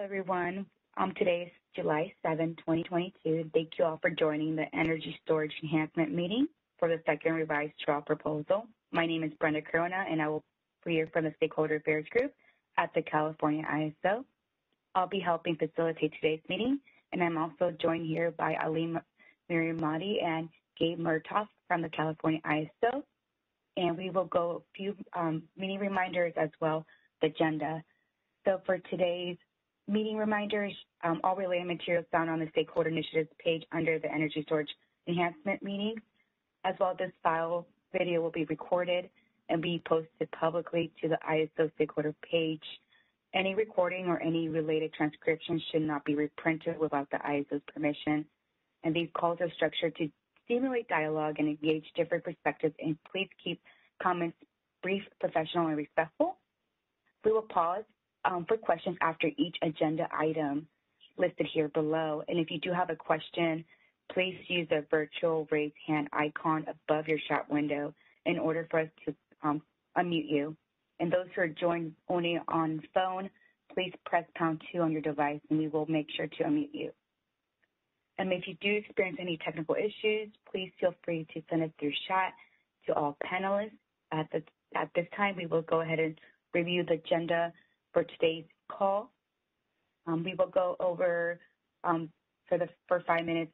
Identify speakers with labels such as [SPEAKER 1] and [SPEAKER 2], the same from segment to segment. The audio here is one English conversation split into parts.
[SPEAKER 1] everyone. Um, today is July 7, 2022. Thank you all for joining the Energy Storage Enhancement meeting for the second revised straw proposal. My name is Brenda Corona, and I will be here from the Stakeholder Affairs Group at the California ISO. I'll be helping facilitate today's meeting, and I'm also joined here by Ali Miremadi and Gabe Murtaugh from the California ISO. And we will go a few um, meeting reminders as well, the agenda. So for today's meeting reminders, um, all related materials found on the Stakeholder Initiatives page under the Energy Storage Enhancement meetings, as well this file video will be recorded and be posted publicly to the ISO Stakeholder page. Any recording or any related transcription should not be reprinted without the ISO's permission. And these calls are structured to stimulate dialogue and engage different perspectives, and please keep comments brief, professional, and respectful. We will pause um, for questions after each agenda item listed here below. And if you do have a question, please use the virtual raise hand icon above your chat window in order for us to um, unmute you. And those who are joined only on phone, please press pound two on your device and we will make sure to unmute you. And if you do experience any technical issues, please feel free to send it through chat to all panelists. At, the, at this time, we will go ahead and review the agenda for today's call. Um, we will go over um, for the for five minutes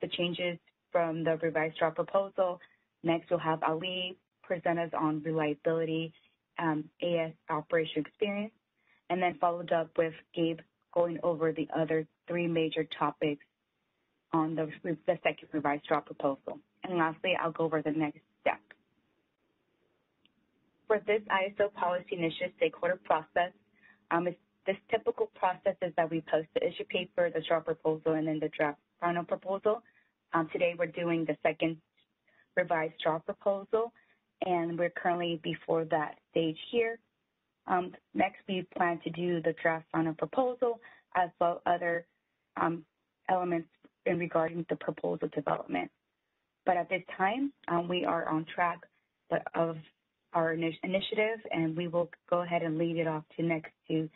[SPEAKER 1] the changes from the revised draft proposal. Next, we'll have Ali present us on reliability, um, AS operation experience, and then followed up with Gabe going over the other three major topics on the, the second revised draft proposal. And lastly, I'll go over the next step. For this ISO policy initiative stakeholder process, um, this typical process is that we post the issue paper, the draft proposal, and then the draft final proposal. Um, today we're doing the second revised draft proposal, and we're currently before that stage here. Um, next, we plan to do the draft final proposal as well other um, elements in regarding the proposal development. But at this time, um, we are on track of our initiative, and we will go ahead and lead it off to next to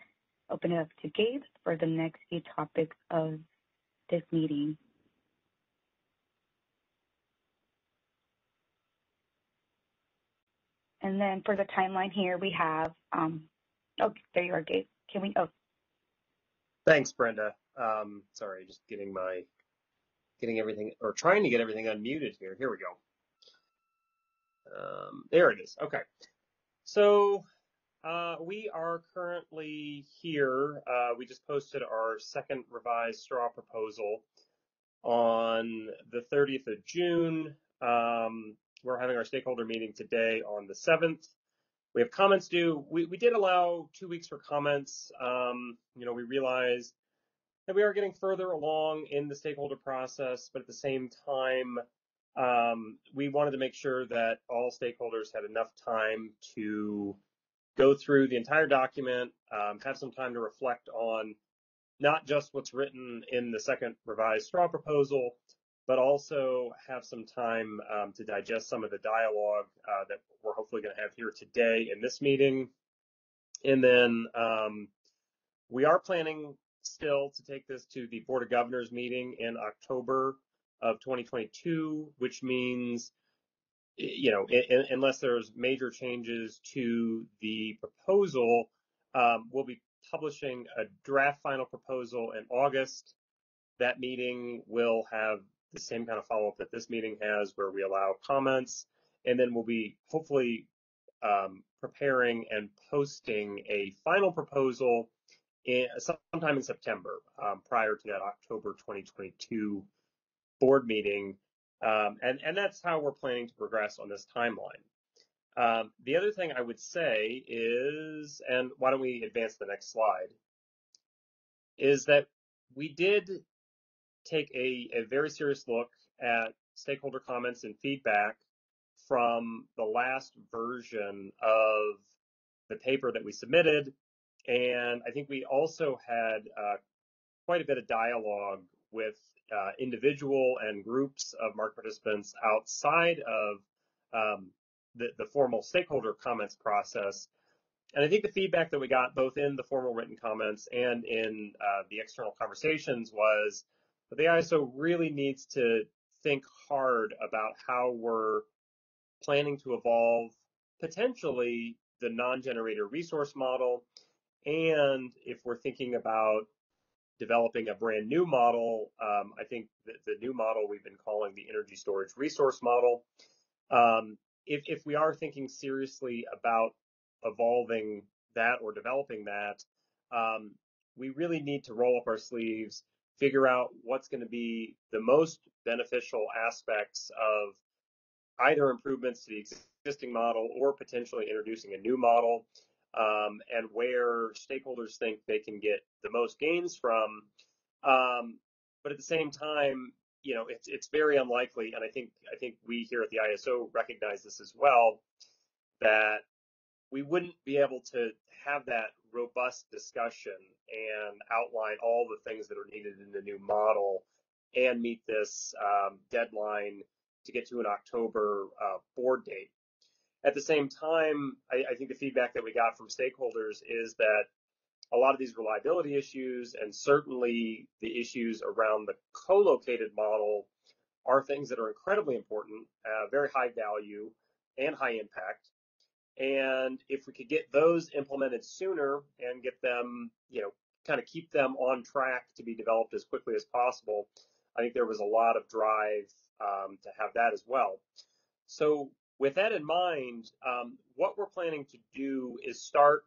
[SPEAKER 1] open it up to Gabe for the next few topics of this meeting. And then for the timeline here, we have, um, oh, there you are, Gabe. Can we, oh.
[SPEAKER 2] Thanks, Brenda. Um, sorry, just getting my, getting everything, or trying to get everything unmuted here. Here we go. Um, there it is. Okay. So uh, we are currently here. Uh, we just posted our second revised straw proposal on the 30th of June. Um, we're having our stakeholder meeting today on the 7th. We have comments due. We, we did allow two weeks for comments. Um, you know, we realized that we are getting further along in the stakeholder process, but at the same time, um, we wanted to make sure that all stakeholders had enough time to go through the entire document, um, have some time to reflect on not just what's written in the second revised straw proposal, but also have some time um, to digest some of the dialogue uh, that we're hopefully going to have here today in this meeting. And then um, we are planning still to take this to the Board of Governors meeting in October of 2022, which means, you know, unless there's major changes to the proposal, um, we'll be publishing a draft final proposal in August. That meeting will have the same kind of follow-up that this meeting has, where we allow comments, and then we'll be hopefully um, preparing and posting a final proposal in, sometime in September, um, prior to that October 2022 board meeting. Um, and, and that's how we're planning to progress on this timeline. Um, the other thing I would say is, and why don't we advance the next slide, is that we did take a, a very serious look at stakeholder comments and feedback from the last version of the paper that we submitted. And I think we also had uh, quite a bit of dialogue with uh, individual and groups of market participants outside of um, the, the, formal stakeholder comments process and I think the feedback that we got both in the formal written comments and in uh, the external conversations was that the ISO really needs to think hard about how we're planning to evolve potentially the non-generator resource model. And if we're thinking about developing a brand new model, um, I think the, the, new model we've been calling the energy storage resource model. Um, if, if we are thinking seriously about evolving that or developing that, um, we really need to roll up our sleeves, figure out what's going to be the most beneficial aspects of either improvements to the existing model or potentially introducing a new model, um, and where stakeholders think they can get the most gains from. Um, but at the same time, you know, it's it's very unlikely, and I think I think we here at the ISO recognize this as well, that we wouldn't be able to have that robust discussion and outline all the things that are needed in the new model and meet this um, deadline to get to an October uh, board date. At the same time, I, I think the feedback that we got from stakeholders is that a lot of these reliability issues and certainly the issues around the co-located model are things that are incredibly important, uh, very high value and high impact. And if we could get those implemented sooner and get them, you know, kind of keep them on track to be developed as quickly as possible, I think there was a lot of drive um, to have that as well. So with that in mind, um, what we're planning to do is start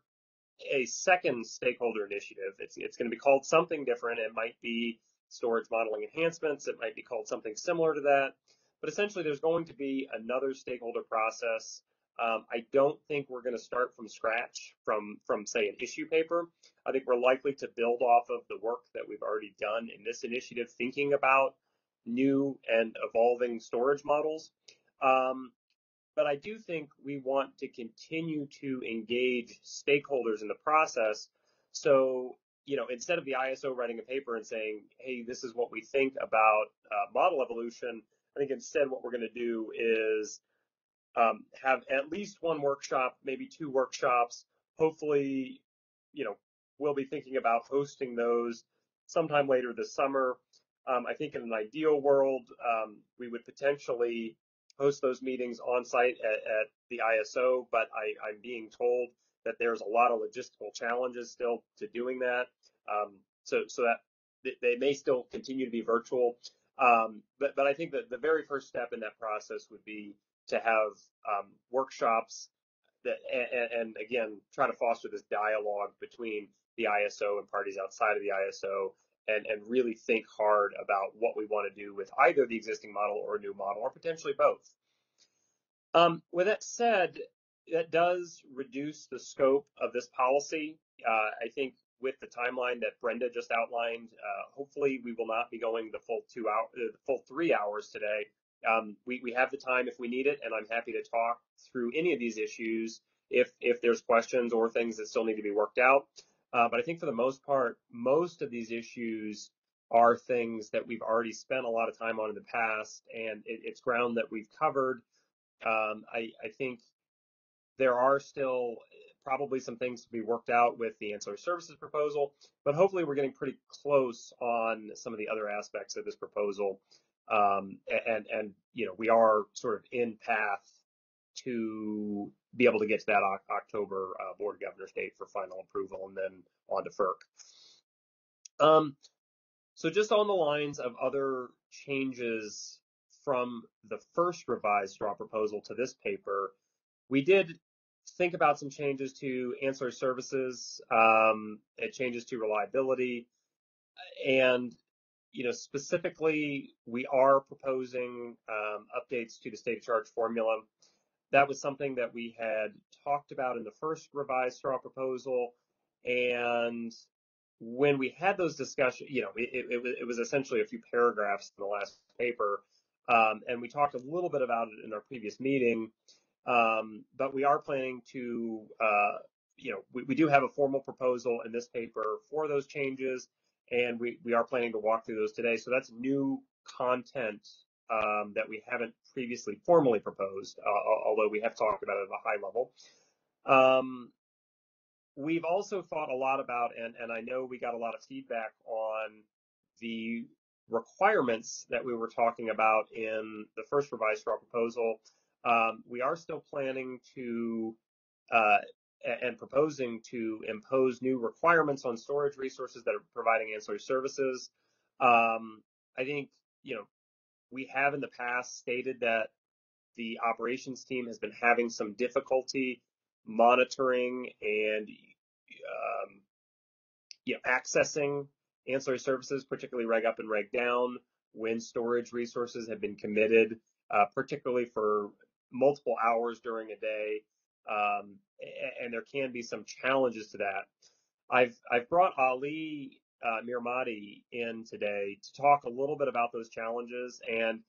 [SPEAKER 2] a second stakeholder initiative. It's, it's going to be called something different. It might be storage modeling enhancements. It might be called something similar to that. But essentially, there's going to be another stakeholder process. Um, I don't think we're going to start from scratch from, from, say, an issue paper. I think we're likely to build off of the work that we've already done in this initiative, thinking about new and evolving storage models. Um, but I do think we want to continue to engage stakeholders in the process. So, you know, instead of the ISO writing a paper and saying, hey, this is what we think about uh, model evolution, I think instead what we're going to do is um, have at least one workshop, maybe two workshops. Hopefully, you know, we'll be thinking about hosting those sometime later this summer. Um, I think in an ideal world, um, we would potentially host those meetings on site at, at the ISO, but I, am being told that there's a lot of logistical challenges still to doing that. Um, so, so that they may still continue to be virtual. Um, but, but I think that the very first step in that process would be to have um, workshops that, and, and again, try to foster this dialogue between the ISO and parties outside of the ISO and, and really think hard about what we want to do with either the existing model or a new model or potentially both. Um, with that said, that does reduce the scope of this policy. Uh, I think with the timeline that Brenda just outlined, uh, hopefully we will not be going the full two hour, the full three hours today. Um, we, we have the time if we need it, and I'm happy to talk through any of these issues if if there's questions or things that still need to be worked out. Uh, but I think for the most part, most of these issues are things that we've already spent a lot of time on in the past, and it, it's ground that we've covered. Um, I, I, think there are still probably some things to be worked out with the ancillary services proposal, but hopefully we're getting pretty close on some of the other aspects of this proposal. Um, and, and, you know, we are sort of in path to be able to get to that October uh, board governor's date for final approval and then on to FERC. Um, so just on the lines of other changes from the first revised straw proposal to this paper, we did think about some changes to ancillary services, um, and changes to reliability, and you know specifically we are proposing um, updates to the state of charge formula that was something that we had talked about in the first revised straw proposal. And when we had those discussions, you know, it, it, it, was essentially a few paragraphs in the last paper. Um, and we talked a little bit about it in our previous meeting. Um, but we are planning to, uh, you know, we, we do have a formal proposal in this paper for those changes. And we, we are planning to walk through those today. So that's new content um, that we haven't previously formally proposed, uh, although we have talked about it at a high level. Um, we've also thought a lot about, and, and I know we got a lot of feedback on the requirements that we were talking about in the first revised straw proposal. Um, we are still planning to uh, and proposing to impose new requirements on storage resources that are providing ancillary services. Um, I think you know we have in the past stated that the operations team has been having some difficulty monitoring and um, you know, accessing ancillary services, particularly reg up and reg down, when storage resources have been committed, uh, particularly for multiple hours during a day. Um, and there can be some challenges to that. I've I've brought Ali uh, Miremadi in today to talk a little bit about those challenges, and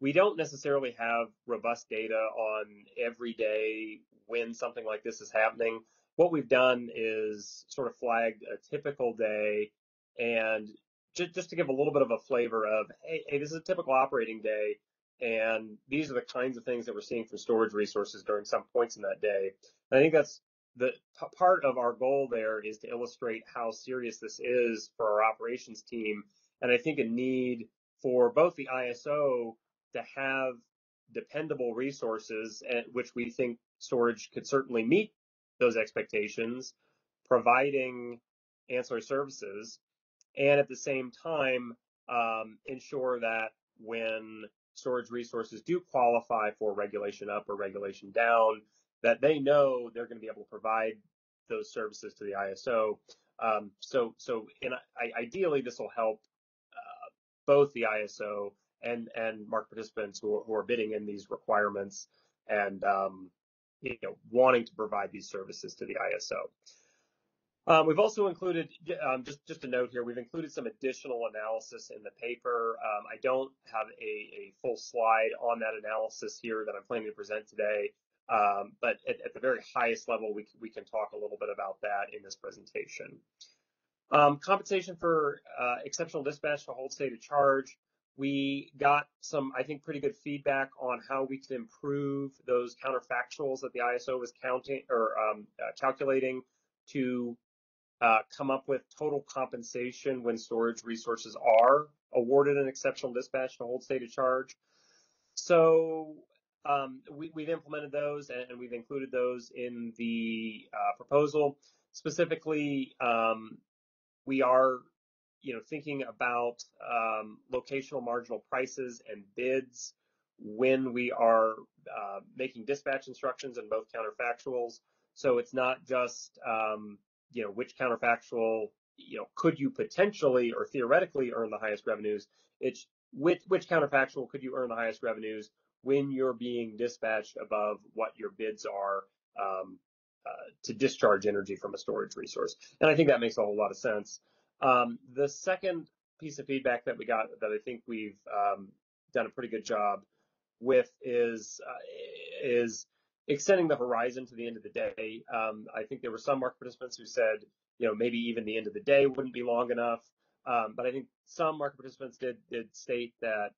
[SPEAKER 2] we don't necessarily have robust data on every day when something like this is happening. What we've done is sort of flagged a typical day and just, just to give a little bit of a flavor of, hey, hey, this is a typical operating day. And these are the kinds of things that we're seeing from storage resources during some points in that day. And I think that's the part of our goal there is to illustrate how serious this is for our operations team. And I think a need for both the ISO to have dependable resources, at which we think storage could certainly meet those expectations, providing ancillary services, and at the same time um, ensure that when storage resources do qualify for regulation up or regulation down, that they know they're going to be able to provide those services to the ISO. Um, so, so in, I, ideally, this will help uh, both the ISO and and market participants who are, who are bidding in these requirements and um, you know wanting to provide these services to the ISO. Um, we've also included, um, just, just a note here, we've included some additional analysis in the paper. Um, I don't have a, a, full slide on that analysis here that I'm planning to present today, um, but at, at, the very highest level, we, we can talk a little bit about that in this presentation. Um, compensation for uh, exceptional dispatch to hold state of charge. We got some, I think, pretty good feedback on how we can improve those counterfactuals that the ISO was counting or um, uh, calculating to uh, come up with total compensation when storage resources are awarded an exceptional dispatch to hold state of charge. So um, we, have implemented those and, we've included those in the uh, proposal. Specifically, um, we are, you know, thinking about um, locational marginal prices and bids when we are uh, making dispatch instructions in both counterfactuals. So it's not just um, you know, which counterfactual, you know, could you potentially or theoretically earn the highest revenues? It's which, which counterfactual could you earn the highest revenues when you're being dispatched above what your bids are um, uh, to discharge energy from a storage resource. And I think that makes a whole lot of sense. Um, the second piece of feedback that we got that I think we've um, done a pretty good job with is uh, is extending the horizon to the end of the day. Um, I think there were some market participants who said, you know, maybe even the end of the day wouldn't be long enough. Um, but I think some market participants did, did state that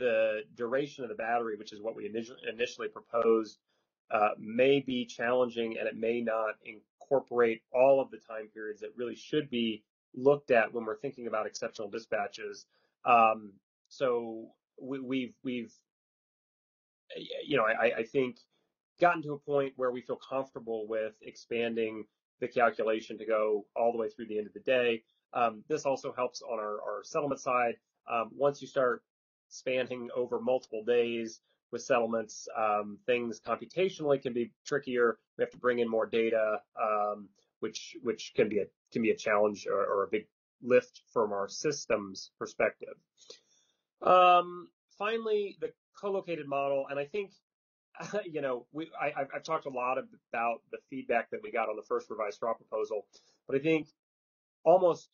[SPEAKER 2] the duration of the battery, which is what we initially, proposed, uh, may be challenging and it may not incorporate all of the time periods that really should be looked at when we're thinking about exceptional dispatches. Um, so we, we've we've you know I, I think gotten to a point where we feel comfortable with expanding the calculation to go all the way through the end of the day. Um, this also helps on our, our settlement side. Um, once you start spanning over multiple days with settlements, um, things computationally can be trickier. We have to bring in more data, um, which which can be a can be a challenge or, or a big lift from our systems perspective. Um, finally, the co-located model, and I think you know, we, I, have talked a lot about the feedback that we got on the first revised straw proposal, but I think almost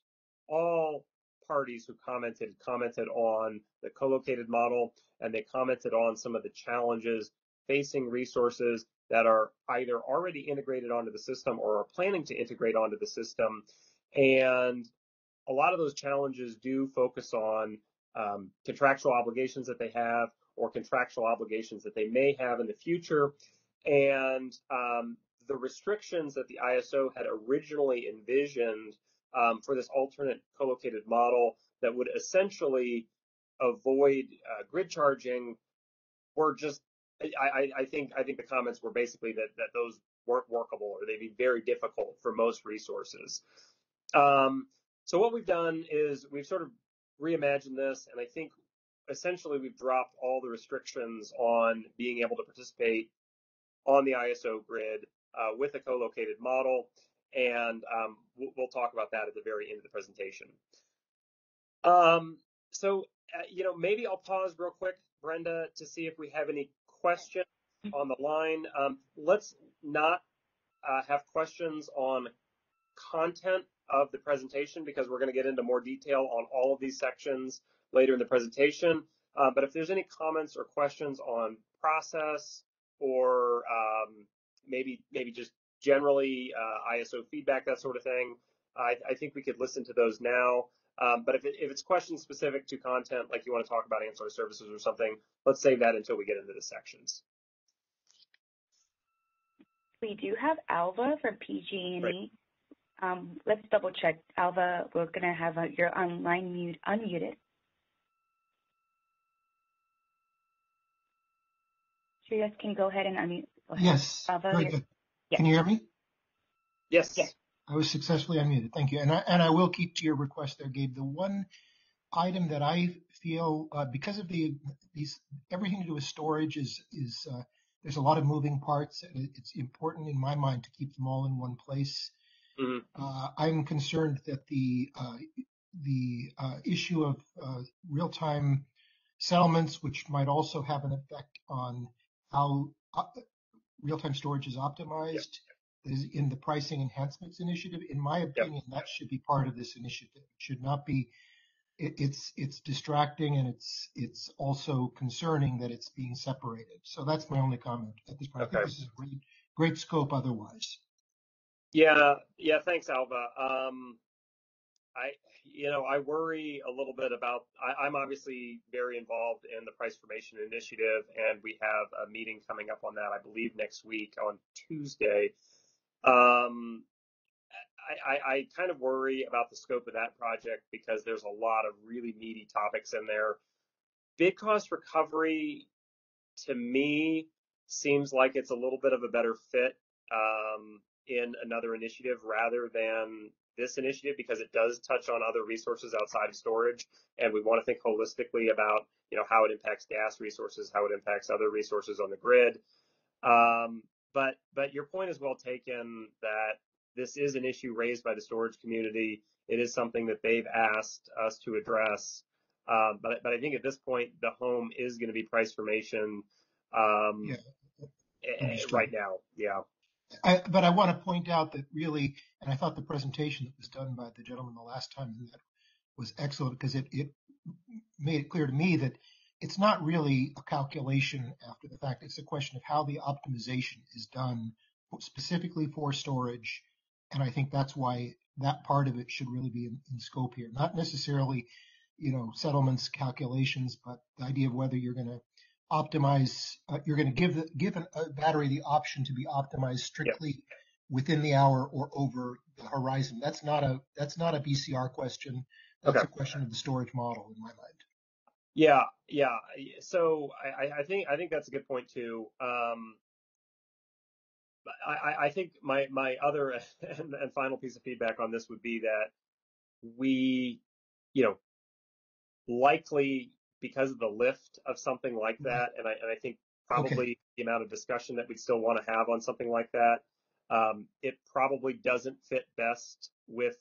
[SPEAKER 2] all parties who commented commented on the co-located model and they commented on some of the challenges facing resources that are either already integrated onto the system or are planning to integrate onto the system. And a lot of those challenges do focus on um, contractual obligations that they have or contractual obligations that they may have in the future. And um, the restrictions that the ISO had originally envisioned um, for this alternate co-located model that would essentially avoid uh, grid charging were just I, I, think I think the comments were basically that that those weren't workable or they'd be very difficult for most resources. Um, so what we've done is we've sort of reimagined this, and I think essentially we've dropped all the restrictions on being able to participate on the ISO grid uh, with a co-located model, and um, we'll, we'll, talk about that at the very end of the presentation. Um, so, uh, you know, maybe I'll pause real quick, Brenda, to see if we have any questions on the line. Um, let's not uh, have questions on content of the presentation because we're going to get into more detail on all of these sections later in the presentation. Uh, but if there's any comments or questions on process or um, maybe maybe just generally uh, ISO feedback, that sort of thing, I, I, think we could listen to those now. Um, but if, it, if it's questions specific to content, like you want to talk about ancillary services or something, let's save that until we get into the sections.
[SPEAKER 1] We do have Alva from PG&E. Right. Um, let's double check. Alva, we're going to have a, your online mute unmuted. So you guys can go ahead and unmute.
[SPEAKER 3] Yes, Alva, good. Can you hear me?
[SPEAKER 2] Yes. Yes.
[SPEAKER 3] I was successfully unmuted. Thank you. And I, and I will keep to your request there, Gabe. The one item that I feel, uh, because of the these everything to do with storage is is uh, there's a lot of moving parts. It's important in my mind to keep them all in one place. Mm-hmm. Uh, I'm concerned that the uh, the uh, issue of uh, real-time settlements, which might also have an effect on how real-time storage is optimized, is in the pricing enhancements initiative. In my opinion, yep. that should be part of this initiative. It should not be. It, it's it's distracting and it's it's also concerning that it's being separated. So that's my only comment at this point. Okay. I think this is a great great scope otherwise.
[SPEAKER 2] Yeah, yeah. Thanks, Alva. Um, I, you know, I worry a little bit about. I, am obviously very involved in the price formation initiative, and we have a meeting coming up on that. I believe next week on Tuesday. Um, I, I, I kind of worry about the scope of that project because there's a lot of really meaty topics in there. Bid cost recovery, to me, seems like it's a little bit of a better fit um, in another initiative rather than this initiative because it does touch on other resources outside of storage, and we want to think holistically about you know how it impacts gas resources, how it impacts other resources on the grid. Um, but but your point is well taken that this is an issue raised by the storage community. It is something that they've asked us to address. Um, but but I think at this point the home is going to be price formation um, yeah. right now. Yeah.
[SPEAKER 3] I, but I want to point out that really, and I thought the presentation that was done by the gentleman the last time that was excellent because it, it made it clear to me that it's not really a calculation after the fact. It's a question of how the optimization is done specifically for storage. And I think that's why that part of it should really be in, in scope here. Not necessarily, you know, settlements calculations, but the idea of whether you're going to optimize, uh, you're going to give the, give an, a battery the option to be optimized strictly yep. within the hour or over the horizon. That's not a, that's not a BCR question. That's okay. a question of the storage model in my mind.
[SPEAKER 2] Yeah, yeah. So I, I think I think that's a good point too. Um, I, I think my my other and, and final piece of feedback on this would be that we, you know, likely because of the lift of something like mm-hmm. that, and I and I think probably okay. the amount of discussion that we'd still want to have on something like that, um, it probably doesn't fit best with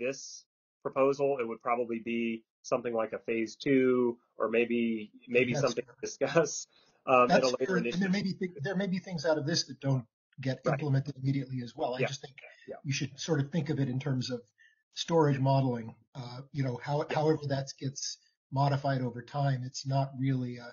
[SPEAKER 2] this proposal. It would probably be something like a phase two, or maybe maybe That's something fair. to discuss um, at a later initiative.
[SPEAKER 3] And there may be there may be things out of this that don't get right. implemented immediately as well. I yeah. just think yeah. you should sort of think of it in terms of storage modeling. Uh, you know, how, yeah. however that gets modified over time, it's not really a,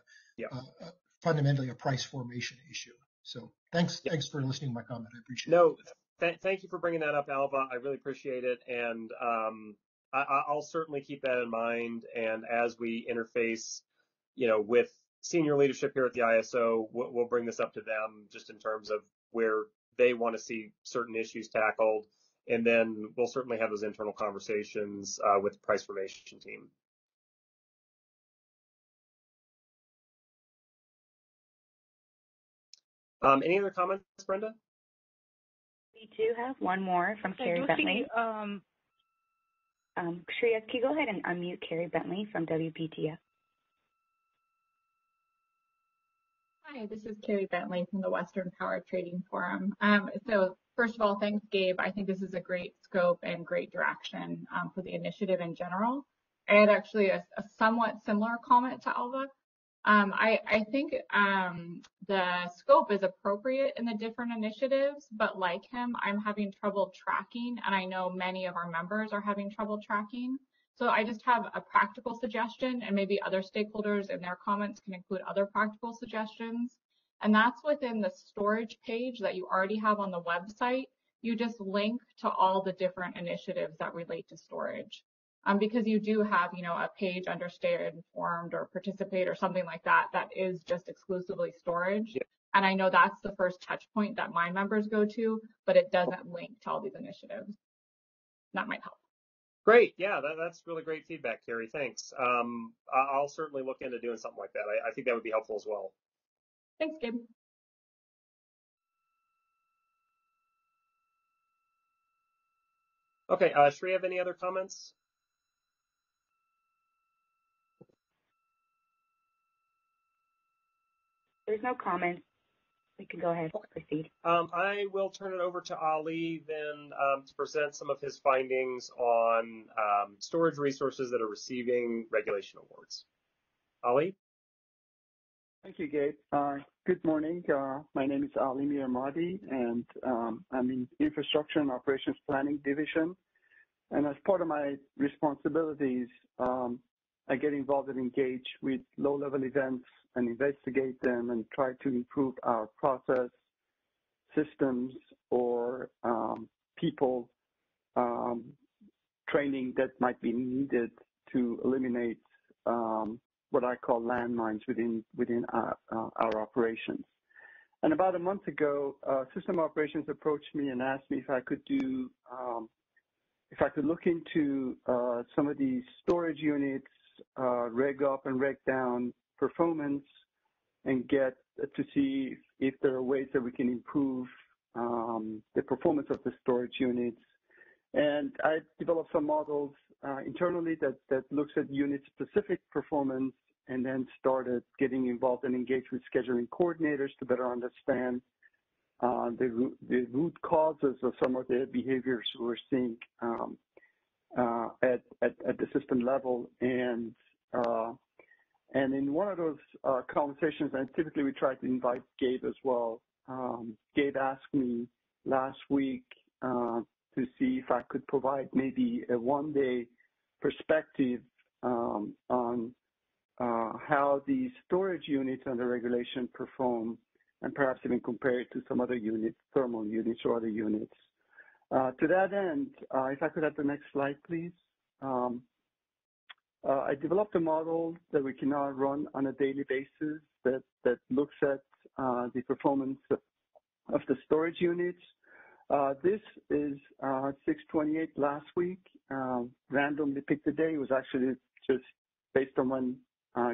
[SPEAKER 3] a, a fundamentally a price formation issue. So thanks, thanks for listening to my comment. I appreciate
[SPEAKER 2] no,
[SPEAKER 3] it.
[SPEAKER 2] No, th- thank you for bringing that up, Alva. I really appreciate it. And, um, I, will certainly keep that in mind. And as we interface, you know, with senior leadership here at the ISO, we'll, we'll, bring this up to them just in terms of where they want to see certain issues tackled. And then we'll certainly have those internal conversations uh, with the price formation team. Um, any other comments, Brenda?
[SPEAKER 1] We do have one more from Carrie Bentley.
[SPEAKER 4] See, um,
[SPEAKER 1] um, Shreya, can you go ahead and unmute Carrie Bentley from WPTF?
[SPEAKER 4] Hi, this is Carrie Bentley from the Western Power Trading Forum. Um, so first of all, thanks, Gabe. I think this is a great scope and great direction um, for the initiative in general. I had actually a, a somewhat similar comment to Alva. Um, I, I, think um, the scope is appropriate in the different initiatives, but like him, I'm having trouble tracking, and I know many of our members are having trouble tracking. So I just have a practical suggestion, and maybe other stakeholders in their comments can include other practical suggestions. And that's within the storage page that you already have on the website. You just link to all the different initiatives that relate to storage um, because you do have, you know, a page under stay informed or participate or something like that that is just exclusively storage.
[SPEAKER 2] Yeah.
[SPEAKER 4] And I know that's the first touch point that my members go to, but it doesn't link to all these initiatives. That might help.
[SPEAKER 2] Great. Yeah, that, that's really great feedback, Carrie. Thanks. Um, I'll certainly look into doing something like that. I, I think that would be helpful as well.
[SPEAKER 4] Thanks, Gabe.
[SPEAKER 2] Okay, uh, Shreya, have any other comments?
[SPEAKER 1] There's no comments. We can go ahead and proceed.
[SPEAKER 2] Um, I will turn it over to Ali then um, to present some of his findings on um, storage resources that are receiving regulation awards. Ali?
[SPEAKER 5] Thank you, Gabe. Uh, good morning. Uh, my name is Ali Miremadi, and um, I'm in Infrastructure and Operations Planning Division. And as part of my responsibilities, um, I get involved and engage with low-level events and investigate them and try to improve our process, systems, or um, people um, training that might be needed to eliminate um, what I call landmines within within our, uh, our operations. And about a month ago, uh, system operations approached me and asked me if I could do um, if I could look into uh, some of these storage units, reg up and reg down performance and get to see if there are ways that we can improve um, the performance of the storage units. And I developed some models uh, internally that, that looks at unit-specific performance and then started getting involved and engaged with scheduling coordinators to better understand uh, the, the root causes of some of the behaviors we're seeing um, uh, at, at, the system level and uh, and in one of those uh, conversations, and typically we try to invite Gabe as well, um, Gabe asked me last week uh, to see if I could provide maybe a one-day perspective um, on uh, how the storage units under regulation perform, and perhaps even compare it to some other units, thermal units or other units. Uh, to that end, uh, if I could have the next slide, please. Um, uh, I developed a model that we can now run on a daily basis that, looks at the performance of the storage units. This is uh, 628 last week. Um, randomly picked the day. It was actually just based on when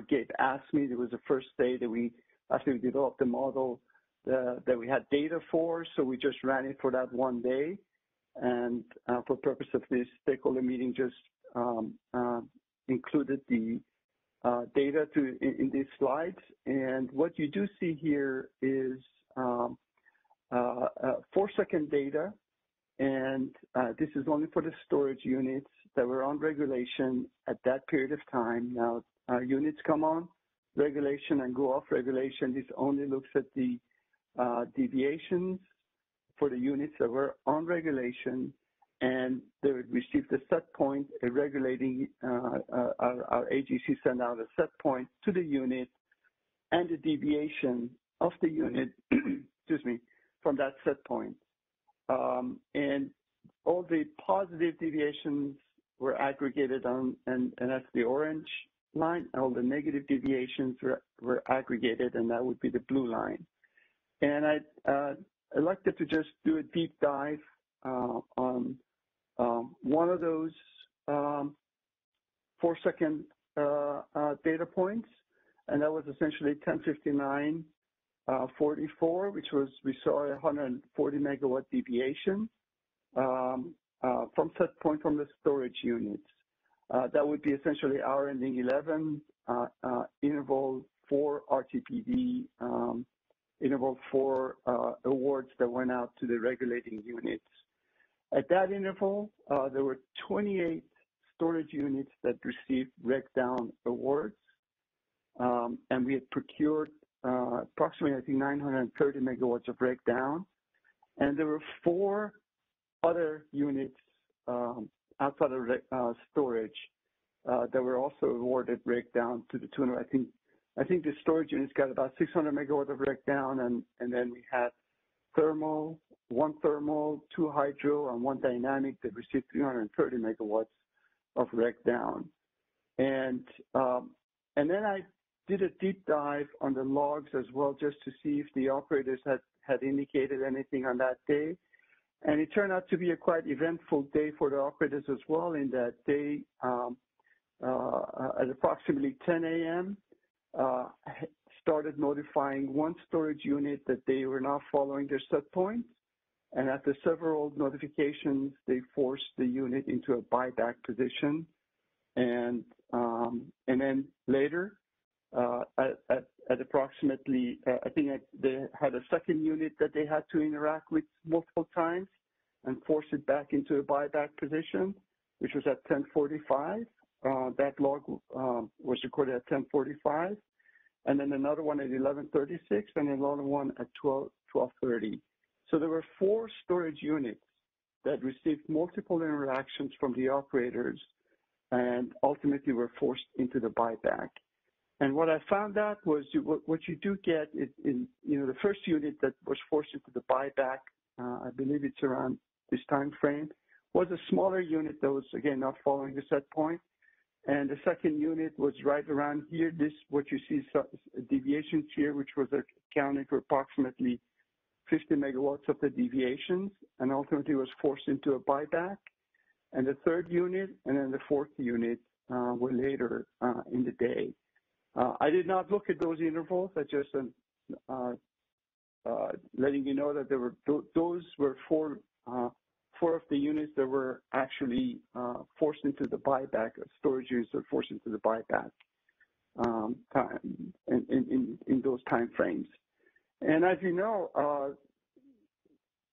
[SPEAKER 5] Gabe asked me. It was the first day that we actually developed the model that we had data for. So we just ran it for that one day. And for purpose of this stakeholder meeting, just um, included the uh, data to in, in, these slides. And what you do see here is um, uh, uh, four-second data, and uh, this is only for the storage units that were on regulation at that period of time. Now, uh, units come on regulation and go off regulation. This only looks at the uh, deviations for the units that were on regulation and they would receive the set point, a regulating, uh, uh, our, our, AGC send out a set point to the unit and the deviation of the unit, excuse me, from that set point. Um, and all the positive deviations were aggregated on, and, and that's the orange line. All the negative deviations were, were aggregated, and that would be the blue line. And I uh, elected to just do a deep dive uh, on um, one of those um, four second uh, uh, data points, and that was essentially 1059 uh, 44, which was we saw a 140 megawatt deviation um, uh, from set point from the storage units. Uh, that would be essentially our ending 11 uh, interval for RTPD, um, interval four awards that went out to the regulating units. At that interval, there were 28 storage units that received reg down awards. Um, and we had procured uh, approximately, I think, 930 megawatts of reg down. And there were four other units um, outside of uh, storage uh, that were also awarded reg down to the tune of, I think, I think the storage units got about 600 megawatts of reg down, and, and then we had thermal, one thermal, two hydro, and one dynamic that received 330 megawatts of reg down. And um, and then I did a deep dive on the logs as well, just to see if the operators had had indicated anything on that day. And it turned out to be a quite eventful day for the operators as well, in that they, um, uh, at approximately 10 a.m., started notifying one storage unit that they were not following their set point. And after several notifications, they forced the unit into a buyback position. And um, and then later, uh, at, at, at, approximately, uh, I think they had a second unit that they had to interact with multiple times and force it back into a buyback position, which was at 1045. Uh, that log um, was recorded at 1045. And then another one at 1136 and another one at 12, 1230. So there were four storage units that received multiple interactions from the operators and ultimately were forced into the buyback. And what I found out was what you do get is in, you know, the first unit that was forced into the buyback, uh, I believe it's around this time frame, was a smaller unit that was, again, not following the set point. And the second unit was right around here. This, what you see, deviations here, which was accounting for approximately 50 megawatts of the deviations and ultimately was forced into a buyback. And the third unit and then the fourth unit uh, were later uh, in the day. Uh, I did not look at those intervals. I just um, uh, uh, letting you know that there were th those were four uh, four of the units that were actually forced into the buyback. Storage units were forced into the buyback um, in, those time frames. And as you know, uh,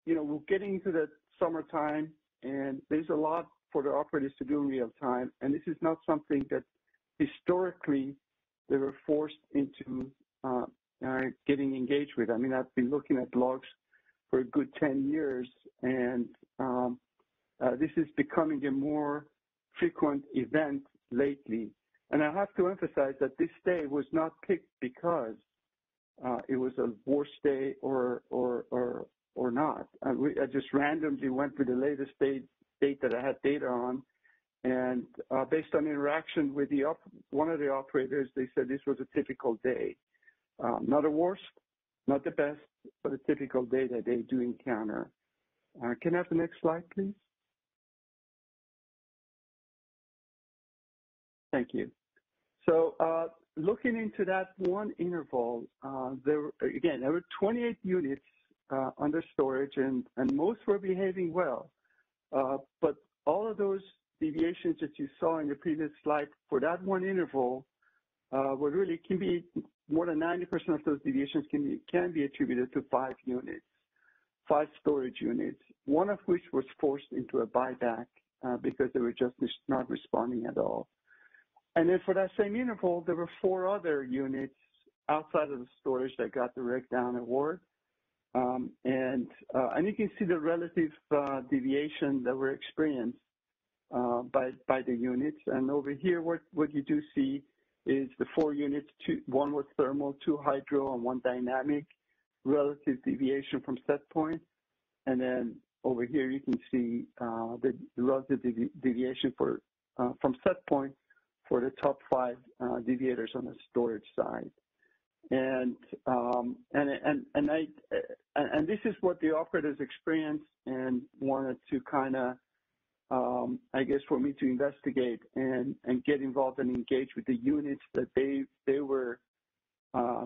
[SPEAKER 5] you know, we're getting into the summertime and there's a lot for the operators to do in real time. And this is not something that historically they were forced into uh, uh, getting engaged with. I mean, I've been looking at logs for a good 10 years and um, uh, this is becoming a more frequent event lately. And I have to emphasize that this day was not picked because uh, it was a worse day or or or or not. I, just randomly went with the latest date that I had data on, and uh, based on interaction with one of the operators, they said this was a typical day, um, not a worst, not the best, but a typical day that they do encounter. Uh, can I have the next slide, please? Thank you. So uh, looking into that one interval, uh, there again there were 28 units uh, under storage, and and most were behaving well. Uh, but all of those deviations that you saw in the previous slide for that one interval uh, were really can be more than 90% of those deviations can be can be attributed to five units, five storage units, one of which was forced into a buyback uh, because they were just not responding at all. And then for that same interval, there were four other units outside of the storage that got the reg down award. Um, and, uh, and you can see the relative uh, deviation that were experienced uh, by, by the units. And over here, what, what you do see is the four units, two, one was thermal, two hydro, and one dynamic, relative deviation from set point. And then over here, you can see uh, the relative devi deviation for, uh, from set point for the top five uh, deviators on the storage side. and um, and and and I and this is what the operators experienced and wanted to kind of um, I guess for me to investigate and and get involved and engage with the units that they they were uh,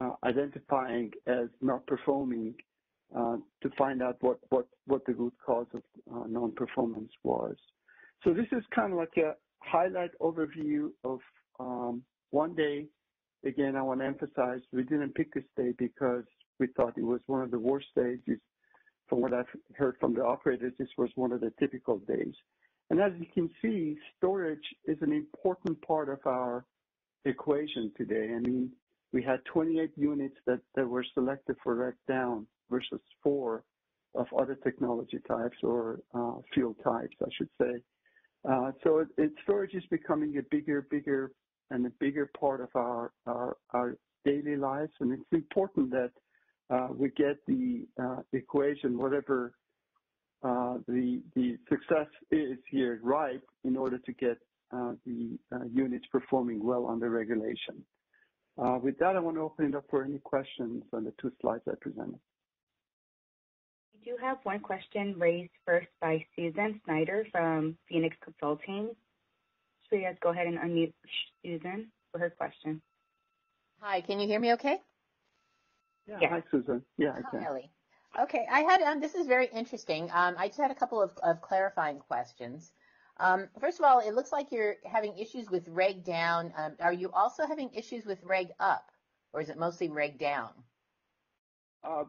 [SPEAKER 5] uh, identifying as not performing uh, to find out what what what the root cause of uh, non-performance was. So this is kind of like a highlight overview of um, one day again, I want to emphasize we didn't pick this day because we thought it was one of the worst days. From what I've heard from the operators, this was one of the typical days. And as you can see, storage is an important part of our equation today. I mean, we had 28 units that, were selected for rack down versus four of other technology types or uh, fuel types, I should say. Uh, so storage is becoming a bigger, bigger and a bigger part of our daily lives. And it's important that uh, we get the uh, equation, whatever uh, the, the success is here, right in order to get uh, the uh, units performing well under regulation. Uh, with that, I want to open it up for any questions on the two slides I presented.
[SPEAKER 1] We do have one question raised first by Susan Snyder from Phoenix Consulting guys go ahead and unmute Susan for her question.
[SPEAKER 6] Hi, can you hear me okay?
[SPEAKER 5] Yeah, hi Susan. Yeah, I can.
[SPEAKER 6] Ali. Okay, I had, um, this is very interesting. Um, I just had a couple of, of clarifying questions. Um, first of all, it looks like you're having issues with reg down. Um, are you also having issues with reg up, or is it mostly reg down?
[SPEAKER 5] Uh,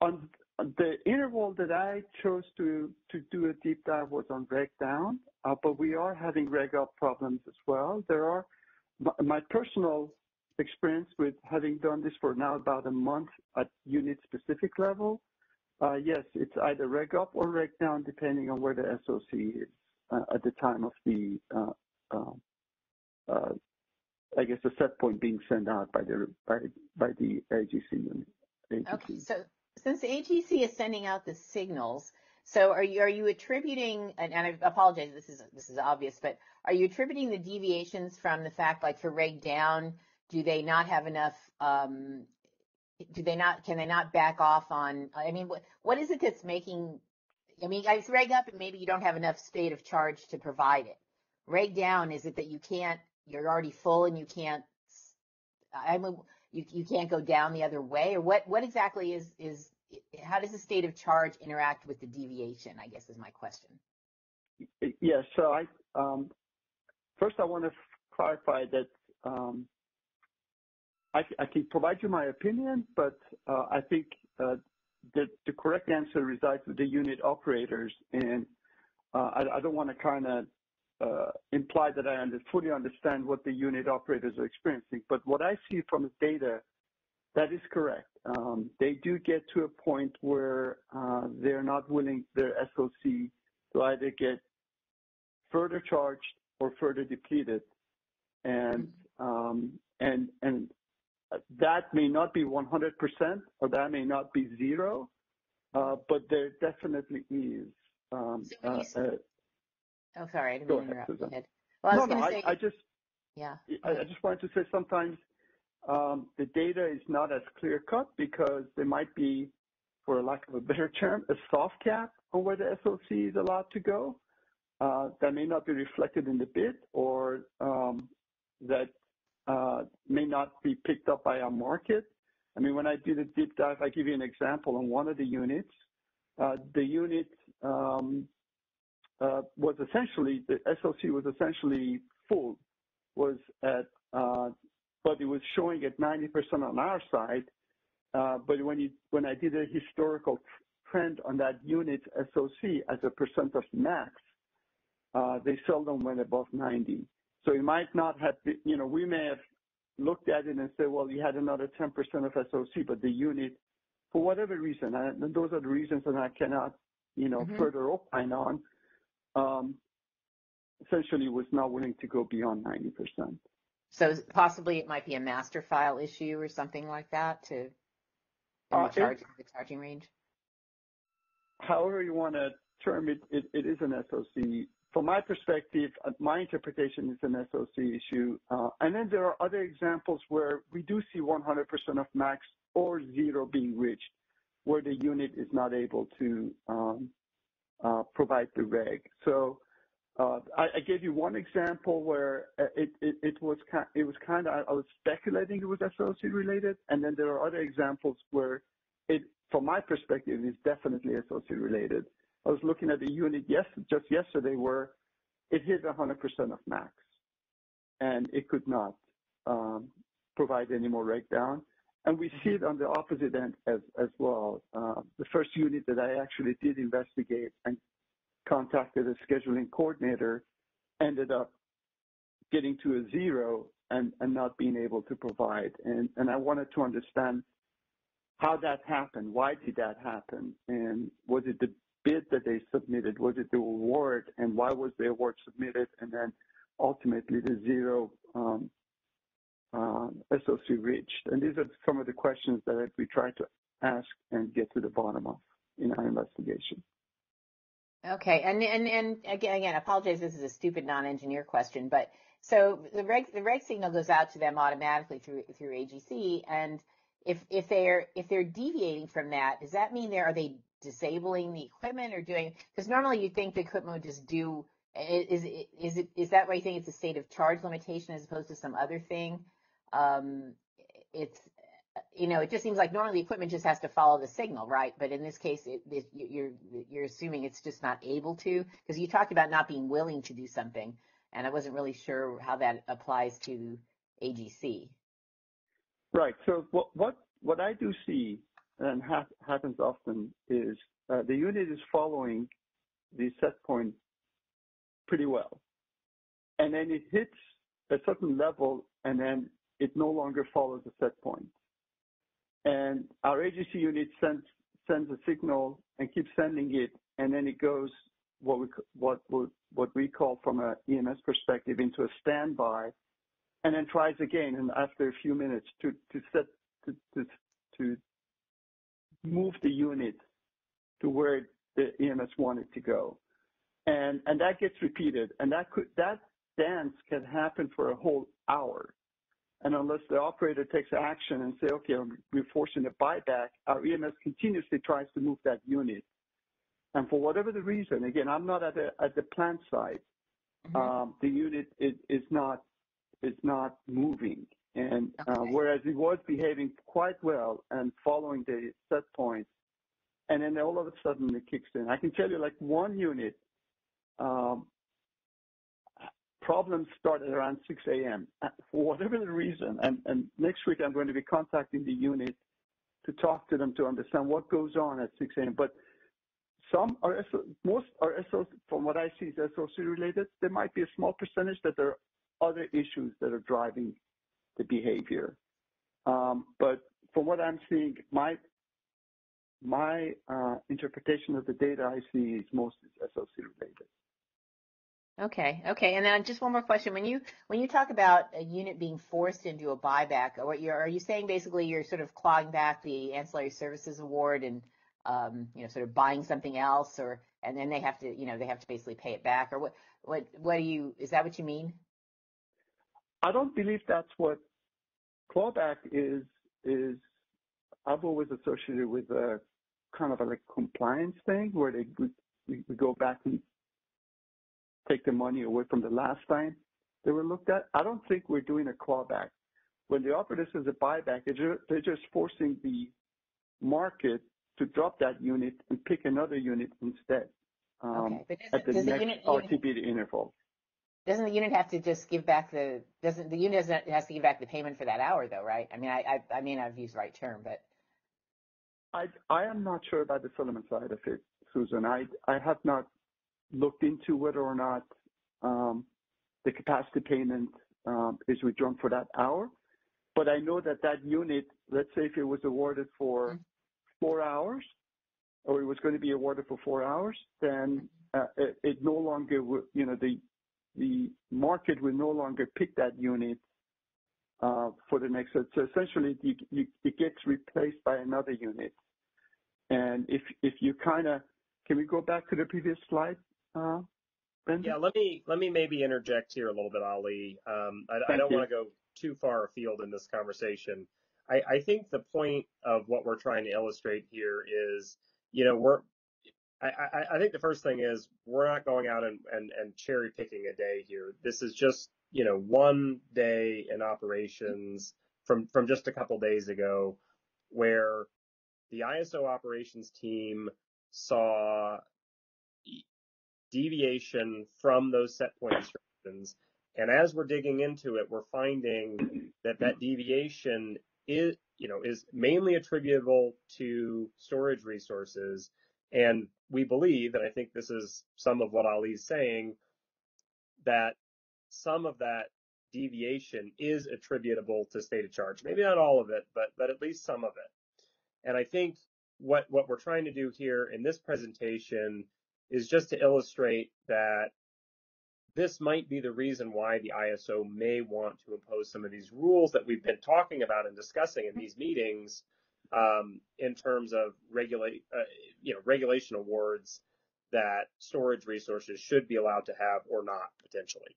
[SPEAKER 5] on the interval that I chose to, to do a deep dive was on reg down, uh, but we are having reg up problems as well. There are my, my personal experience with having done this for now about a month at unit specific level. Uh, yes, it's either reg up or reg down depending on where the SOC is uh, at the time of the, uh, um, I guess the set point being sent out by the by by the AGC unit.
[SPEAKER 6] Okay, so since the AGC is sending out the signals, so are you are you attributing and, I apologize this is this is obvious, but are you attributing the deviations from the fact like for reg down, do they not have enough um, do they not can they not back off on I mean what what is it that's making I mean it's reg up and maybe you don't have enough state of charge to provide it. Reg down is it that you can't you're already full and you can't I mean you you can't go down the other way, or what what exactly is is how does the state of charge interact with the deviation? I guess is my question.
[SPEAKER 5] Yes. So I um, first I want to clarify that um, I, can provide you my opinion, but uh, I think uh, that the correct answer resides with the unit operators, and uh, I, don't want to kind of uh, imply that I fully understand what the unit operators are experiencing, but what I see from the data, that is correct. Um, they do get to a point where they're not willing their SOC to either get further charged or further depleted, that may not be 100% or that may not be zero, uh, but there definitely is um,
[SPEAKER 6] so Oh, sorry, I didn't
[SPEAKER 5] Go
[SPEAKER 6] ahead, interrupt. Ahead.
[SPEAKER 5] Well, I no, no, say, I, I, just,
[SPEAKER 6] yeah,
[SPEAKER 5] I, I, just wanted to say sometimes um, the data is not as clear cut because there might be, for lack of a better term, a soft cap on where the SOC is allowed to go. Uh, that may not be reflected in the bid or um, that uh, may not be picked up by our market. I mean, when I did a deep dive, I give you an example on one of the units. Uh, the unit um, uh, was essentially, the SOC was essentially full, was at, uh, but it was showing at 90% on our side. Uh, but when you, when I did a historical trend on that unit SOC as a percent of max, uh, they seldom went above 90. So it might not have, been, you know, we may have looked at it and said, well, you had another 10% of SOC, but the unit, for whatever reason, and those are the reasons that I cannot, you know, mm-hmm. further opine on, um, essentially was not willing to go beyond 90%.
[SPEAKER 6] So possibly it might be a master file issue or something like that to uh, the, charge, the charging range?
[SPEAKER 5] However you want to term it, it, it is an SOC from my perspective, uh, my interpretation is an SOC issue. Uh, and then there are other examples where we do see 100% of max or zero being reached, where the unit is not able to um, uh, provide the reg. So I, gave you one example where it, it, it was kind, it was kind of I was speculating it was SOC related, and then there are other examples where it, from my perspective, is definitely SOC related. I was looking at a unit yes, just yesterday where it hit 100% of max, and it could not um, provide any more reg down. And we see it on the opposite end as, well. Uh, the first unit that I actually did investigate and contacted a scheduling coordinator ended up getting to a zero and, not being able to provide. And I wanted to understand how that happened. Why did that happen? And was it the bid that they submitted? Was it the award? And why was the award submitted? And then ultimately the zero um, uh, SOC reached? And these are some of the questions that we try to ask and get to the bottom of in our investigation.
[SPEAKER 6] Okay, and and and again, again, apologize. This is a stupid non-engineer question, but so the reg the reg signal goes out to them automatically through through AGC, and if if they're if they're deviating from that, does that mean there are they disabling the equipment or doing? Because normally you think the equipment would just do. Is is it is that why you think it's a state of charge limitation as opposed to some other thing? Um, it's you know, it just seems like normally the equipment just has to follow the signal, right? But in this case, it, it, you're you're assuming it's just not able to because you talked about not being willing to do something, and I wasn't really sure how that applies to AGC.
[SPEAKER 5] Right. So what what what I do see and ha- happens often is uh, the unit is following the set point pretty well, and then it hits a certain level, and then it no longer follows the set point. and our AGC unit sends sends a signal and keeps sending it, and then it goes what we what what we call from a EMS perspective into a standby, and then tries again, and after a few minutes to to set to to, to move the unit to where the EMS wanted to go, and and that gets repeated, and that could that dance can happen for a whole hour and unless the operator takes action and say, okay, we're forcing a buyback, our EMS continuously tries to move that unit. And for whatever the reason, again, I'm not at the, at the plant site, mm-hmm. um, the unit is, is not is not moving. And uh, whereas it was behaving quite well and following the set points point, and then all of a sudden it kicks in. I can tell you, like one unit, um, problems started around 6 a.m. Uh, for whatever the reason. And, and next week I'm going to be contacting the unit to talk to them to understand what goes on at 6 a.m. But some are most are SOC, from what I see is SOC related. There might be a small percentage that there are other issues that are driving the behavior. Um, but from what I'm seeing, my my uh, interpretation of the data I see is mostly SOC related.
[SPEAKER 6] Okay. Okay. And then just one more question. When you when you talk about a unit being forced into a buyback, or you're, are you saying basically you're sort of clawing back the ancillary services award and um, you know sort of buying something else, or and then they have to you know they have to basically pay it back, or what what what do you is that what you mean?
[SPEAKER 5] I don't believe that's what clawback is. Is I've always associated with a kind of a like compliance thing where they we, we go back and take the money away from the last time they were looked at. I don't think we're doing a clawback. When they offer this as a buyback, they're just forcing the market to drop that unit and pick another unit instead um, okay. at the next the unit, RTB interval.
[SPEAKER 6] Doesn't the unit have to just give back the doesn't the unit has to give back the payment for that hour though, right? I mean, I I, I mean I've used the right term, but
[SPEAKER 5] I I am not sure about the settlement side of it, Susan. I I have not looked into whether or not um, the capacity payment um, is withdrawn for that hour. But I know that that unit, let's say if it was awarded for mm-hmm. four hours, or it was going to be awarded for four hours, then uh, it, it, no longer, you know, the the market will no longer pick that unit uh, for the next. So essentially, you, you, it gets replaced by another unit. And if if you kind of, can we go back to the previous slide? Uh, Brendan?
[SPEAKER 2] Yeah, let me let me maybe interject here a little bit, Ali. Um, I, I don't want to go too far afield in this conversation. I, I think the point of what we're trying to illustrate here is, you know, we're I, I, I think the first thing is we're not going out and, and, and cherry picking a day here. This is just, you know, one day in operations from, from just a couple days ago where the ISO operations team saw deviation from those set point instructions. And as we're digging into it, we're finding that that deviation is, you know, is mainly attributable to storage resources. And we believe, and I think this is some of what Ali's saying, that some of that deviation is attributable to state of charge. Maybe not all of it, but but at least some of it. And I think what what we're trying to do here in this presentation is just to illustrate that this might be the reason why the ISO may want to impose some of these rules that we've been talking about and discussing in these meetings um, in terms of regulate, uh, you know, regulation awards that storage resources should be allowed to have or not potentially.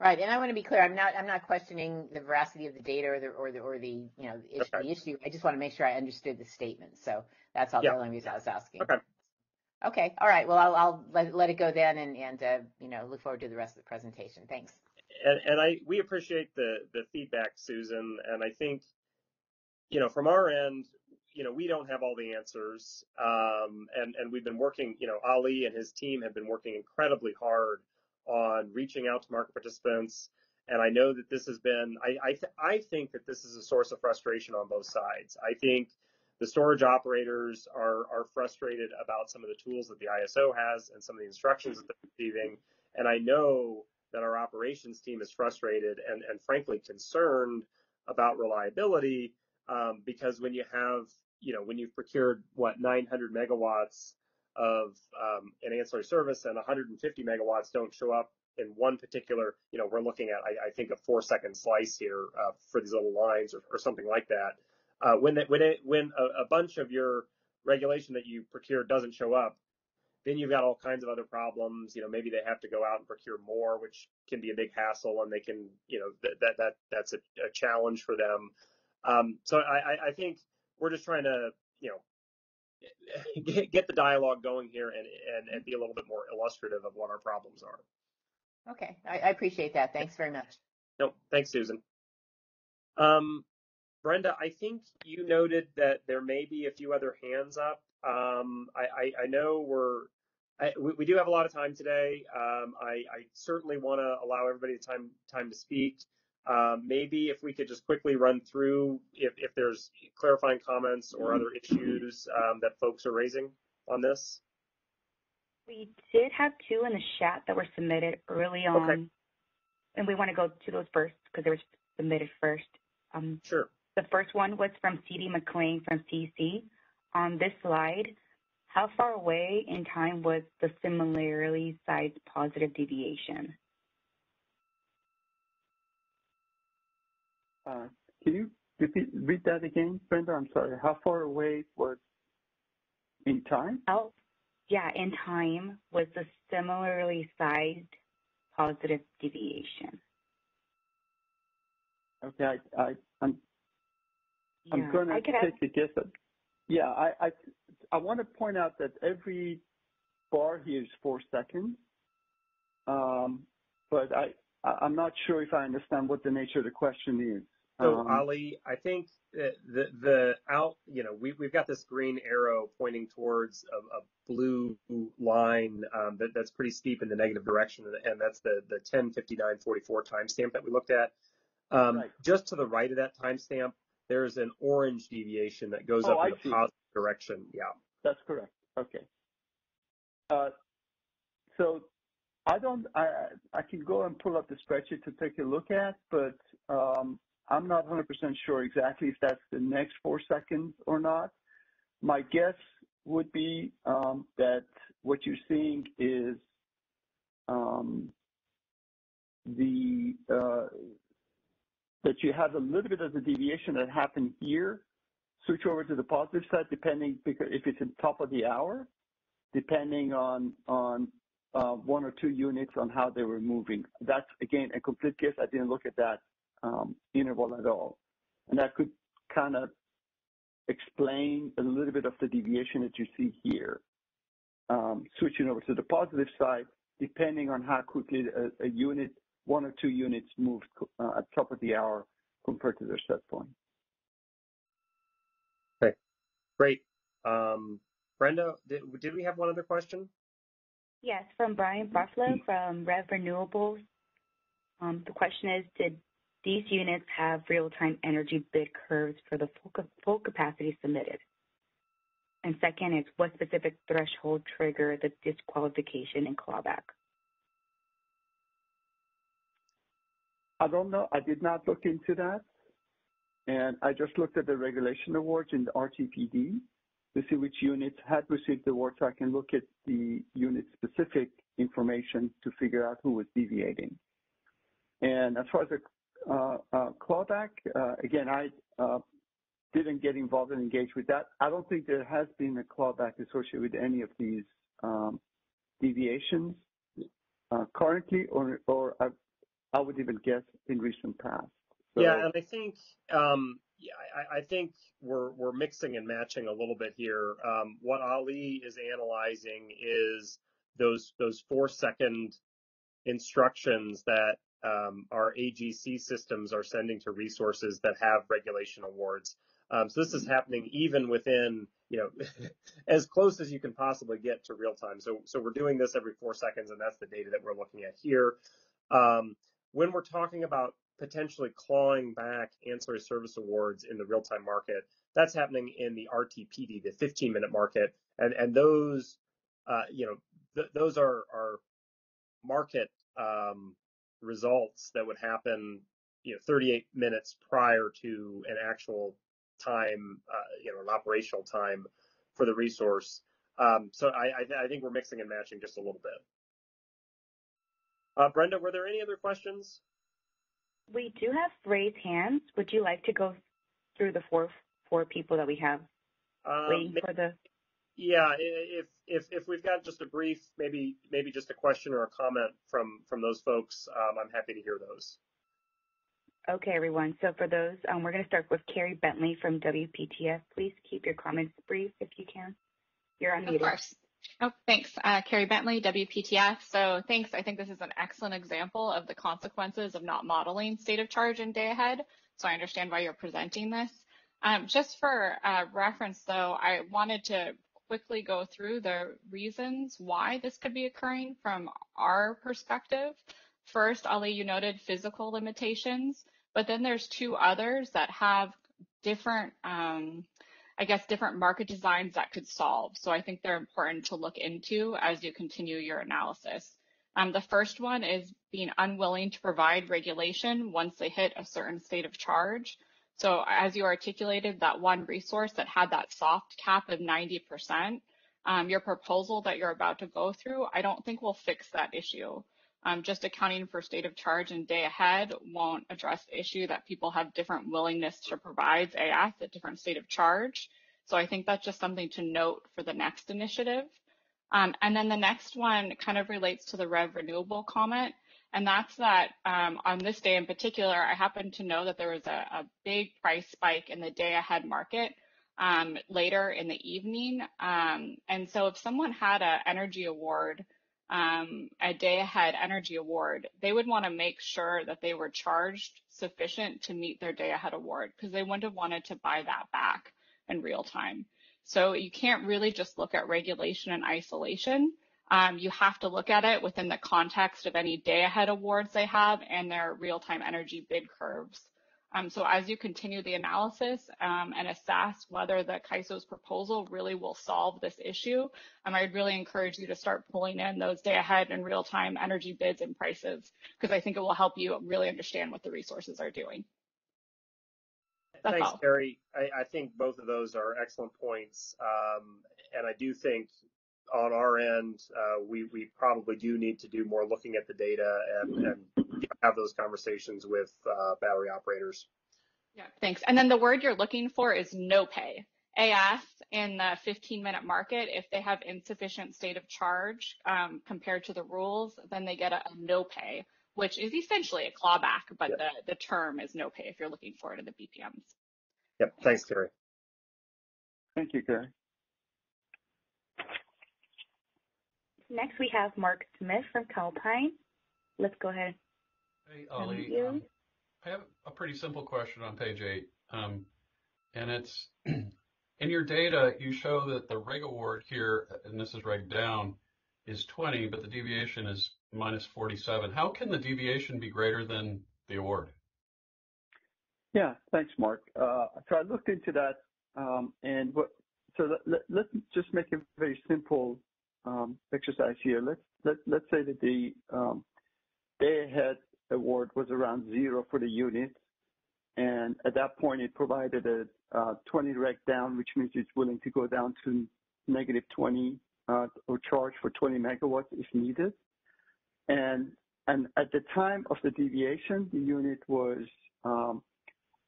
[SPEAKER 6] Right, and I want to be clear. I'm not. I'm not questioning the veracity of the data or the or the or the you know the issue.
[SPEAKER 2] Okay.
[SPEAKER 6] The issue. I just want to make sure I understood the statement. So that's all
[SPEAKER 2] Yeah.
[SPEAKER 6] the only reason I was asking.
[SPEAKER 2] Okay.
[SPEAKER 6] Okay. All right. Well, I'll, I'll let, let it go then, and and uh, you know look forward to the rest of the presentation. Thanks.
[SPEAKER 2] and, and I we appreciate the the feedback, Susan. And I think, you know, from our end, you know, we don't have all the answers. Um, and and we've been working, you know, Ali and his team have been working incredibly hard on reaching out to market participants. And I know that this has been, I I, th- I think that this is a source of frustration on both sides. I think the storage operators are are frustrated about some of the tools that the ISO has and some of the instructions that they're receiving. And I know that our operations team is frustrated and, and frankly concerned about reliability um, because when you have, you know, when you've procured what 900 megawatts of um, an ancillary service and 150 megawatts don't show up in one particular, you know, we're looking at, I, I think, a four second slice here uh, for these little lines or, or something like that. Uh, when it, when it, when a, a bunch of your regulation that you procure doesn't show up, then you've got all kinds of other problems. You know, maybe they have to go out and procure more, which can be a big hassle, and they can, you know, that that, that that's a, a challenge for them. Um, so I, I think we're just trying to, you know, get, get the dialogue going here and, and and be a little bit more illustrative of what our problems are.
[SPEAKER 6] Okay. I, I appreciate that. Thanks very much.
[SPEAKER 2] No, thanks, Susan. Um, Brenda, I think you noted that there may be a few other hands up. Um, I, I, I know we're, I, we, we do have a lot of time today. Um, I, I certainly want to allow everybody the time, time to speak. Um, maybe if we could just quickly run through if, if there's clarifying comments or other issues um, that folks are raising on this.
[SPEAKER 1] We did have two in the chat that were submitted early on,
[SPEAKER 2] Okay.
[SPEAKER 1] and we want to go to those first because they were submitted first. Um,
[SPEAKER 2] Sure.
[SPEAKER 1] the first one was from CD McLean from CC. On this slide, how far away in time was the similarly sized positive deviation?
[SPEAKER 5] Can you repeat, read that again, Brenda? I'm sorry. How far away was in time?
[SPEAKER 1] Oh, yeah, in time was the similarly sized positive deviation?
[SPEAKER 5] Okay, I, I, I'm, I'm going to
[SPEAKER 1] could have,
[SPEAKER 5] take a guess. At, yeah, I, I, I want to point out that every bar here is four seconds. Um, but I- I'm not sure if I understand what the nature of the question is.
[SPEAKER 2] So
[SPEAKER 5] Um,
[SPEAKER 2] Ali, I think the the out, you know, we we've got this green arrow pointing towards a, a blue line um, that that's pretty steep in the negative direction, and that's the the 105944 timestamp that we looked at. Um,
[SPEAKER 5] Right.
[SPEAKER 2] Just to the right of that timestamp, there's an orange deviation that goes
[SPEAKER 5] Oh,
[SPEAKER 2] up
[SPEAKER 5] I
[SPEAKER 2] in the
[SPEAKER 5] see.
[SPEAKER 2] positive direction. Yeah.
[SPEAKER 5] That's correct. Okay. Uh, so I don't. I I can go and pull up the spreadsheet to take a look at, but um, I'm not 100% sure exactly if that's the next four seconds or not. My guess would be um, that what you're seeing is um, the uh, that you have a little bit of the deviation that happened here switch over to the positive side depending because if it's at top of the hour, depending on on one or two units on how they were moving. That's, again, a complete guess. I didn't look at that um, interval at all. And that could kind of explain a little bit of the deviation that you see here. Um, switching over to the positive side, depending on how quickly a, unit, one or two units moved uh, at top of the hour compared to their set point.
[SPEAKER 2] Okay, great. Um, Brenda, did we have one other question?
[SPEAKER 1] Yes, from Brian Buffalo from Rev Renewables. Um, the question is, did these units have real-time energy bid curves for the full, full capacity submitted? And second is, what specific threshold trigger the disqualification and clawback?
[SPEAKER 5] I don't know. I did not look into that. And I just looked at the regulation awards in the RTPD to see which units had received the award so I can look at the unit specific information to figure out who was deviating. And as far as the uh, uh, clawback, uh, again, I uh, didn't get involved and engage with that. I don't think there has been a clawback associated with any of these um, deviations uh, currently, or, or I, I, would even guess in recent past.
[SPEAKER 2] So, yeah, and I think um, I, I, think we're we're mixing and matching a little bit here. Um, what Ali is analyzing is those those four second instructions that um, our AGC systems are sending to resources that have regulation awards. Um, so this is happening even within, you know, as close as you can possibly get to real time. So, so we're doing this every four seconds, and that's the data that we're looking at here. Um, when we're talking about potentially clawing back ancillary service awards in the real-time market. That's happening in the RTPD, the 15-minute market, and and those, uh, you know, th- those are are market um, results that would happen, you know, 38 minutes prior to an actual time, uh, you know, an operational time for the resource. Um, so I, I, I think we're mixing and matching just a little bit. Uh, Brenda, were there any other questions?
[SPEAKER 1] We do have raised hands. Would you like to go through the four four people that we have um, waiting for the?
[SPEAKER 2] Yeah, if if if we've got just a brief, maybe maybe just a question or a comment from from those folks, um, I'm happy to hear those.
[SPEAKER 1] Okay, everyone. So for those, um, we're going to start with Carrie Bentley from WPTF. Please keep your comments brief if you can. You're unmuted.
[SPEAKER 7] Of course. Oh, thanks. Uh, Carrie Bentley, WPTF. So thanks. I think this is an excellent example of the consequences of not modeling state of charge and day ahead. So I understand why you're presenting this. Um, just for uh, reference, though, I wanted to quickly go through the reasons why this could be occurring from our perspective. First, Ali, you noted physical limitations, but then there's two others that have different um, I guess, different market designs that could solve. So I think they're important to look into as you continue your analysis. Um, the first one is being unwilling to provide regulation once they hit a certain state of charge. So as you articulated, that one resource that had that soft cap of 90%, um, your proposal that you're about to go through, I don't think will fix that issue. Um, just accounting for state of charge and day ahead won't address the issue that people have different willingness to provide AS at different state of charge. So I think that's just something to note for the next initiative. Um, and then the next one kind of relates to the Rev Renewable comment. And that's that um, on this day in particular, I happen to know that there was a, a big price spike in the day ahead market um, later in the evening. Um, and so if someone had an energy award um, a day ahead energy award, they would want to make sure that they were charged sufficient to meet their day ahead award because they wouldn't have wanted to buy that back in real time. So you can't really just look at regulation in isolation. Um, you have to look at it within the context of any day ahead awards they have and their real time energy bid curves. Um, so as you continue the analysis um, and assess whether the CAISO's proposal really will solve this issue, um, I'd really encourage you to start pulling in those day ahead and real time energy bids and prices, because I think it will help you really understand what the resources are doing.
[SPEAKER 2] That's Thanks, all. Carrie. I, I, think both of those are excellent points. Um, and I do think on our end, uh, we, we probably do need to do more looking at the data and, and have those conversations with uh, battery operators.
[SPEAKER 7] Yeah, thanks. And then the word you're looking for is no pay. AS in the 15 minute market, if they have insufficient state of charge um, compared to the rules, then they get a, a, no pay, which is essentially a clawback, but yep. the, the term is no pay if you're looking for it in the BPMs.
[SPEAKER 2] Yep. Thanks, Carrie.
[SPEAKER 5] Thank you, Carrie.
[SPEAKER 1] Next, we have Mark Smith from Calpine. Let's go ahead.
[SPEAKER 8] Hey, Ali. Um, I have a pretty simple question on page eight. Um, and it's in your data, you show that the reg award here, and this is reg down, is 20, but the deviation is minus 47. How can the deviation be greater than the award?
[SPEAKER 5] Yeah, thanks, Mark. Uh, so I looked into that, um, and what, so let, let, us just make a very simple um, exercise here. Let's let, let's say that the um, day ahead award was around zero for the unit, and at that point it provided a uh, 20 reg down, which means it's willing to go down to negative 20 uh, or charge for 20 megawatts if needed. And and at the time of the deviation, the unit was um,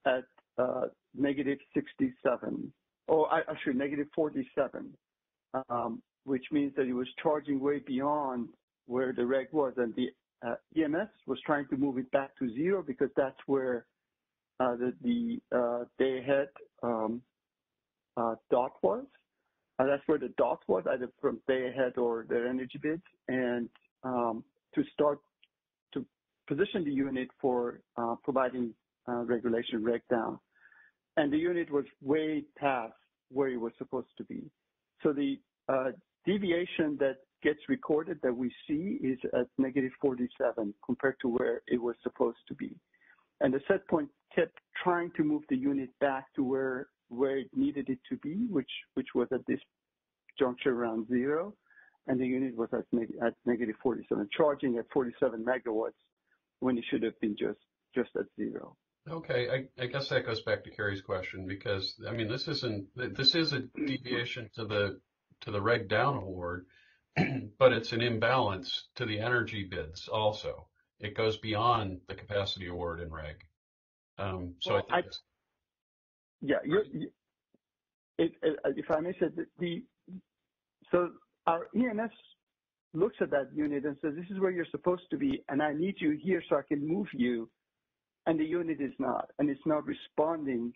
[SPEAKER 5] at uh, negative 67, or actually negative 47, um, which means that it was charging way beyond where the reg was, and the EMS was trying to move it back to zero because that's where uh, the, the uh, day ahead um, uh, dot was. That's where the dot was, either from day ahead or their energy bids, and um, to start to position the unit for providing regulation breakdown. And the unit was way past where it was supposed to be. So the deviation that gets recorded that we see is at negative 47 compared to where it was supposed to be. And the set point kept trying to move the unit back to where where it needed it to be, which which was at this juncture around zero, and the unit was at, neg- at negative 47, charging at 47 megawatts when it should have been just just at zero.
[SPEAKER 8] Okay, I, guess that goes back to Carrie's question because I mean this isn't this is a deviation to the to the reg down award, but it's an imbalance to the energy bids also. It goes beyond the capacity award in reg. Um, so well, I think. I,
[SPEAKER 5] yeah, you're, you, it, it, if I may say, the, the so our EMS looks at that unit and says, "This is where you're supposed to be, and I need you here so I can move you," and the unit is not, and it's not responding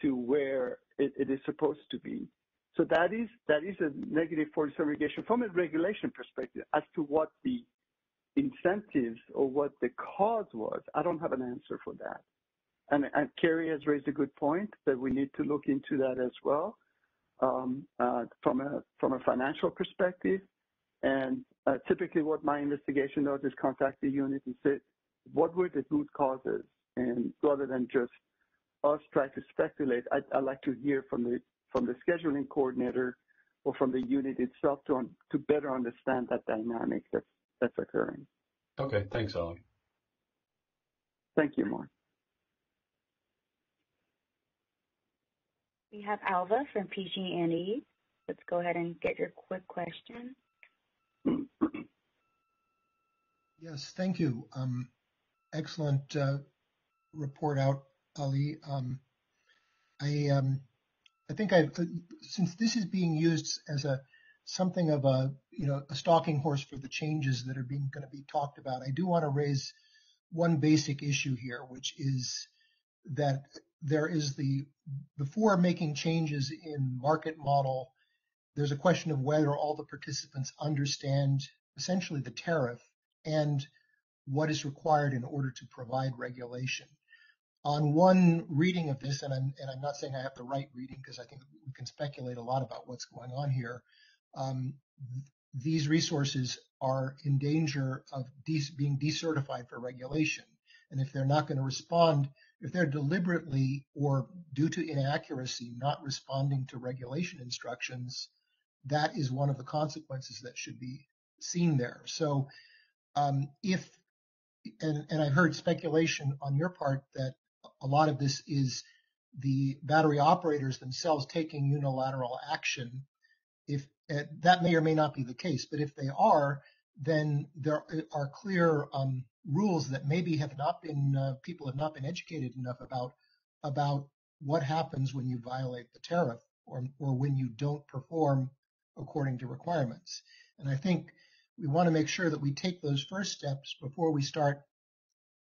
[SPEAKER 5] to where it, it is supposed to be. So that is that is a negative 47 regulation from a regulation perspective as to what the incentives or what the cause was. I don't have an answer for that. And, Carrie has raised a good point that we need to look into that as well um, uh, from a from a financial perspective. And uh, typically, what my investigation does is contact the unit and say, what were the root causes? And rather than just us try to speculate, I, I like to hear from the from the scheduling coordinator or from the unit itself to to better understand that dynamic that's that's occurring.
[SPEAKER 8] Okay, thanks, Ali.
[SPEAKER 5] Thank you, Mark.
[SPEAKER 1] We have Alva from PG&E. Let's go ahead and get your quick question.
[SPEAKER 3] Yes, thank you. Um, excellent uh, report out, Ali. Um, I um, I think I've since this is being used as a something of a you know a stalking horse for the changes that are being going to be talked about. I do want to raise one basic issue here, which is that there is the before making changes in market model, there's a question of whether all the participants understand essentially the tariff and what is required in order to provide regulation. On one reading of this, and I'm, and I'm not saying I have the right reading because I think we can speculate a lot about what's going on here, um, these resources are in danger of de- being decertified for regulation. And if they're not going to respond if they're deliberately or due to inaccuracy not responding to regulation instructions, that is one of the consequences that should be seen there. So um, if, and, and I've heard speculation on your part that a lot of this is the battery operators themselves taking unilateral action. If uh, that may or may not be the case, but if they are, then there are clear um, rules that maybe have not been uh, people have not been educated enough about about what happens when you violate the tariff. or, or when you don't perform according to requirements. And I think we want to make sure that we take those first steps before we start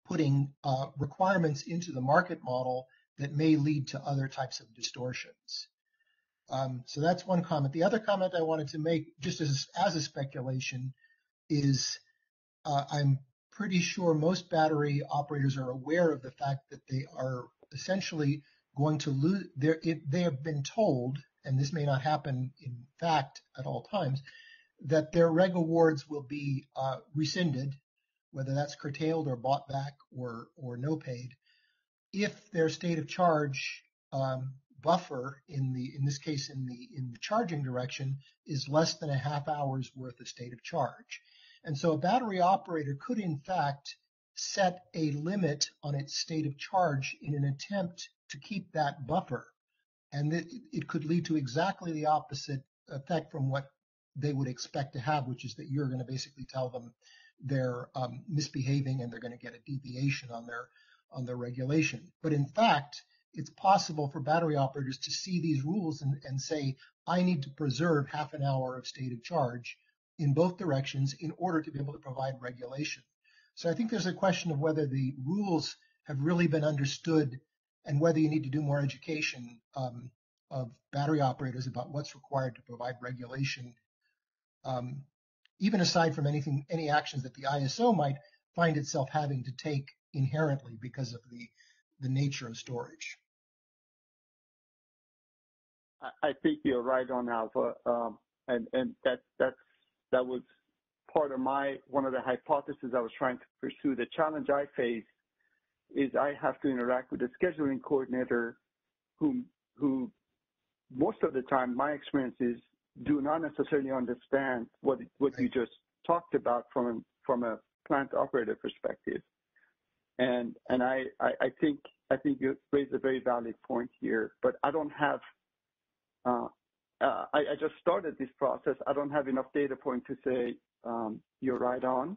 [SPEAKER 3] putting uh, requirements into the market model that may lead to other types of distortions. Um, so that's one comment. The other comment I wanted to make, just as, as a speculation, is uh, I'm pretty sure most battery operators are aware of the fact that they are essentially going to lose. Their, they have been told, and this may not happen in fact at all times, that their reg awards will be uh, rescinded, whether that's curtailed or bought back or or no paid, if their state of charge um, buffer in the in this case in the in the charging direction is less than a half hour's worth of state of charge. And so a battery operator could in fact set a limit on its state of charge in an attempt to keep that buffer. And it, it could lead to exactly the opposite effect from what they would expect to have, which is that you're going to basically tell them they're um, misbehaving and they're going to get a deviation on their on their regulation. But in fact, it's possible for battery operators to see these rules and, and say, I need to preserve half an hour of state of charge in both directions in order to be able to provide regulation. So I think there's a question of whether the rules have really been understood and whether you need to do more education um, of battery operators about what's required to provide regulation, um, even aside from anything, any actions that the ISO might find itself having to take inherently because of the the nature of storage.
[SPEAKER 5] I think you're right on Alva, um, and and that that's that was part of my one of the hypotheses I was trying to pursue. The challenge I face is I have to interact with a scheduling coordinator who who most of the time my experience is do not necessarily understand what what you just talked about from from a plant operator perspective. And and I, I, I think I think you raised a very valid point here, but I don't have uh, uh, I, I, just started this process. I don't have enough data point to say um, you're right on.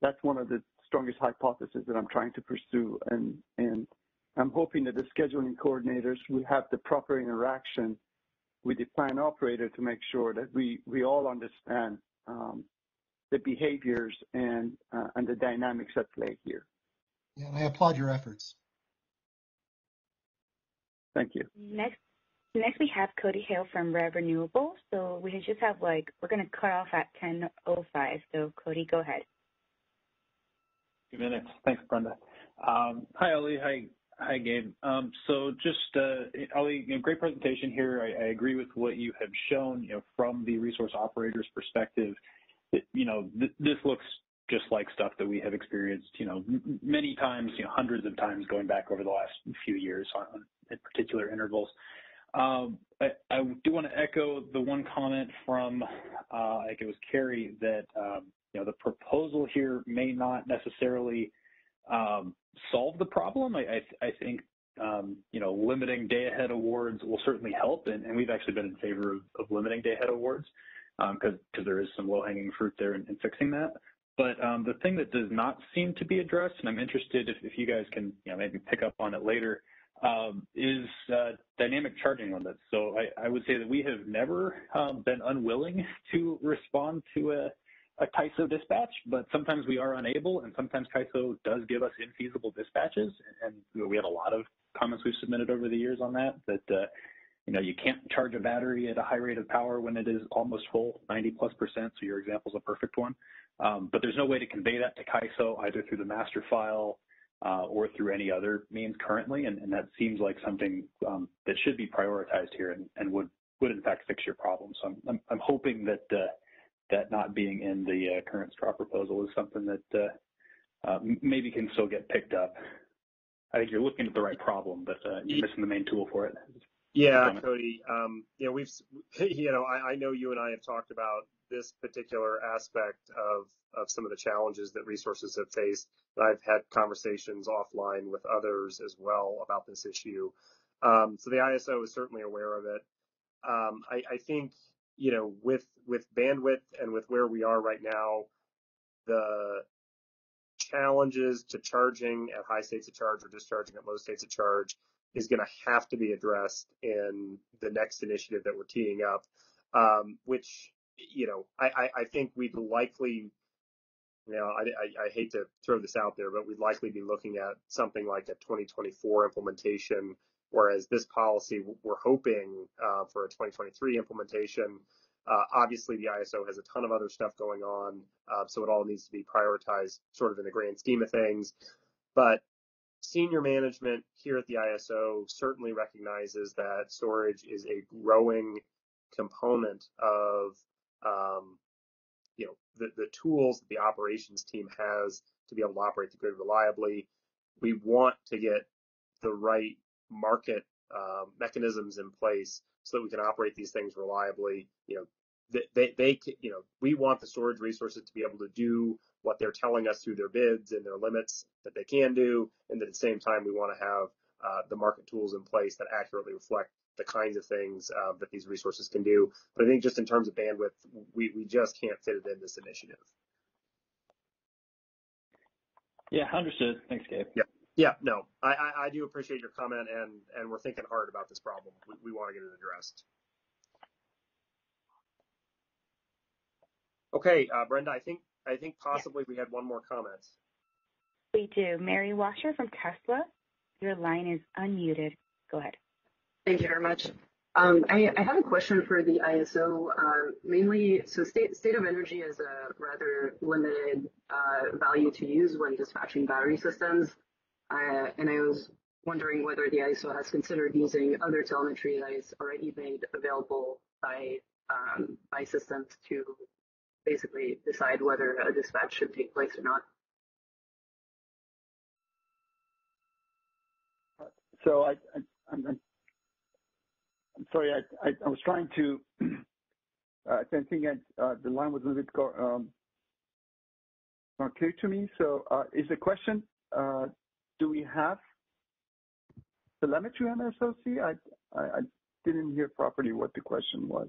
[SPEAKER 5] That's one of the strongest hypotheses that I'm trying to pursue, and and I'm hoping that the scheduling coordinators will have the proper interaction with the plan operator to make sure that we we all understand um, the behaviors and uh, and the dynamics at play here.
[SPEAKER 3] Yeah, and I applaud your efforts.
[SPEAKER 5] Thank you.
[SPEAKER 1] Next Next, we have Cody Hale from Rev Renewable. So we just have like, we're going to cut off at 10.05. So Cody, go ahead.
[SPEAKER 9] Two minutes. Thanks, Brenda. Um, hi, Ali. Hi, hi, Gabe. Um, so just, uh, Ali, you know, great presentation here. I, agree with what you have shown, you know, from the resource operator's perspective. You know, th this looks just like stuff that we have experienced, you know, many times, you know, hundreds of times going back over the last few years on, at particular intervals. Um, I, do want to echo the one comment from, uh, I think it was Carrie, that um, you know the proposal here may not necessarily solve the problem. I, I, I think um, you know limiting day-ahead awards will certainly help, and, and, we've actually been in favor of, of limiting day-ahead awards because um, there is some low-hanging fruit there in, in fixing that. But um, the thing that does not seem to be addressed, and I'm interested if, if you guys can you know maybe pick up on it later, um, is uh, dynamic charging limits. So I, I, would say that we have never um, been unwilling to respond to a, a CAISO dispatch, but sometimes we are unable, and sometimes CAISO does give us infeasible dispatches. And we have a lot of comments we've submitted over the years on that, that uh, you know, you can't charge a battery at a high rate of power when it is almost full, 90 plus percent. So your example is a perfect one. Um, but there's no way to convey that to CAISO either through the master file uh, or through any other means currently, and, and that seems like something um, that should be prioritized here and, and, would would in fact fix your problem. So I'm I'm, I'm hoping that uh, that not being in the uh, current straw proposal is something that uh, uh, maybe can still get picked up. I think you're looking at the right problem, but uh, you're missing the main tool for it.
[SPEAKER 2] Yeah, Cody. Um, you know, we've, you know, I, I, know you and I have talked about this particular aspect of, of some of the challenges that resources have faced. I've had conversations offline with others as well about this issue. Um, so the ISO is certainly aware of it. Um, I, I think, you know, with, with bandwidth and with where we are right now, the challenges to charging at high states of charge or discharging at low states of charge is going to have to be addressed in the next initiative that we're teeing up, um, which, you know, I, I, I, think we'd likely, you know, I, I, I, hate to throw this out there, but we'd likely be looking at something like a 2024 implementation, whereas this policy, we're hoping uh, for a 2023 implementation. Uh, obviously, the ISO has a ton of other stuff going on, uh, so it all needs to be prioritized sort of in the grand scheme of things. But senior management here at the ISO certainly recognizes that storage is a growing component of um, you know the, the tools that the operations team has to be able to operate the grid reliably. We want to get the right market uh, mechanisms in place so that we can operate these things reliably. You know, they, they, you know, we want the storage resources to be able to do what they're telling us through their bids and their limits that they can do, and that at the same time, we want to have uh, the market tools in place that accurately reflect the kinds of things uh, that these resources can do. But I think just in terms of bandwidth, we, we just can't fit it in this initiative.
[SPEAKER 9] Yeah, understood. Thanks, Gabe.
[SPEAKER 2] Yeah. Yeah, no, I, I, I do appreciate your comment, and, and we're thinking hard about this problem. We, we want to get it addressed. Okay, uh, Brenda, I think I think possibly we had one more comment.
[SPEAKER 1] We do. Mary Washer from Tesla, your line is unmuted. Go ahead.
[SPEAKER 10] Thank you very much. Um, I, I, have a question for the ISO, uh, mainly, so state, state of energy is a rather limited uh, value to use when dispatching battery systems. Uh, and I was wondering whether the ISO has considered using other telemetry that is already made available by, um, by systems to basically decide whether a dispatch should take place or not.
[SPEAKER 5] So I, I'm sorry, I, I, I, was trying to, uh, I think uh, the line was a little bit um, not clear to me. So uh, is the question, uh, do we have telemetry on SOC? I, I, I, didn't hear properly what the question was.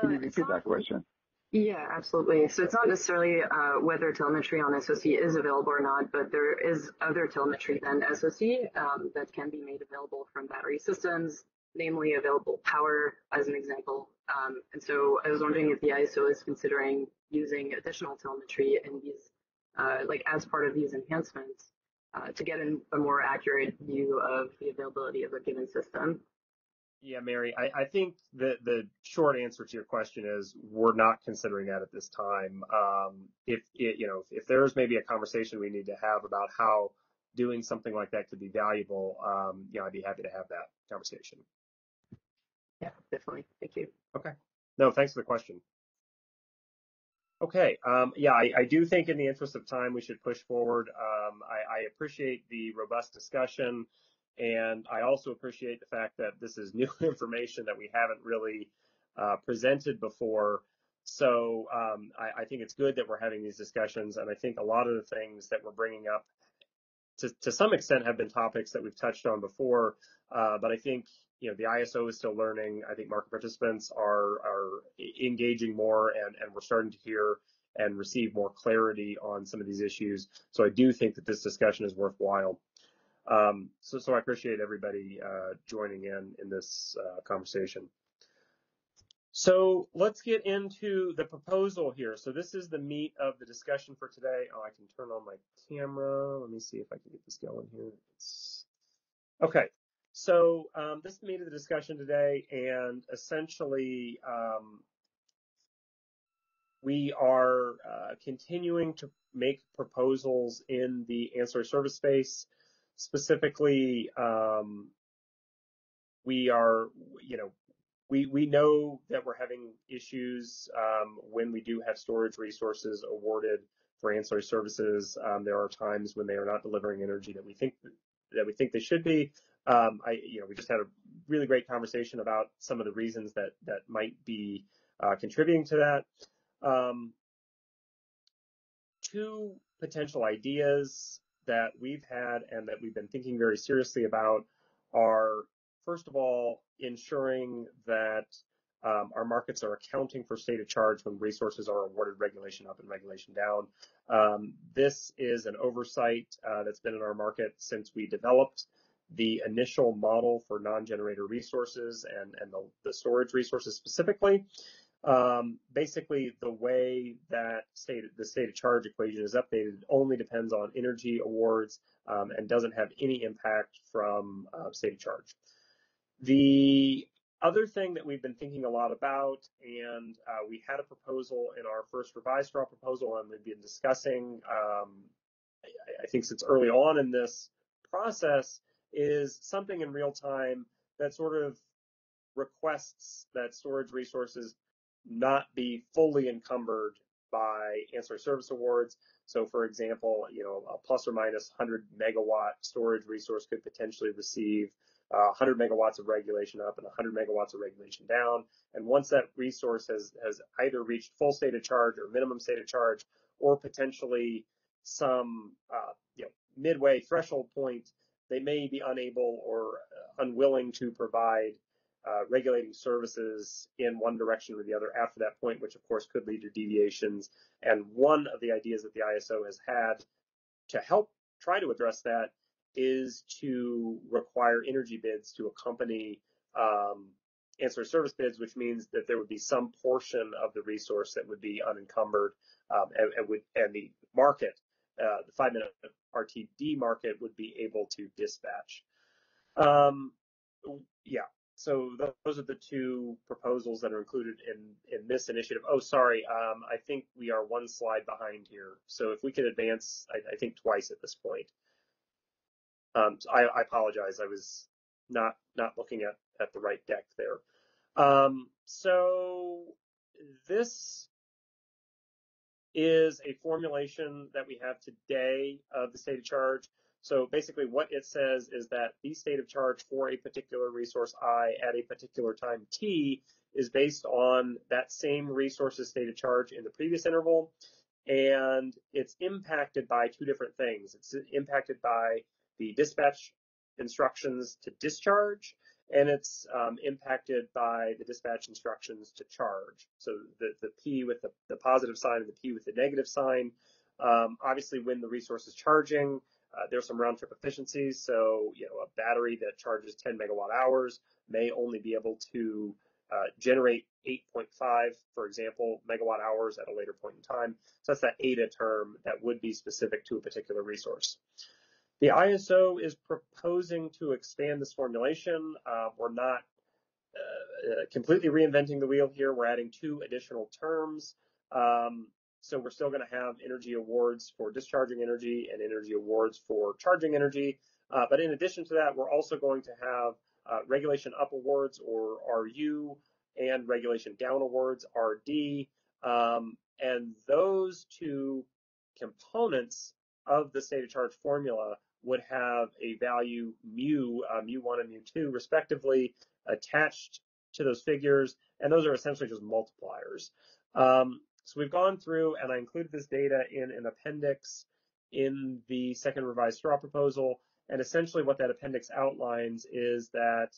[SPEAKER 5] Can you uh, repeat that question?
[SPEAKER 10] Yeah, absolutely. So it's not necessarily uh, whether telemetry on SOC is available or not, but there is other telemetry than SOC um, that can be made available from battery systems, namely available power as an example. Um, and so I was wondering if the ISO is considering using additional telemetry in these, uh, like as part of these enhancements, uh, to get a more accurate view of the availability of a given system.
[SPEAKER 2] Yeah, Mary, I, I think the, the short answer to your question is we're not considering that at this time. Um, if it, you know, if there's maybe a conversation we need to have about how doing something like that could be valuable, um, you know, I'd be happy to have that conversation.
[SPEAKER 10] Yeah, definitely. Thank you.
[SPEAKER 2] Okay. No, thanks for the question. Okay. Um, yeah, I, I, do think in the interest of time, we should push forward. Um, I, I, appreciate the robust discussion. And I also appreciate the fact that this is new information that we haven't really uh, presented before. So um, I, I, think it's good that we're having these discussions. And I think a lot of the things that we're bringing up to, to some extent have been topics that we've touched on before. Uh, but I think, you know, the ISO is still learning. I think market participants are, are engaging more and, and we're starting to hear and receive more clarity on some of these issues. So I do think that this discussion is worthwhile. Um, so, so I appreciate everybody uh, joining in in this uh, conversation. So let's get into the proposal here. So this is the meat of the discussion for today. Oh, I can turn on my camera. Let me see if I can get this going here. It's... Okay. So um, this of the discussion today, and essentially um, we are uh, continuing to make proposals in the ancillary service space specifically, um, we are, you know, we, we know that we're having issues um, when we do have storage resources awarded for ancillary services. Um, there are times when they are not delivering energy that we think that we think they should be. Um, I, you know, we just had a really great conversation about some of the reasons that that might be uh, contributing to that. Um, two potential ideas that we've had and that we've been thinking very seriously about are, first of all, ensuring that um, our markets are accounting for state of charge when resources are awarded regulation up and regulation down. Um, this is an oversight uh, that's been in our market since we developed the initial model for non-generator resources and, and the, the storage resources specifically. Um, basically, the way that state, the state of charge equation is updated only depends on energy awards um, and doesn't have any impact from uh, state of charge. The other thing that we've been thinking a lot about, and uh, we had a proposal in our first revised straw proposal, and we've been discussing, um, I, I think since early on in this process, is something in real time that sort of requests that storage resources not be fully encumbered by ancillary service awards. So for example, you know, a plus or minus 100 megawatt storage resource could potentially receive uh, 100 megawatts of regulation up and 100 megawatts of regulation down. And once that resource has, has either reached full state of charge or minimum state of charge, or potentially some uh, you know, midway threshold point, they may be unable or uh, unwilling to provide uh, regulating services in one direction or the other after that point, which of course could lead to deviations. And one of the ideas that the ISO has had to help try to address that is to require energy bids to accompany um, ancillary service bids, which means that there would be some portion of the resource that would be unencumbered um, and, and, would and the market, uh, the five minute RTD market would be able to dispatch. Um, yeah, so those are the two proposals that are included in in this initiative. Oh, sorry, um, I think we are one slide behind here. So if we could advance, I, I think twice at this point. Um, so I, I, apologize. I was not not looking at at the right deck there. Um, so this is a formulation that we have today of the state of charge. So basically what it says is that the state of charge for a particular resource I at a particular time T is based on that same resource's state of charge in the previous interval. And it's impacted by two different things. It's impacted by the dispatch instructions to discharge, and it's um, impacted by the dispatch instructions to charge. So the, the P with the, the positive sign and the P with the negative sign. Um, obviously, when the resource is charging, uh, there's some round trip efficiencies. So, you know, a battery that charges 10 megawatt hours may only be able to uh, generate 8.5, for example, megawatt hours at a later point in time. So that's that eta term that would be specific to a particular resource. The ISO is proposing to expand this formulation. Uh, we're not uh, completely reinventing the wheel here. We're adding two additional terms. Um, so we're still going to have energy awards for discharging energy and energy awards for charging energy. Uh, but in addition to that, we're also going to have uh, regulation up awards or RU and regulation down awards RD. Um, and those two components of the state of charge formula would have a value mu, uh, mu1 and mu2 respectively attached to those figures, and those are essentially just multipliers. Um, so we've gone through, and I included this data in an appendix in the second revised straw proposal, and essentially what that appendix outlines is that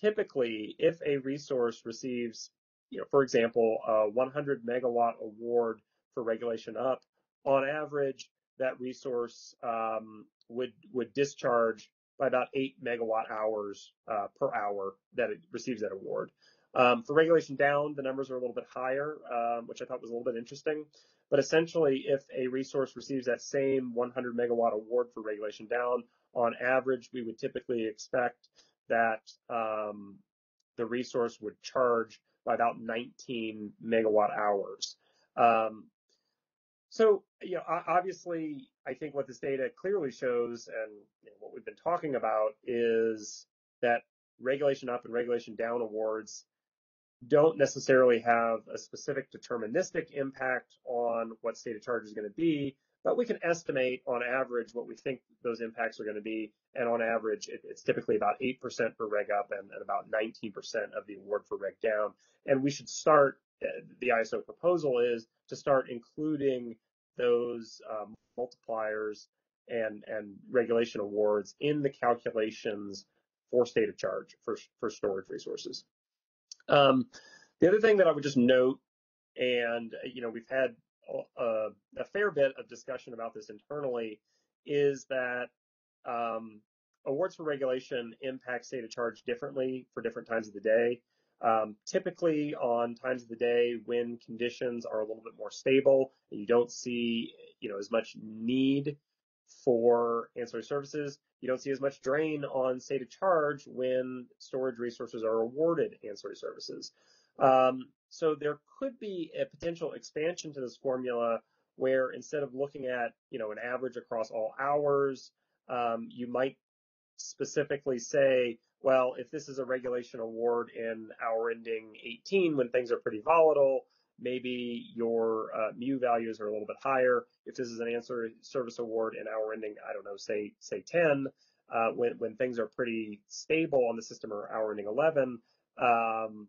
[SPEAKER 2] typically if a resource receives, you know, for example, a 100 megawatt award for regulation up, on average, that resource um, would would discharge by about eight megawatt hours uh, per hour that it receives that award. Um, for regulation down, the numbers are a little bit higher, um, which I thought was a little bit interesting. But essentially, if a resource receives that same 100 megawatt award for regulation down, on average, we would typically expect that um, the resource would charge by about 19 megawatt hours. Um, so, you know, obviously, I think what this data clearly shows and you know, what we've been talking about is that regulation up and regulation down awards don't necessarily have a specific deterministic impact on what state of charge is going to be, but we can estimate on average what we think those impacts are going to be. And on average, it, it's typically about 8% for reg up and, and about 19% of the award for reg down. And we should start the ISO proposal is to start including those um, multipliers and and regulation awards in the calculations for state of charge for for storage resources. Um, the other thing that I would just note, and you know we've had a, uh, a fair bit of discussion about this internally, is that um, awards for regulation impact state of charge differently for different times of the day. Um, typically on times of the day when conditions are a little bit more stable and you don't see, you know, as much need for ancillary services, you don't see as much drain on state of charge when storage resources are awarded ancillary services. Um, so there could be a potential expansion to this formula where instead of looking at, you know, an average across all hours, um, you might specifically say, well, if this is a regulation award in hour ending 18 when things are pretty volatile, maybe your uh, mu values are a little bit higher. If this is an answer service award in hour ending, I don't know, say say 10, uh, when when things are pretty stable on the system or hour ending 11, um,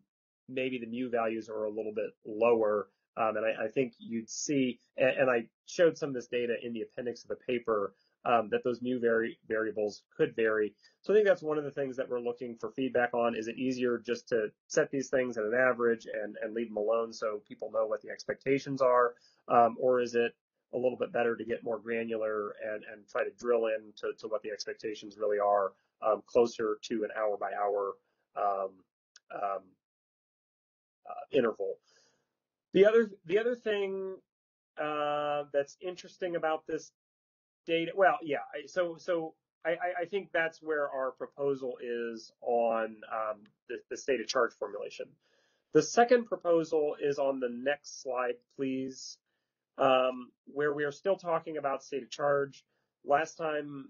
[SPEAKER 2] maybe the mu values are a little bit lower. Um, and I, I, think you'd see, and, and, I showed some of this data in the appendix of the paper, um, that those new vari variables could vary. So I think that's one of the things that we're looking for feedback on. Is it easier just to set these things at an average and, and leave them alone so people know what the expectations are? Um, or is it a little bit better to get more granular and, and try to drill in to, to what the expectations really are um, closer to an hour by hour um, um, uh, interval. The other the other thing uh, that's interesting about this data. Well, yeah. So so I, I think that's where our proposal is on um, the, the state of charge formulation. The second proposal is on the next slide, please, um, where we are still talking about state of charge. Last time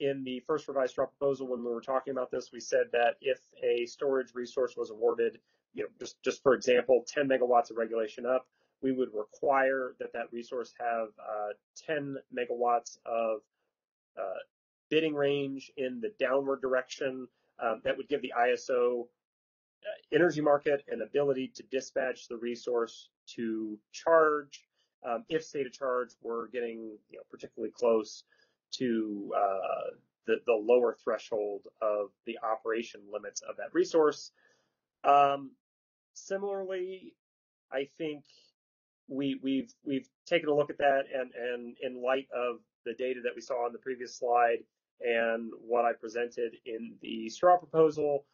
[SPEAKER 2] in the first revised draft proposal, when we were talking about this, we said that if a storage resource was awarded, you know, just, just for example, 10 megawatts of regulation up, we would require that that resource have uh, 10 megawatts of uh, bidding range in the downward direction. Um, that would give the ISO uh, energy market an ability to dispatch the resource to charge um, if state of charge were getting you know, particularly close to uh, the, the lower threshold of the operation limits of that resource. Um, similarly, I think we, we've we've taken a look at that, and and in light of the data that we saw on the previous slide and what I presented in the straw proposal,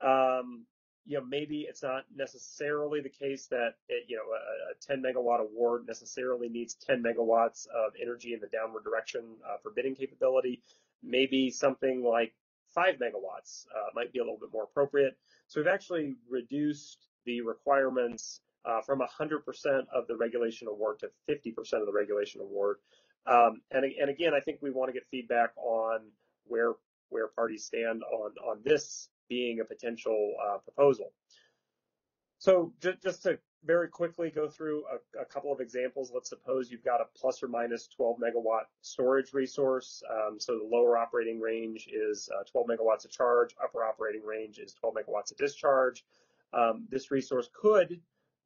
[SPEAKER 2] um, you know, maybe it's not necessarily the case that it, you know a, a 10 megawatt award necessarily needs 10 megawatts of energy in the downward direction uh, for bidding capability. Maybe something like five megawatts uh, might be a little bit more appropriate. So we've actually reduced the requirements uh, from 100% of the regulation award to 50% of the regulation award. Um, and, and again, I think we want to get feedback on where where parties stand on on this being a potential uh, proposal. So just, just to very quickly go through a, a, couple of examples. Let's suppose you've got a plus or minus 12 megawatt storage resource. Um, so the lower operating range is uh, 12 megawatts of charge, upper operating range is 12 megawatts of discharge. Um, this resource could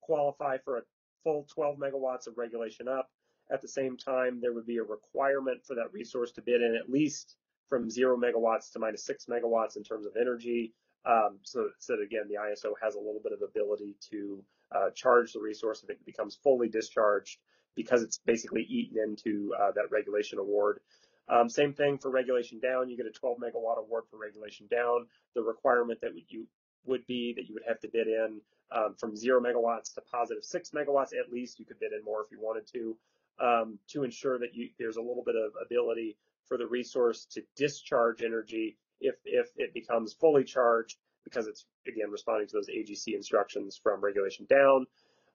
[SPEAKER 2] qualify for a full 12 megawatts of regulation up. At the same time, there would be a requirement for that resource to bid in at least from zero megawatts to minus six megawatts in terms of energy. Um, so, so again, the ISO has a little bit of ability to uh, charge the resource if it becomes fully discharged because it's basically eaten into uh, that regulation award. Um, same thing for regulation down. You get a 12 megawatt award for regulation down. The requirement that you would be that you would have to bid in um, from zero megawatts to positive six megawatts at least. You could bid in more if you wanted to, um, to ensure that you, there's a little bit of ability for the resource to discharge energy if, if it becomes fully charged because it's again responding to those AGC instructions from regulation down.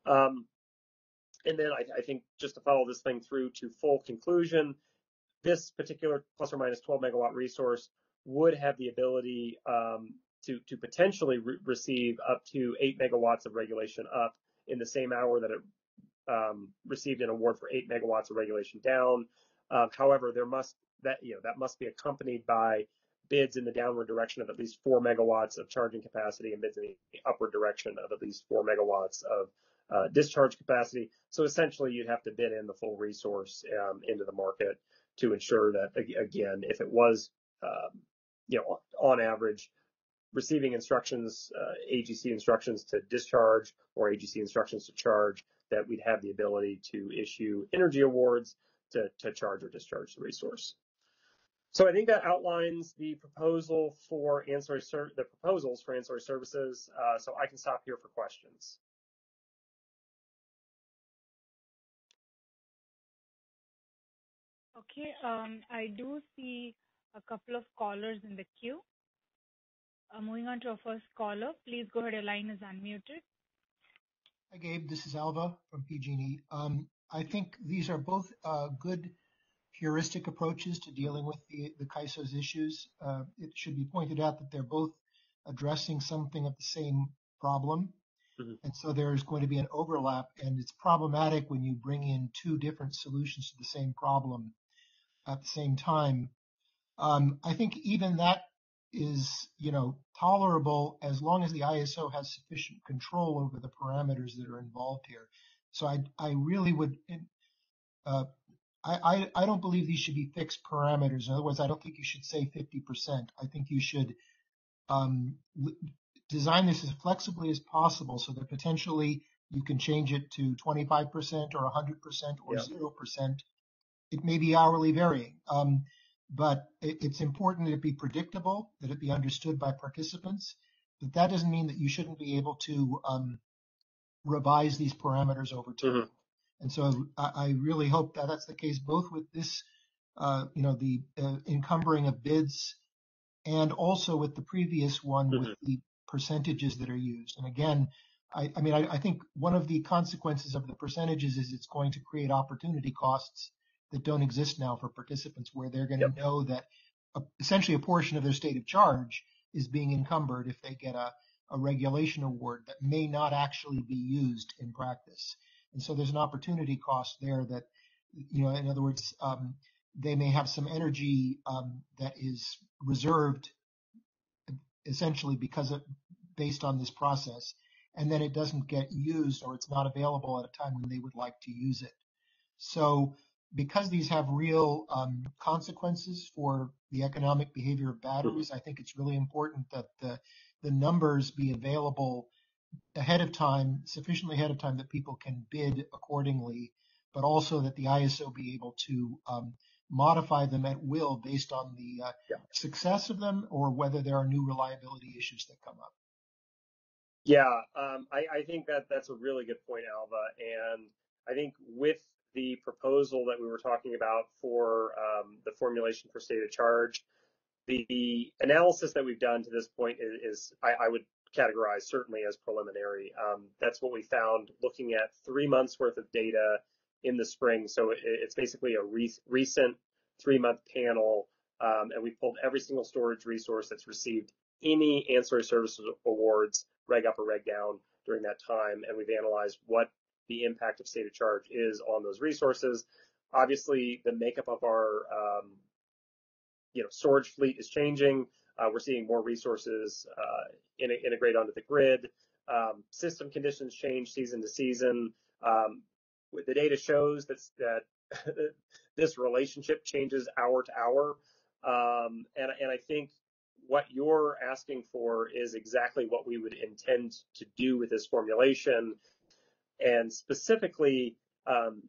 [SPEAKER 2] Um, and then I, I, think just to follow this thing through to full conclusion, this particular plus or minus 12 megawatt resource would have the ability um, to, to potentially re receive up to eight megawatts of regulation up in the same hour that it um, received an award for eight megawatts of regulation down. Uh, however, there must that you know that must be accompanied by bids in the downward direction of at least four megawatts of charging capacity and bids in the upward direction of at least four megawatts of uh, discharge capacity. So essentially, you'd have to bid in the full resource um, into the market to ensure that again, if it was um, you know on average receiving instructions, uh, AGC instructions to discharge or AGC instructions to charge, that we'd have the ability to issue energy awards to, to charge or discharge the resource. So I think that outlines the proposal for ancillary the proposals for ancillary services. Uh, so I can stop here for questions.
[SPEAKER 11] Okay, um, I do see a couple of callers in the queue. Uh, moving on to our first caller, please go ahead. Your line is unmuted.
[SPEAKER 3] Hi, Gabe. This is Alva from PG&E. Um, I think these are both uh, good heuristic approaches to dealing with the, the CAISO's issues. Uh, it should be pointed out that they're both addressing something of the same problem. Mm-hmm. And so there's going to be an overlap, and it's problematic when you bring in two different solutions to the same problem at the same time. Um, I think even that is, you know, tolerable as long as the ISO has sufficient control over the parameters that are involved here. So I, I really would uh, I, I, don't believe these should be fixed parameters. In other words, I don't think you should say 50%. I think you should um, design this as flexibly as possible so that potentially you can change it to 25% or 100% or yeah. 0%. It may be hourly varying. Um, but it, it's important that it be predictable, that it be understood by participants. But that doesn't mean that you shouldn't be able to um, revise these parameters over time. Mm-hmm. And so I, I really hope that that's the case both with this, uh, you know, the uh, encumbering of bids and also with the previous one mm-hmm. with the percentages that are used. And again, I, I mean, I, I, think one of the consequences of the percentages is it's going to create opportunity costs that don't exist now for participants where they're going yep. to know that a, essentially a portion of their state of charge is being encumbered if they get a, a regulation award that may not actually be used in practice. And so there's an opportunity cost there that, you know, in other words, um, they may have some energy um, that is reserved essentially because of based on this process, and then it doesn't get used or it's not available at a time when they would like to use it. So because these have real um, consequences for the economic behavior of batteries, I think it's really important that the the numbers be available ahead of time, sufficiently ahead of time that people can bid accordingly, but also that the ISO be able to um, modify them at will based on the uh, yeah. success of them or whether there are new reliability issues that come up.
[SPEAKER 2] Yeah, um, I, I, think that that's a really good point, Alva. And I think with the proposal that we were talking about for um, the formulation for state of charge, the analysis that we've done to this point is, is I, I, would categorize certainly as preliminary. Um, that's what we found looking at three months worth of data in the spring. So it, it's basically a re- recent three month panel, um, and we pulled every single storage resource that's received any ancillary services awards, reg up or reg down during that time, and we've analyzed what the impact of state of charge is on those resources. Obviously, the makeup of our um, you know storage fleet is changing. Uh, we're seeing more resources uh, integrate onto the grid. Um, system conditions change season to season. Um, the data shows that, that this relationship changes hour to hour. Um, and, and I think what you're asking for is exactly what we would intend to do with this formulation. And specifically, um,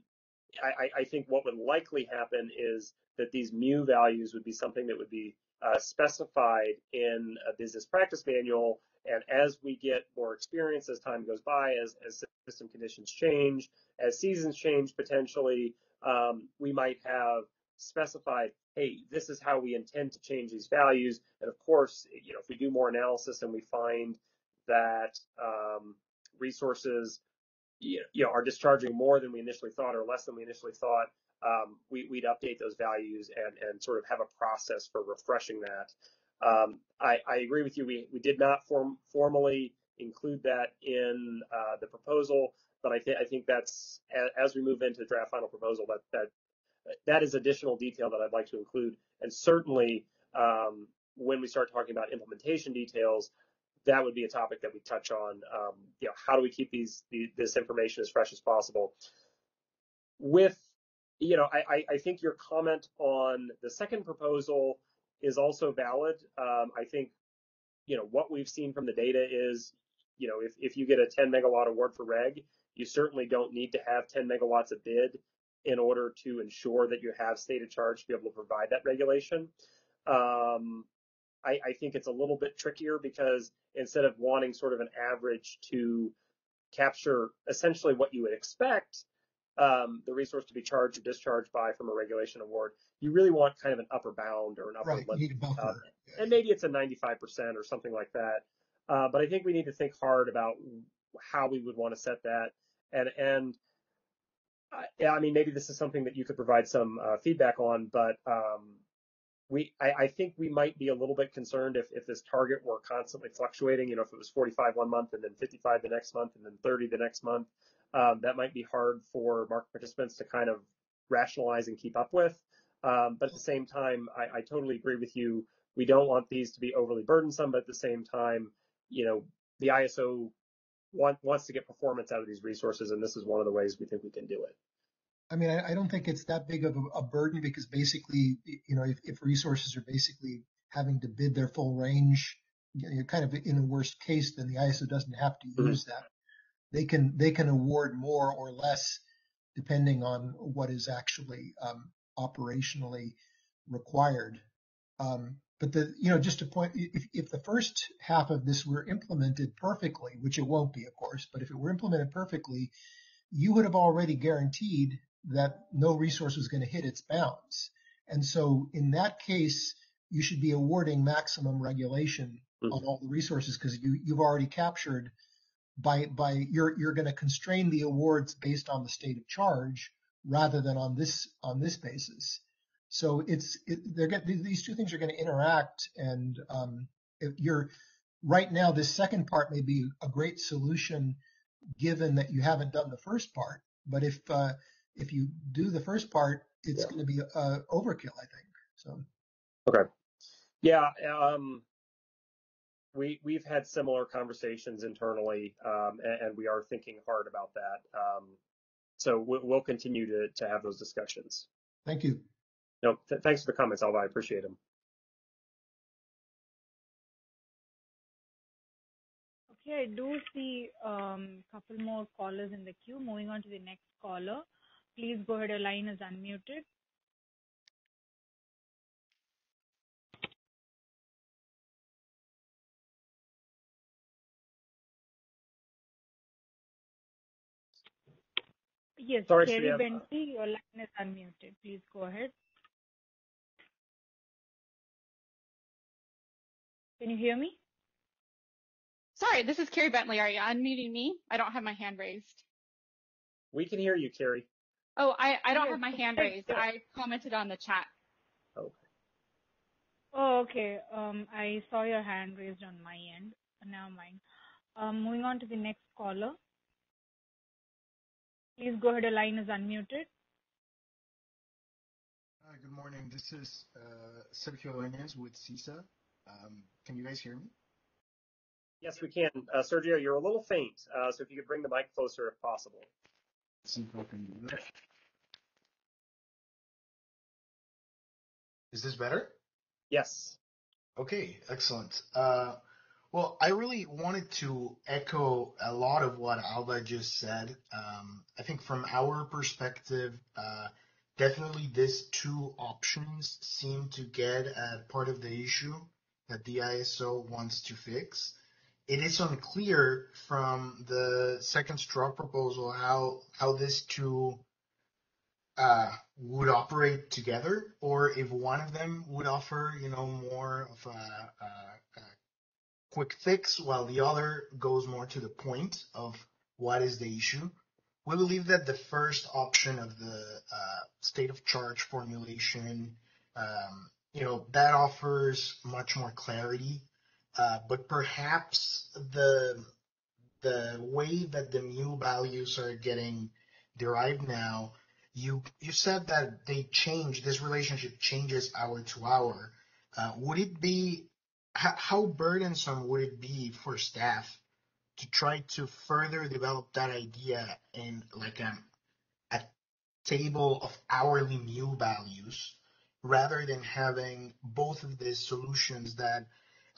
[SPEAKER 2] I, I, think what would likely happen is that these mu values would be something that would be uh, specified in a business practice manual. And as we get more experience as time goes by, as, as system conditions change, as seasons change potentially, um, we might have specified, hey, this is how we intend to change these values. And of course, you know, if we do more analysis and we find that um, resources you know, are discharging more than we initially thought or less than we initially thought, um, we, would update those values and, and sort of have a process for refreshing that. Um, I, I, agree with you. We, we did not form, formally include that in uh, the proposal, but I, th- I think that's as, as we move into the draft final proposal, that that that is additional detail that I'd like to include. And certainly, um, when we start talking about implementation details, that would be a topic that we touch on. Um, you know, how do we keep these, the, this information as fresh as possible? With you know, I, I think your comment on the second proposal is also valid. Um, I think, you know, what we've seen from the data is, you know, if, if you get a 10 megawatt award for reg, you certainly don't need to have 10 megawatts of bid. in order to ensure that you have state of charge to be able to provide that regulation. Um, I, I, think it's a little bit trickier because instead of wanting sort of an average to capture essentially what you would expect um, the resource to be charged or discharged by from a regulation award, you really want kind of an upper bound or an upper
[SPEAKER 3] right, limit. Uh,
[SPEAKER 2] and maybe it's a 95% or something like that. Uh, but I think we need to think hard about how we would want to set that. And, and yeah, I mean, maybe this is something that you could provide some uh, feedback on, but um, we, I, I, think we might be a little bit concerned if, if this target were constantly fluctuating. You know, if it was 45 one month and then 55 the next month and then 30 the next month, um, that might be hard for market participants to kind of rationalize and keep up with. Um, but at the same time, I, I, totally agree with you. We don't want these to be overly burdensome, but at the same time, you know, the ISO want, wants to get performance out of these resources, and this is one of the ways we think we can do it.
[SPEAKER 3] I mean, I, I don't think it's that big of a, a, burden because basically, you know, if, if resources are basically having to bid their full range, you're kind of in a worst case, then the ISO doesn't have to mm-hmm. use that. They can they can award more or less depending on what is actually um, operationally required. Um, but the you know just to point if, if the first half of this were implemented perfectly, which it won't be, of course, but if it were implemented perfectly, you would have already guaranteed that no resource was going to hit its bounds. And so in that case, you should be awarding maximum regulation mm-hmm. on all the resources because you, you've already captured by, by you're, you're going to constrain the awards based on the state of charge rather than on this, on this basis. So it's, it, they're get, these two things are going to interact and, um, you're right now, this second part may be a great solution given that you haven't done the first part. But if, uh, if you do the first part, it's yeah. going to be uh, overkill, I think. So.
[SPEAKER 2] Okay. Yeah. Um, we we've had similar conversations internally, um, and, and, we are thinking hard about that. Um, so we'll, we'll, continue to to have those discussions.
[SPEAKER 3] Thank you.
[SPEAKER 2] No, th- thanks for the comments, Alva. I appreciate them.
[SPEAKER 11] Okay, I do see a um, couple more callers in the queue. Moving on to the next caller. Please go ahead. Your line is unmuted. Yes, Sorry, Carrie Bentley, your line is unmuted. Please go ahead. Can you hear me?
[SPEAKER 7] Sorry, this is Carrie Bentley. Are you unmuting me? I don't have my hand raised.
[SPEAKER 2] We can hear you, Carrie.
[SPEAKER 7] Oh, I, I don't have my hand raised. I commented on the chat.
[SPEAKER 2] Okay.
[SPEAKER 11] Oh, okay. Um, I saw your hand raised on my end. Now mine. Um, moving on to the next caller. Please go ahead. The line is unmuted.
[SPEAKER 12] Hi, good morning. This is uh, Sergio Dueñas with CESA. Um, can you guys hear me?
[SPEAKER 2] Yes, we can. Uh, Sergio, you're a little faint, uh, so if you could bring the mic closer if possible.
[SPEAKER 12] See if I can do that. Is this better?
[SPEAKER 2] Yes.
[SPEAKER 12] Okay, excellent. Uh, well, I really wanted to echo a lot of what Alva just said. Um, I think from our perspective, uh, definitely these two options seem to get at part of the issue that the ISO wants to fix it is unclear from the second straw proposal how how these two uh, would operate together, or if one of them would offer, you know, more of a, a, a quick fix, while the other goes more to the point of what is the issue. We believe that the first option of the uh, state of charge formulation, um, you know, that offers much more clarity uh, but perhaps the the way that the mu values are getting derived now, you you said that they change. This relationship changes hour to hour. Uh, would it be how, how burdensome would it be for staff to try to further develop that idea in like a, a table of hourly mu values rather than having both of these solutions that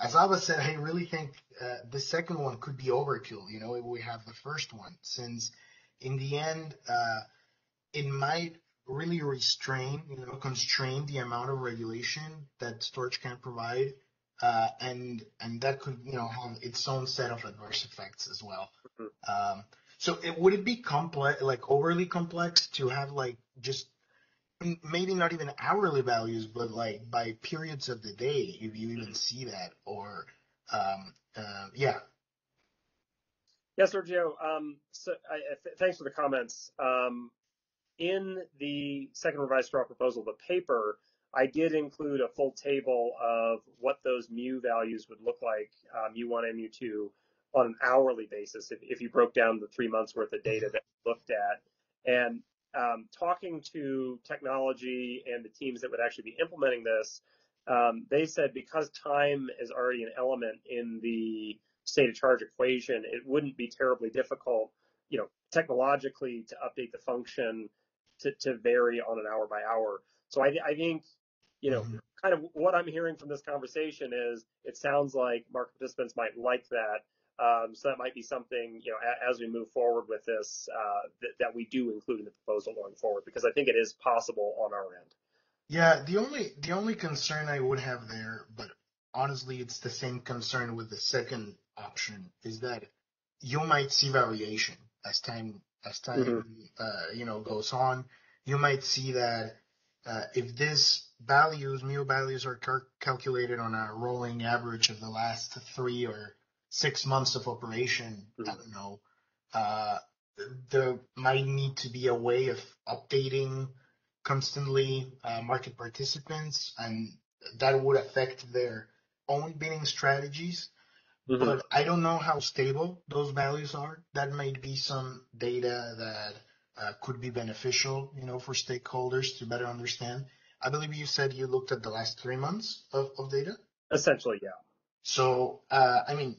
[SPEAKER 12] as said, I really think uh, the second one could be overkill. You know, if we have the first one, since in the end, uh, it might really restrain, you know, constrain the amount of regulation that storage can provide, uh, and and that could, you know, have its own set of adverse effects as well. Mm-hmm. Um, so it would it be complex, like overly complex, to have like just maybe not even hourly values, but like by periods of the day, if you even see that, or um, uh, yeah.
[SPEAKER 2] Yeah, Sergio. Um, so I, th- thanks for the comments. Um, in the second revised straw proposal, the paper, I did include a full table of what those mu values would look like, uh, mu1 and mu2, on an hourly basis if, if you broke down the three months worth of data that we looked at. And um, talking to technology and the teams that would actually be implementing this, um, they said because time is already an element in the state of charge equation, it wouldn't be terribly difficult, you know, technologically to update the function to, to vary on an hour by hour. So I, I think, you know, mm-hmm. kind of what I'm hearing from this conversation is it sounds like market participants might like that. Um, so that might be something, you know, a, as we move forward with this, uh, th- that we do include in the proposal going forward, because I think it is possible on our end.
[SPEAKER 12] Yeah, the only the only concern I would have there, but honestly, it's the same concern with the second option, is that you might see variation as time as time mm-hmm. uh, you know goes on. You might see that uh, if this values, mu values are cal- calculated on a rolling average of the last three or six months of operation, mm-hmm. I don't know, uh, there might need to be a way of updating constantly uh, market participants, and that would affect their own bidding strategies. Mm-hmm. But I don't know how stable those values are. That might be some data that uh, could be beneficial, you know, for stakeholders to better understand. I believe you said you looked at the last three months of, of data.
[SPEAKER 2] Essentially, yeah.
[SPEAKER 12] So, uh, I mean,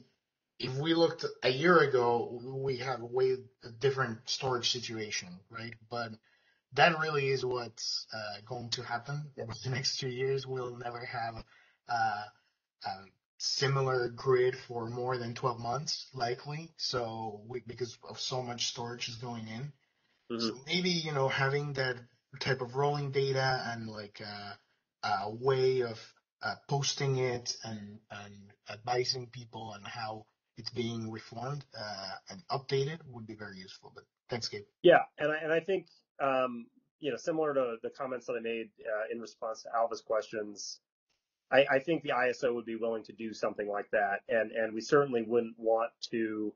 [SPEAKER 12] if we looked a year ago, we have a way different storage situation, right? But that really is what's uh, going to happen over the next two years. We'll never have uh, a similar grid for more than 12 months, likely. So we, because of so much storage is going in. Mm-hmm. So maybe, you know, having that type of rolling data and like uh, a way of uh, posting it and, and advising people on how it's being reformed uh, and updated would be very useful. But thanks, Gabe.
[SPEAKER 2] Yeah, and I, and I think um, you know similar to the comments that I made uh, in response to Alva's questions, I, I, think the ISO would be willing to do something like that, and and we certainly wouldn't want to.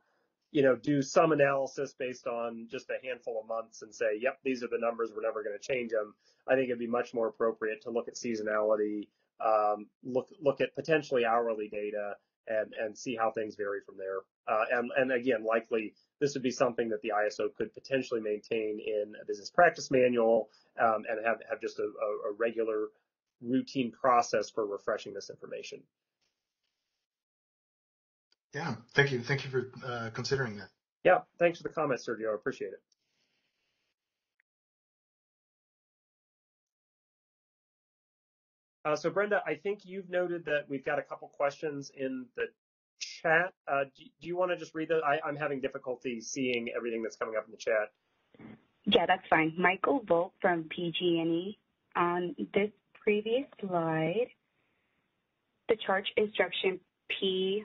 [SPEAKER 2] You know, do some analysis based on just a handful of months and say, yep, these are the numbers. We're never going to change them. I think it'd be much more appropriate to look at seasonality, um, look look at potentially hourly data, and, and see how things vary from there. Uh, and, and again, likely this would be something that the ISO could potentially maintain in a business practice manual um, and have, have just a, a, regular routine process for refreshing this information.
[SPEAKER 12] Yeah, thank you. Thank you for uh, considering that.
[SPEAKER 2] Yeah, thanks for the comment, Sergio. I appreciate it. Uh, so Brenda, I think you've noted that we've got a couple questions in the chat. Uh, do, do, you want to just read those? I, am having difficulty seeing everything that's coming up in the chat.
[SPEAKER 1] Yeah, that's fine. Michael Volk from PG&E. On this previous slide, the charge instruction P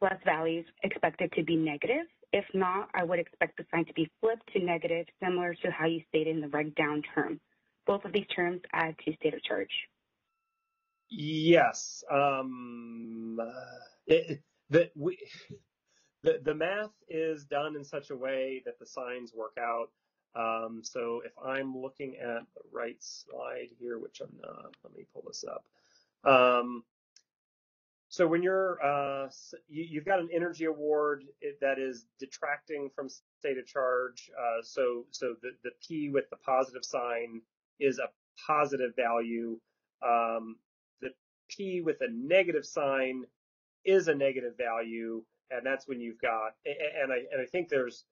[SPEAKER 1] plus values expected to be negative. If not, I would expect the sign to be flipped to negative, similar to how you stated in the reg down term. Both of these terms add to state of charge.
[SPEAKER 2] Yes. Um, it, the, we, the, the math is done in such a way that the signs work out. Um, so if I'm looking at the right slide here, which I'm not, let me pull this up. Um, so when you're, uh, you, have got an energy award that is detracting from state of charge. Uh, so, so the, the P with the positive sign is a positive value. Um, the P with a negative sign is a negative value, and that's when you've got, and I, and I think there's,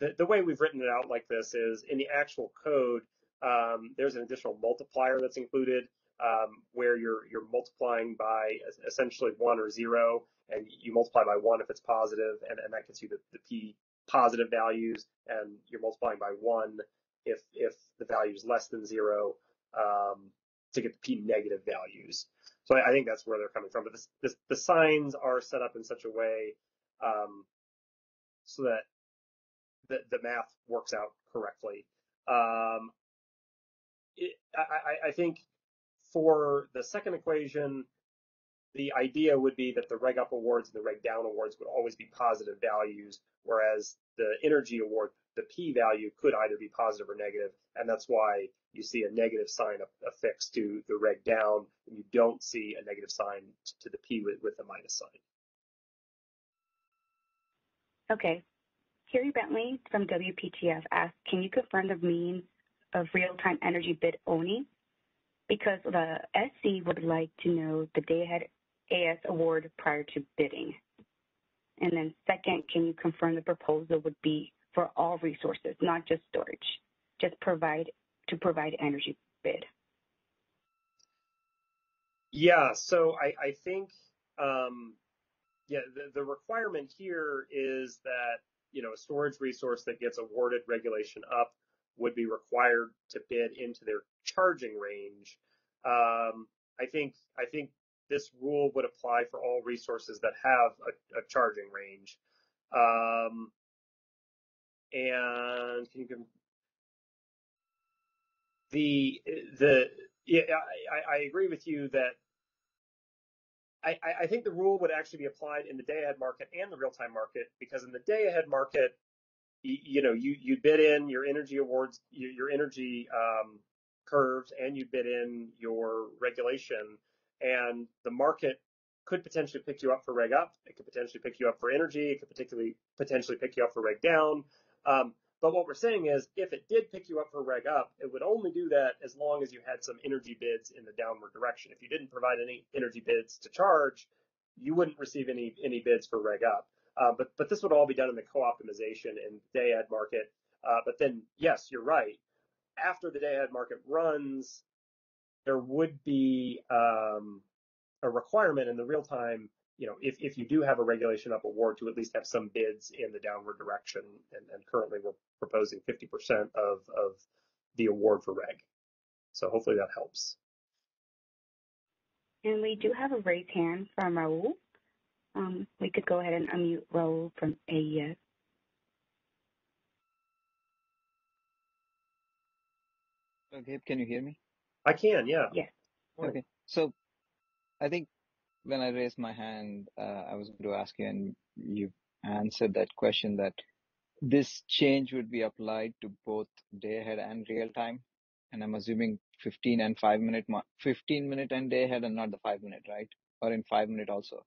[SPEAKER 2] the, the way we've written it out like this is in the actual code, um, there's an additional multiplier that's included um, where you're you're multiplying by essentially one or zero, and you multiply by one if it's positive, and, and that gets you the, the p positive values, and you're multiplying by one if if the value is less than zero um, to get the p negative values. So I, I, think that's where they're coming from. But this, this, the signs are set up in such a way um, so that the, the math works out correctly. Um, it, I, I think for the second equation, the idea would be that the reg up awards and the reg down awards would always be positive values, whereas the energy award, the p value could either be positive or negative, and that's why you see a negative sign affixed to the reg down, and you don't see a negative sign to the p with, with the minus sign.
[SPEAKER 1] Okay. Carrie Bentley from WPTF asked, can you confirm the means of real-time energy bid only? Because the SC would like to know the day-ahead AS award prior to bidding. And then second, can you confirm the proposal would be for all resources, not just storage, just provide to provide energy bid?
[SPEAKER 2] Yeah, so I, I think, um, yeah, the, the requirement here is that, you know, a storage resource that gets awarded regulation up would be required to bid into their charging range. Um, I think, I think this rule would apply for all resources that have a, a charging range. Um, and can you give the the yeah, I, I agree with you that I, I think the rule would actually be applied in the day ahead market and the real time market because in the day ahead market, you, you know, you you bid in your energy awards, your, your energy um, curves, and you bid in your regulation, and the market could potentially pick you up for reg up. It could potentially pick you up for energy. It could particularly potentially pick you up for reg down. Um, but what we're saying is if it did pick you up for reg up, it would only do that as long as you had some energy bids in the downward direction. If you didn't provide any energy bids to charge, you wouldn't receive any any bids for reg up. Uh, but but this would all be done in the co-optimization and day ahead market. Uh, but then yes, you're right. After the day ahead market runs, there would be um, a requirement in the real time you know, if, if you do have a regulation up award to at least have some bids in the downward direction, and, and currently we're proposing 50% of, of the award for reg. So hopefully that helps.
[SPEAKER 1] And we do have a raised hand from Raul. Um, we could go ahead and unmute Raul from AES.
[SPEAKER 13] Okay, can you hear me?
[SPEAKER 2] I can, yeah.
[SPEAKER 1] Yes.
[SPEAKER 13] Okay, so I think when I raised my hand, uh, I was going to ask you, and you answered that question that this change would be applied to both day ahead and real time. And I'm assuming 15 and 5 minute, 15 minute and day ahead and not the 5 minute, right? Or in 5 minute also.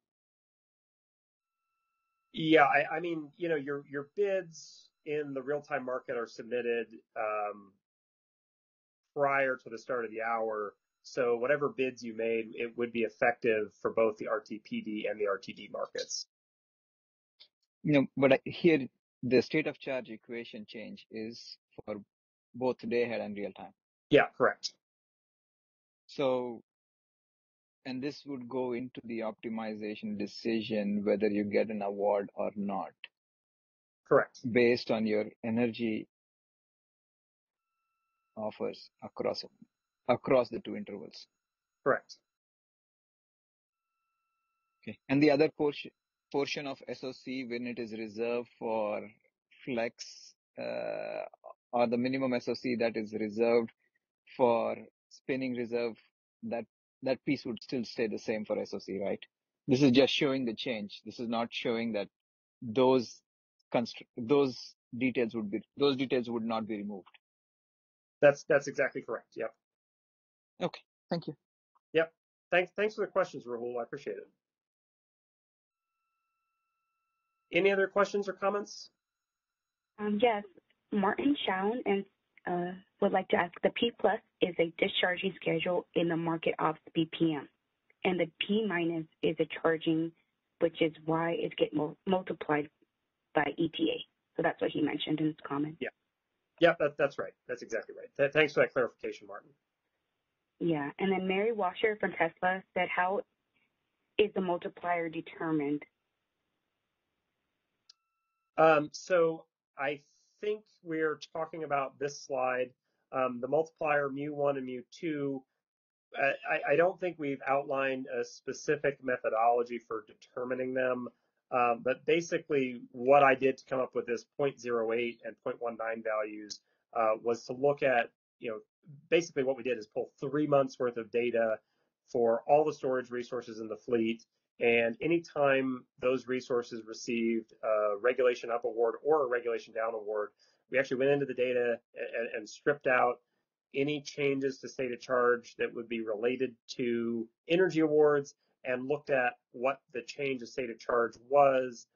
[SPEAKER 2] Yeah, I, I mean, you know, your your bids in the real time market are submitted um, prior to the start of the hour so whatever bids you made, it would be effective for both the RTPD and the RTD markets.
[SPEAKER 13] You know, but here the state of charge equation change is for both day ahead and real time.
[SPEAKER 2] Yeah, correct.
[SPEAKER 13] So, and this would go into the optimization decision whether you get an award or not.
[SPEAKER 2] Correct.
[SPEAKER 13] Based on your energy offers across across the two intervals.
[SPEAKER 2] Correct.
[SPEAKER 13] Okay. And the other portion portion of SOC when it is reserved for flex uh, or the minimum SOC that is reserved for spinning reserve, that that piece would still stay the same for SOC, right? This is just showing the change. This is not showing that those const- those details would be those details would not be removed.
[SPEAKER 2] That's that's exactly correct. Yep.
[SPEAKER 13] Okay. Thank you.
[SPEAKER 2] Yep. Thanks, thanks for the questions, Rahul. I appreciate it. Any other questions or comments?
[SPEAKER 1] Um, yes, Martin Shaun and uh, would like to ask, the P plus is a discharging schedule in the market ops BPM, and the P minus is a charging, which is why it gets multiplied by ETA. So that's what he mentioned in his comment.
[SPEAKER 2] Yeah. Yeah, that, that's right. That's exactly right. Th thanks for that clarification, Martin.
[SPEAKER 1] Yeah, and then Mary Washer from Tesla said, how is the multiplier determined?
[SPEAKER 2] Um, so I think we're talking about this slide. Um, the multiplier mu1 and mu2 I, I, don't think we've outlined a specific methodology for determining them. Um, but basically, what I did to come up with this 0.08 and 0.19 values uh, was to look at, you know, basically what we did is pull three months worth of data for all the storage resources in the fleet. And anytime those resources received a regulation up award or a regulation down award, we actually went into the data and, and stripped out any changes to state of charge that would be related to energy awards and looked at what the change of state of charge was,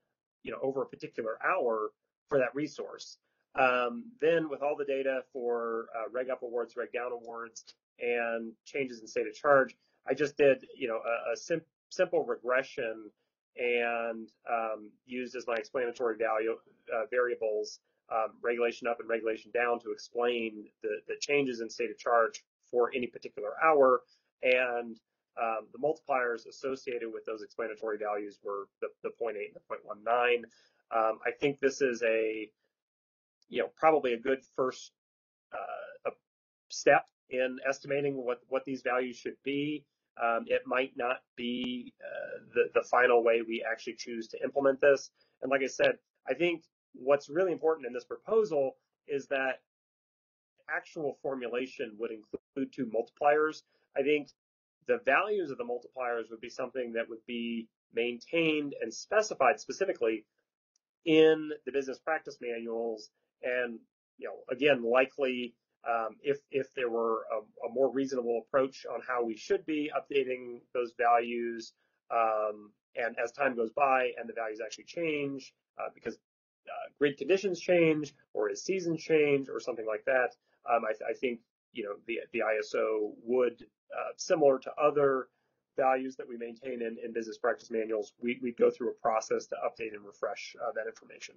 [SPEAKER 2] you know, over a particular hour for that resource. Um, then with all the data for uh, reg up awards, reg down awards, and changes in state of charge, I just did, you know, a, a sim simple regression and um, used as my explanatory value uh, variables um, regulation up and regulation down to explain the, the changes in state of charge for any particular hour. And um, the multipliers associated with those explanatory values were the, the 0.8 and the 0.19. Um, I think this is a, you know, probably a good first uh, step in estimating what, what these values should be. Um, it might not be uh, the, the final way we actually choose to implement this. And like I said, I think what's really important in this proposal is that actual formulation would include two multipliers. I think the values of the multipliers would be something that would be maintained and specified specifically in the business practice manuals and you know again likely um, if if there were a, a, more reasonable approach on how we should be updating those values um, and as time goes by and the values actually change uh, because uh, grid conditions change or as seasons change or something like that, um, I, I, think you know the the ISO would uh, similar to other values that we maintain in, in business practice manuals, we we go through a process to update and refresh uh, that information.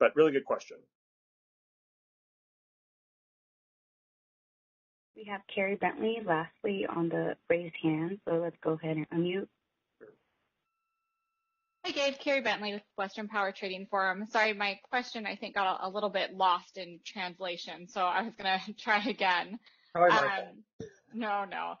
[SPEAKER 2] But really good question.
[SPEAKER 1] We have Carrie Bentley lastly on the raised hand, so let's go ahead and unmute.
[SPEAKER 7] Hi, Gabe. Carrie Bentley with Western Power Trading Forum. Sorry, my question I think got a, little bit lost in translation, so I was going to try again.
[SPEAKER 2] Um,
[SPEAKER 7] no, no.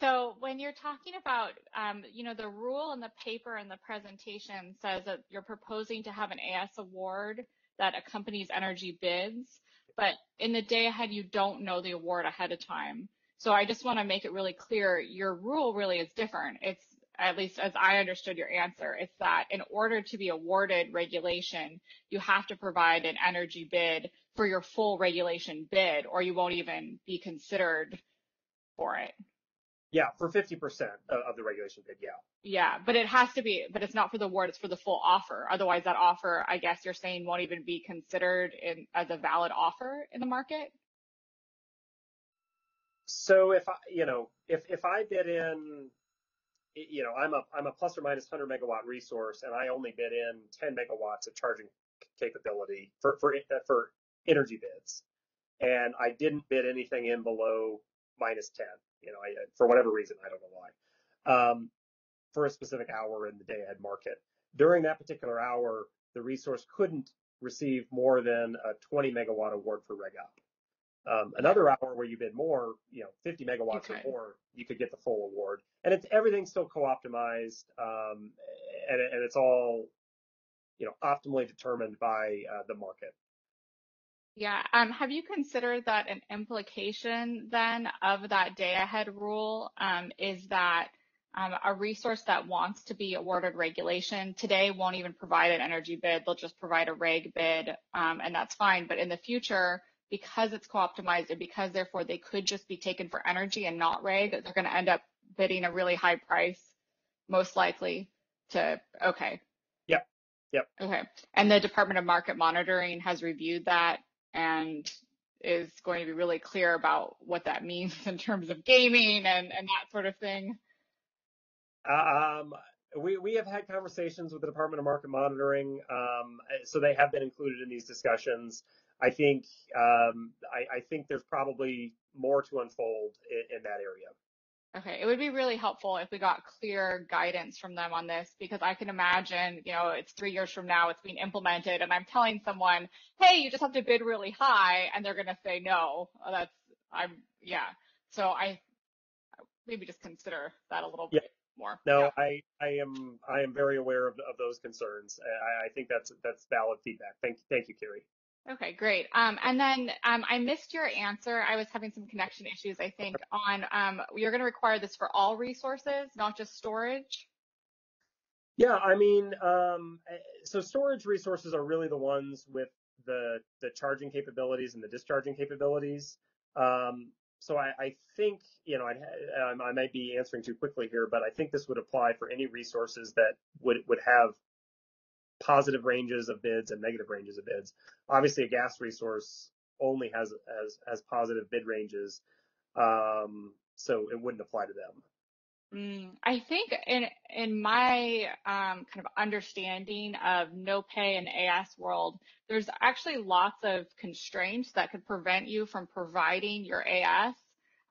[SPEAKER 7] So when you're talking about, um, you know, the rule in the paper and the presentation says that you're proposing to have an AS award that accompanies energy bids, but in the day ahead, you don't know the award ahead of time. So I just want to make it really clear, your rule really is different. It's at least as I understood your answer, it's that in order to be awarded regulation, you have to provide an energy bid for your full regulation bid, or you won't even be considered for it.
[SPEAKER 2] Yeah, for 50% of the regulation bid, yeah.
[SPEAKER 7] Yeah, but it has to be, but it's not for the award, it's for the full offer. Otherwise, that offer, I guess you're saying, won't even be considered in, as a valid offer in the market?
[SPEAKER 2] So if I, you know, if, if I bid in you know, I'm a I'm a plus or minus 100 megawatt resource, and I only bid in 10 megawatts of charging capability for for uh, for energy bids, and I didn't bid anything in below minus 10. You know, I, for whatever reason, I don't know why, um, for a specific hour in the day ahead market. During that particular hour, the resource couldn't receive more than a 20 megawatt award for reg up. Um, another hour where you bid more, you know, 50 megawatts or more, you could get the full award. And it's everything's still co-optimized, um, and, and, it's all, you know, optimally determined by uh, the market.
[SPEAKER 7] Yeah. Um, have you considered that an implication then of that day ahead rule um, is that um, a resource that wants to be awarded regulation today won't even provide an energy bid. They'll just provide a reg bid, um, and that's fine. But in the future, because it's co-optimized and because therefore they could just be taken for energy and not reg, they're going to end up bidding a really high price, most likely to, okay.
[SPEAKER 2] Yep. Yep.
[SPEAKER 7] Okay. And the Department of Market Monitoring has reviewed that and is going to be really clear about what that means in terms of gaming and, and that sort of thing.
[SPEAKER 2] Um, we, we have had conversations with the Department of Market Monitoring, um, so they have been included in these discussions. I think um, I, I, think there's probably more to unfold in, in, that area.
[SPEAKER 7] Okay, it would be really helpful if we got clear guidance from them on this because I can imagine, you know, it's three years from now, it's being implemented, and I'm telling someone, hey, you just have to bid really high, and they're going to say no. Oh, that's, I'm, yeah. So I maybe just consider that a little
[SPEAKER 2] yeah.
[SPEAKER 7] bit more.
[SPEAKER 2] No. I, I am, I am very aware of, of those concerns. I, I think that's, that's valid feedback. Thank, thank you, Carrie.
[SPEAKER 7] Okay, great. Um, and then um, I missed your answer. I was having some connection issues, I think, on um, you're going to require this for all resources, not just storage.
[SPEAKER 2] Yeah, I mean, um, so storage resources are really the ones with the the charging capabilities and the discharging capabilities. Um, so I, I, think, you know, I, I might be answering too quickly here, but I think this would apply for any resources that would would have positive ranges of bids and negative ranges of bids. Obviously, a gas resource only has has has positive bid ranges, um, so it wouldn't apply to them.
[SPEAKER 7] Mm, I think in in my um, kind of understanding of no pay and AS world, there's actually lots of constraints that could prevent you from providing your AS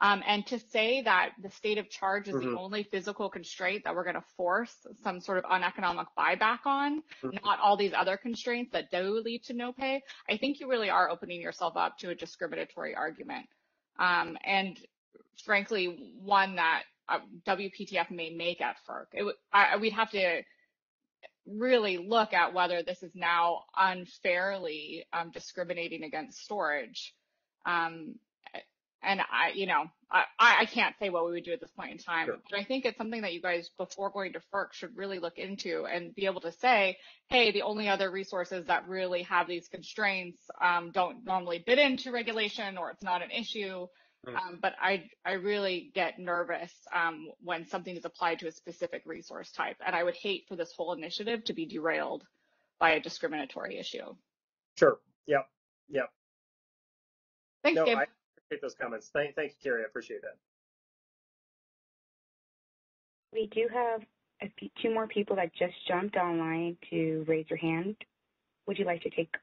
[SPEAKER 7] um, and to say that the state of charge is mm-hmm. the only physical constraint that we're going to force some sort of uneconomic buyback on, mm-hmm. not all these other constraints that do lead to no pay, I think you really are opening yourself up to a discriminatory argument. Um, and frankly, one that uh, WPTF may make at FERC. It, I, we'd have to really look at whether this is now unfairly um, discriminating against storage. Um, and I, you know, I, I can't say what we would do at this point in time, sure. but I think it's something that you guys, before going to FERC, should really look into and be able to say, hey, the only other resources that really have these constraints um, don't normally bid into regulation or it's not an issue. Mm. Um, but I, I really get nervous um, when something is applied to a specific resource type. And I would hate for this whole initiative to be derailed by a discriminatory issue.
[SPEAKER 2] Sure. Yep. Yep.
[SPEAKER 7] Thanks,
[SPEAKER 2] no,
[SPEAKER 7] Gabe.
[SPEAKER 2] I, appreciate those comments. Thank, thank you, Carrie. I appreciate that.
[SPEAKER 1] We do have a few, two more people that just jumped online to raise your hand. Would you like to take?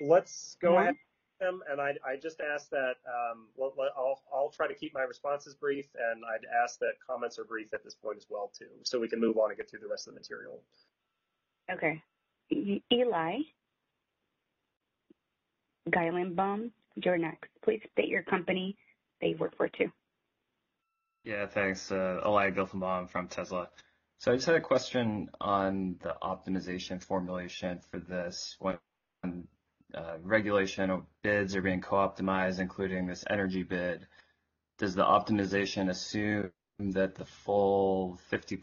[SPEAKER 2] Let's go one? ahead them, and I, I just ask that um, let, I'll, I'll try to keep my responses brief, and I'd ask that comments are brief at this point as well too, so we can move on and get through the rest of the material.
[SPEAKER 1] Okay, Eli Geilenbaum, you're next. Please state your company that you work for too.
[SPEAKER 14] Yeah, thanks. Uh, Eli Gilfenbaum from Tesla. So I just had a question on the optimization formulation for this. When uh, regulation bids are being co-optimized, including this energy bid, does the optimization assume that the full 50%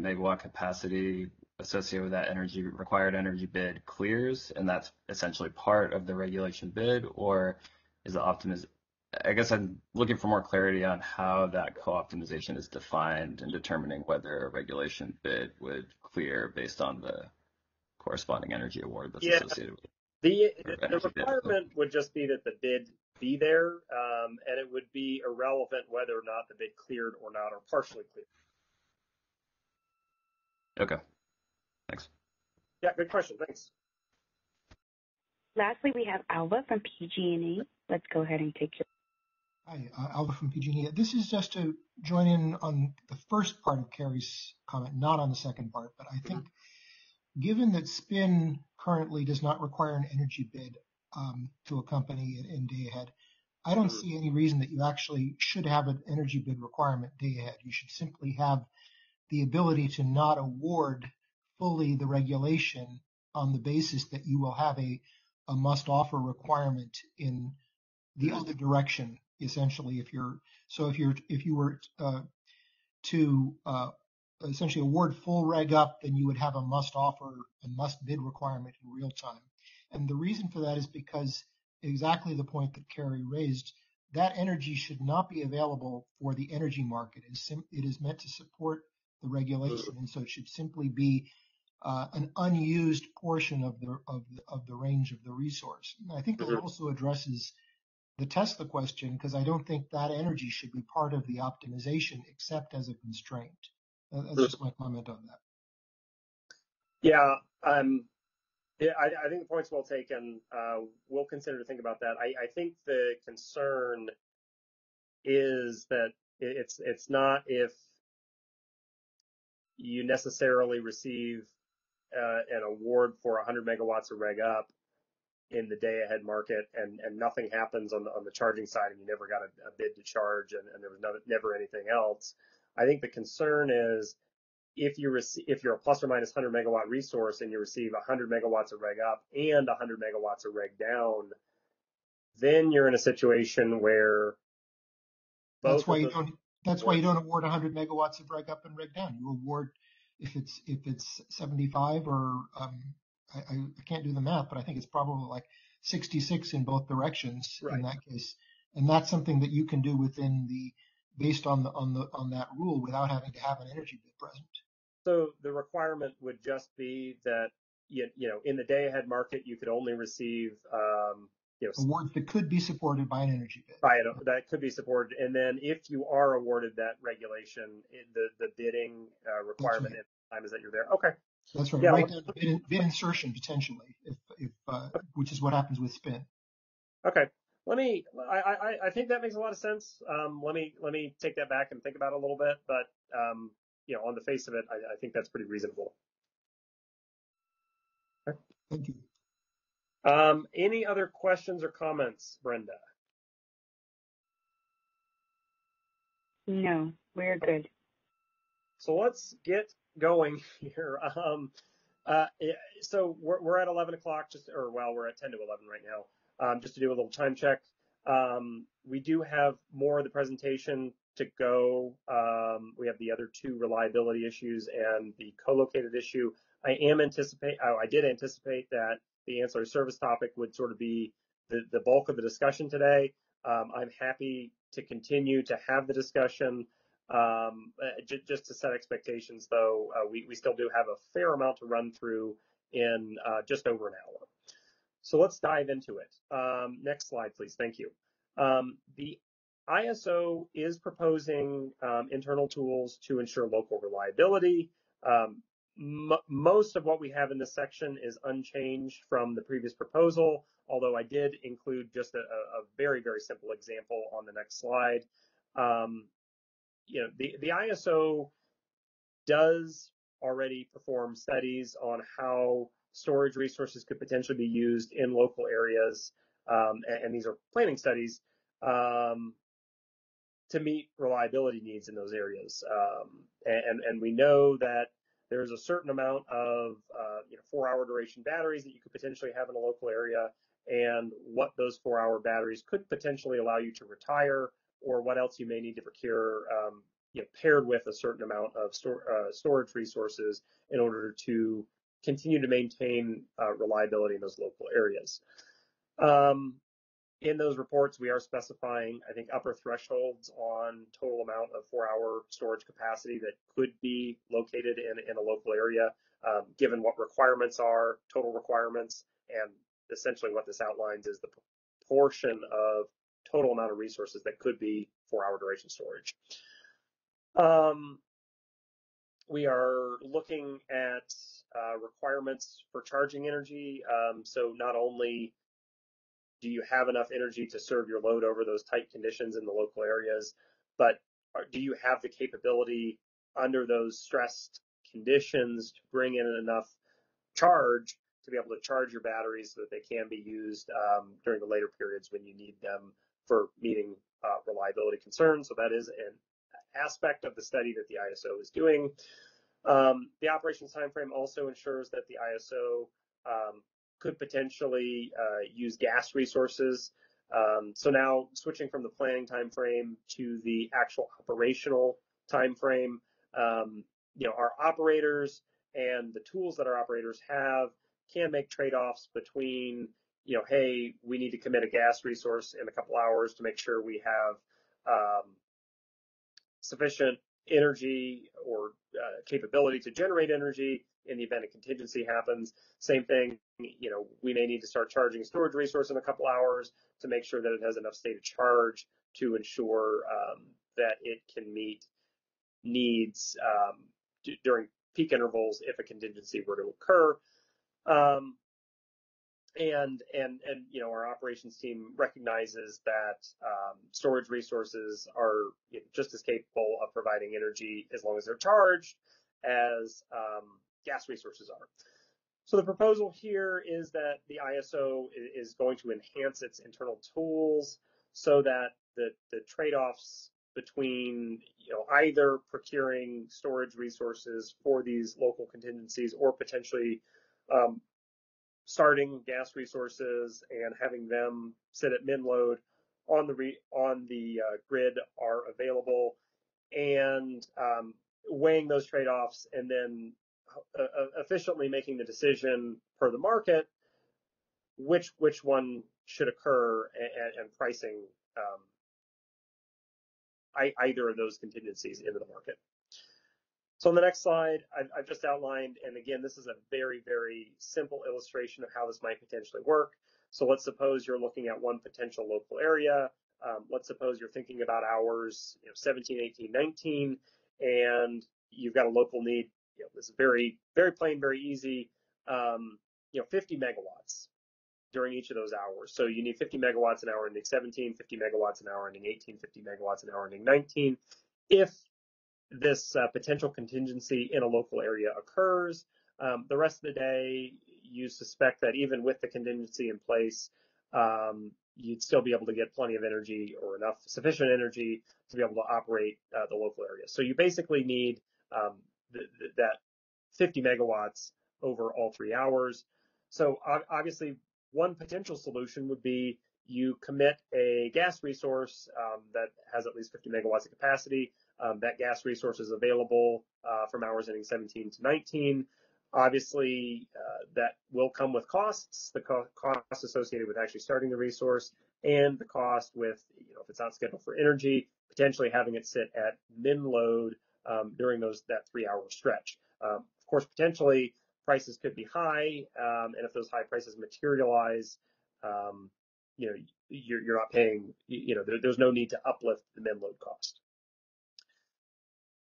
[SPEAKER 14] megawatt capacity associated with that energy required energy bid clears, and that's essentially part of the regulation bid, or is the optimization? I guess I'm looking for more clarity on how that co-optimization is defined and determining whether a regulation bid would clear based on the corresponding energy award that's yeah. associated with it.
[SPEAKER 2] The, the requirement bid. would just be that the bid be there, um, and it would be irrelevant whether or not the bid cleared or not, or partially cleared.
[SPEAKER 14] Okay. Thanks.
[SPEAKER 2] Yeah, good question. Thanks.
[SPEAKER 1] Lastly, we have Alva from PG&E. Let's go ahead and take your.
[SPEAKER 3] Hi, uh, Alva from PG&E. This is just to join in on the first part of Carrie's comment, not on the second part. But I think, mm-hmm. given that spin currently does not require an energy bid um, to a company in, in day ahead, I don't mm-hmm. see any reason that you actually should have an energy bid requirement day ahead. You should simply have the ability to not award fully the regulation on the basis that you will have a, a must offer requirement in the other direction essentially if you're so if you're if you were uh, to uh, essentially award full reg up then you would have a must offer a must bid requirement in real time and the reason for that is because exactly the point that Carrie raised that energy should not be available for the energy market it is, sim- it is meant to support the regulation and so it should simply be uh, an unused portion of the of the, of the range of the resource. And I think that mm-hmm. also addresses the Tesla question because I don't think that energy should be part of the optimization except as a constraint. That's mm-hmm. just my comment on that.
[SPEAKER 2] Yeah, um, yeah, I, think the point's well taken. Uh, we'll consider to think about that. I, think the concern is that it's it's not if you necessarily receive uh, an award for 100 megawatts of reg up in the day ahead market and, and nothing happens on the, on the charging side and you never got a, a bid to charge and, and there was no, never anything else. I think the concern is if you receive, if you're a plus or minus 100 megawatt resource and you receive 100 megawatts of reg up and 100 megawatts of reg down, then you're in a situation where
[SPEAKER 3] that's why you don't that's why you don't award 100 megawatts of reg up and reg down. You award if it's if it's 75 or um, I, I can't do the math, but I think it's probably like 66 in both directions right. in that case. And that's something that you can do within the based on the on the on that rule without having to have an energy bid present.
[SPEAKER 2] So the requirement would just be that you, you know in the day ahead market you could only receive um, you know
[SPEAKER 3] awards that could be supported by an energy bid.
[SPEAKER 2] By it, that could be supported, and then if you are awarded that regulation, the the bidding uh, requirement right. at the time is that you're there. Okay,
[SPEAKER 3] that's right. Yeah, right down bid, bid, insertion potentially, if, if uh, which is what happens with spin.
[SPEAKER 2] Okay. Let me. I, I, I think that makes a lot of sense. Um, let me let me take that back and think about it a little bit. But um, you know, on the face of it, I, I think that's pretty reasonable.
[SPEAKER 3] Okay. Thank you.
[SPEAKER 2] Um, any other questions or comments, Brenda?
[SPEAKER 1] No, we're good.
[SPEAKER 2] So let's get going here. Um, uh, so we're, we're at 11 o'clock, just or well, we're at 10 to 11 right now. Um, just to do a little time check. Um, we do have more of the presentation to go. Um, we have the other two reliability issues and the co-located issue. I am anticipate. Oh, I did anticipate that the ancillary service topic would sort of be the, the bulk of the discussion today. Um, I'm happy to continue to have the discussion. Um, uh, just to set expectations, though, uh, we, still do have a fair amount to run through in uh, just over an hour. So let's dive into it. Um, next slide, please. Thank you. Um, the ISO is proposing internal tools to ensure local reliability. Most of what we have in this section is unchanged from the previous proposal, although I did include just a very, very simple example on the next slide. You know, the, the ISO does already perform studies on how storage resources could potentially be used in local areas, um, and, and, these are planning studies um, to meet reliability needs in those areas. Um, and, and we know that there's a certain amount of uh, you know four-hour duration batteries that you could potentially have in a local area, and what those four-hour batteries could potentially allow you to retire or what else you may need to procure, um, you know, paired with a certain amount of uh, storage resources in order to continue to maintain uh, reliability in those local areas. Um, in those reports, we are specifying, I think, upper thresholds on total amount of four-hour storage capacity that could be located in, in a local area, um, given what requirements are, total requirements, and essentially what this outlines is the proportion of total amount of resources that could be four-hour duration storage. Um, we are looking at uh, requirements for charging energy. Um, so not only do you have enough energy to serve your load over those tight conditions in the local areas, but do you have the capability under those stressed conditions to bring in enough charge to be able to charge your batteries so that they can be used um, during the later periods when you need them for meeting uh, reliability concerns. So that is an aspect of the study that the ISO is doing. Um, the operations timeframe also ensures that the ISO um, could potentially uh, use gas resources. Um, so now switching from the planning timeframe to the actual operational timeframe, um, you know, our operators and the tools that our operators have can make trade-offs between, you know, hey, we need to commit a gas resource in a couple hours to make sure we have um, sufficient energy or uh, capability to generate energy in the event a contingency happens. Same thing, you know, we may need to start charging storage resource in a couple hours to make sure that it has enough state of charge to ensure um, that it can meet needs um, during peak intervals if a contingency were to occur. Um, and and and you know our operations team recognizes that um, storage resources are you know, just as capable of providing energy as long as they're charged as um, gas resources are. So the proposal here is that the ISO is going to enhance its internal tools so that the, the trade-offs between you know either procuring storage resources for these local contingencies or potentially um, starting gas resources and having them sit at min load on the re, on the uh, grid are available, and um, weighing those trade-offs and then uh, uh, efficiently making the decision per the market which which one should occur and, and pricing um, I, either of those contingencies into the market. So on the next slide, I've, just outlined, and again, this is a very, very simple illustration of how this might potentially work. So let's suppose you're looking at one potential local area. Um, let's suppose you're thinking about hours you know, 17, 18, 19, and you've got a local need. You know, this is very, very plain, very easy. Um, you know, 50 megawatts during each of those hours. So you need 50 megawatts an hour ending 17, 50 megawatts an hour ending 18, 50 megawatts an hour ending 19. If this uh, potential contingency in a local area occurs. Um, the rest of the day, you suspect that even with the contingency in place, um, you'd still be able to get plenty of energy or enough sufficient energy to be able to operate uh, the local area. So you basically need um, th- th- that 50 megawatts over all three hours. So obviously, one potential solution would be you commit a gas resource um, that has at least 50 megawatts of capacity um, that gas resource is available uh, from hours ending 17 to 19. Obviously, uh, that will come with costs, the co- cost associated with actually starting the resource and the cost with, you know, if it's not scheduled for energy, potentially having it sit at min load um, during those that three hour stretch. Um, of course, potentially prices could be high, um, and if those high prices materialize, um, you know, you're, you're not paying, you know, there, there's no need to uplift the min load cost.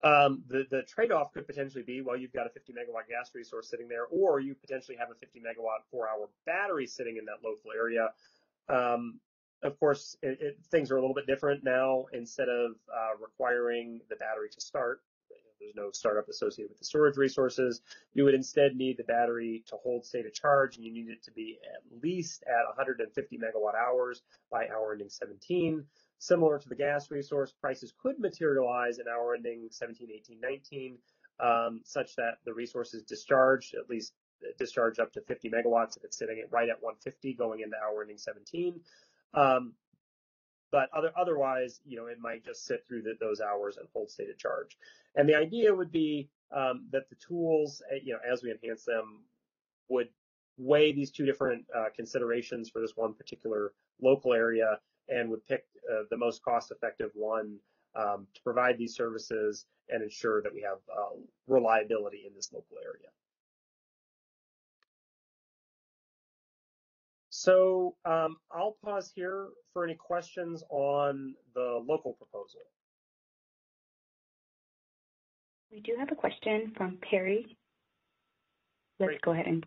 [SPEAKER 2] Um, the, the trade-off could potentially be, well, you've got a 50 megawatt gas resource sitting there, or you potentially have a 50 megawatt four hour battery sitting in that local area. Um, of course, it, it, things are a little bit different now. Instead of uh, requiring the battery to start, there's no startup associated with the storage resources. You would instead need the battery to hold state of charge, and you need it to be at least at 150 megawatt hours by hour ending 17. Similar to the gas resource, prices could materialize in hour ending 17, 18, 19, um, such that the resource is discharged, at least discharged up to 50 megawatts if it's sitting at right at 150 going into hour ending 17. Um, but other, otherwise, you know, it might just sit through the, those hours and hold state of charge. And the idea would be um, that the tools, eh, you know, as we enhance them, would weigh these two different uh, considerations for this one particular local area and would pick uh, the most cost-effective one um, to provide these services and ensure that we have uh, reliability in this local area. So um, I'll pause here for any questions on the local proposal.
[SPEAKER 1] We do have a question from Perry. Let's Great. go ahead and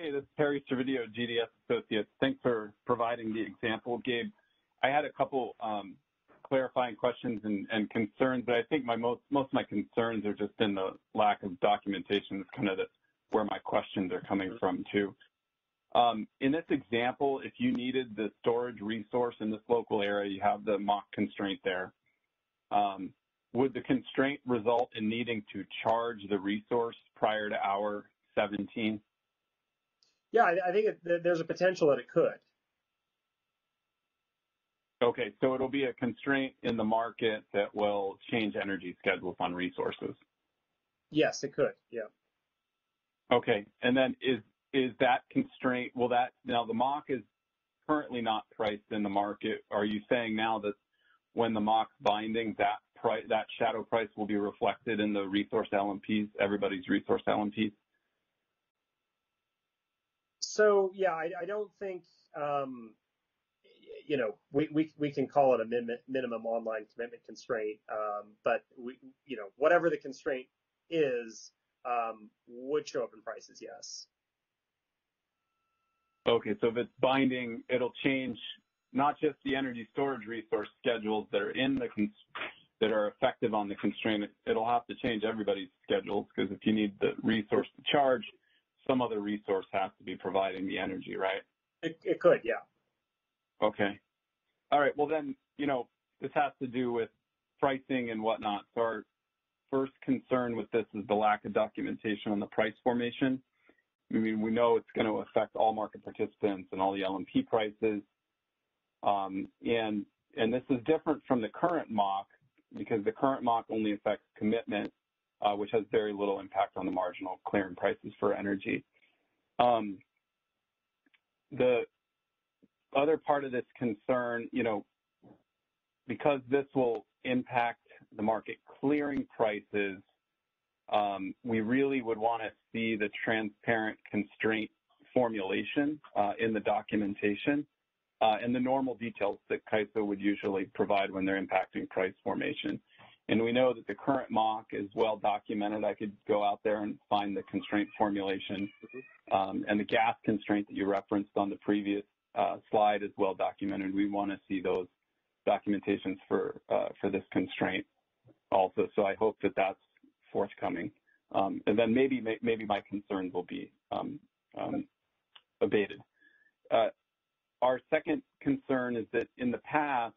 [SPEAKER 15] Hey, this is Perry Servedio, GDS Associates. Thanks for providing the example, Gabe. I had a couple um, clarifying questions and, and, concerns, but I think my most most of my concerns are just in the lack of documentation. It's kind of the, where my questions are coming from too. Um, in this example, if you needed the storage resource in this local area, you have the MOC constraint there. Um, would the constraint result in needing to charge the resource prior to hour 17?
[SPEAKER 2] Yeah, I, I think it, there's a potential that it could.
[SPEAKER 15] Okay, so it'll be a constraint in the market that will change energy schedules on resources.
[SPEAKER 2] Yes, it could. Yeah.
[SPEAKER 15] Okay, and then is is that constraint? Will that now the MOC is currently not priced in the market? Are you saying now that when the MOC's binding, that price that shadow price will be reflected in the resource LMPs, everybody's resource LMPs?
[SPEAKER 2] So yeah, I, I don't think um, you know we, we we can call it a min, minimum online commitment constraint, um, but we you know whatever the constraint is, um, would show up in prices, yes.
[SPEAKER 15] Okay, so if it's binding, it'll change not just the energy storage resource schedules that are in the that are effective on the constraint. It'll have to change everybody's schedules because if you need the resource to charge, some other resource has to be providing the energy, right?
[SPEAKER 2] It, it could, yeah.
[SPEAKER 15] Okay. All right. Well, then, you know, this has to do with pricing and whatnot. So our first concern with this is the lack of documentation on the price formation. I mean, we know it's going to affect all market participants and all the LMP prices. Um, and, and this is different from the current MOC because the current MOC only affects commitment, which has very little impact on the marginal clearing prices for energy. Um, the other part of this concern, you know, because this will impact the market clearing prices, um, we really would want to see the transparent constraint formulation uh, in the documentation uh, and the normal details that CAISO would usually provide when they're impacting price formation. And we know that the current MOC is well documented. I could go out there and find the constraint formulation. Um, and the gas constraint that you referenced on the previous uh, slide is well documented. We want to see those documentations for uh, for this constraint also. So I hope that that's forthcoming. Um, and then maybe maybe my concerns will be um, um, abated. Uh, our second concern is that in the past,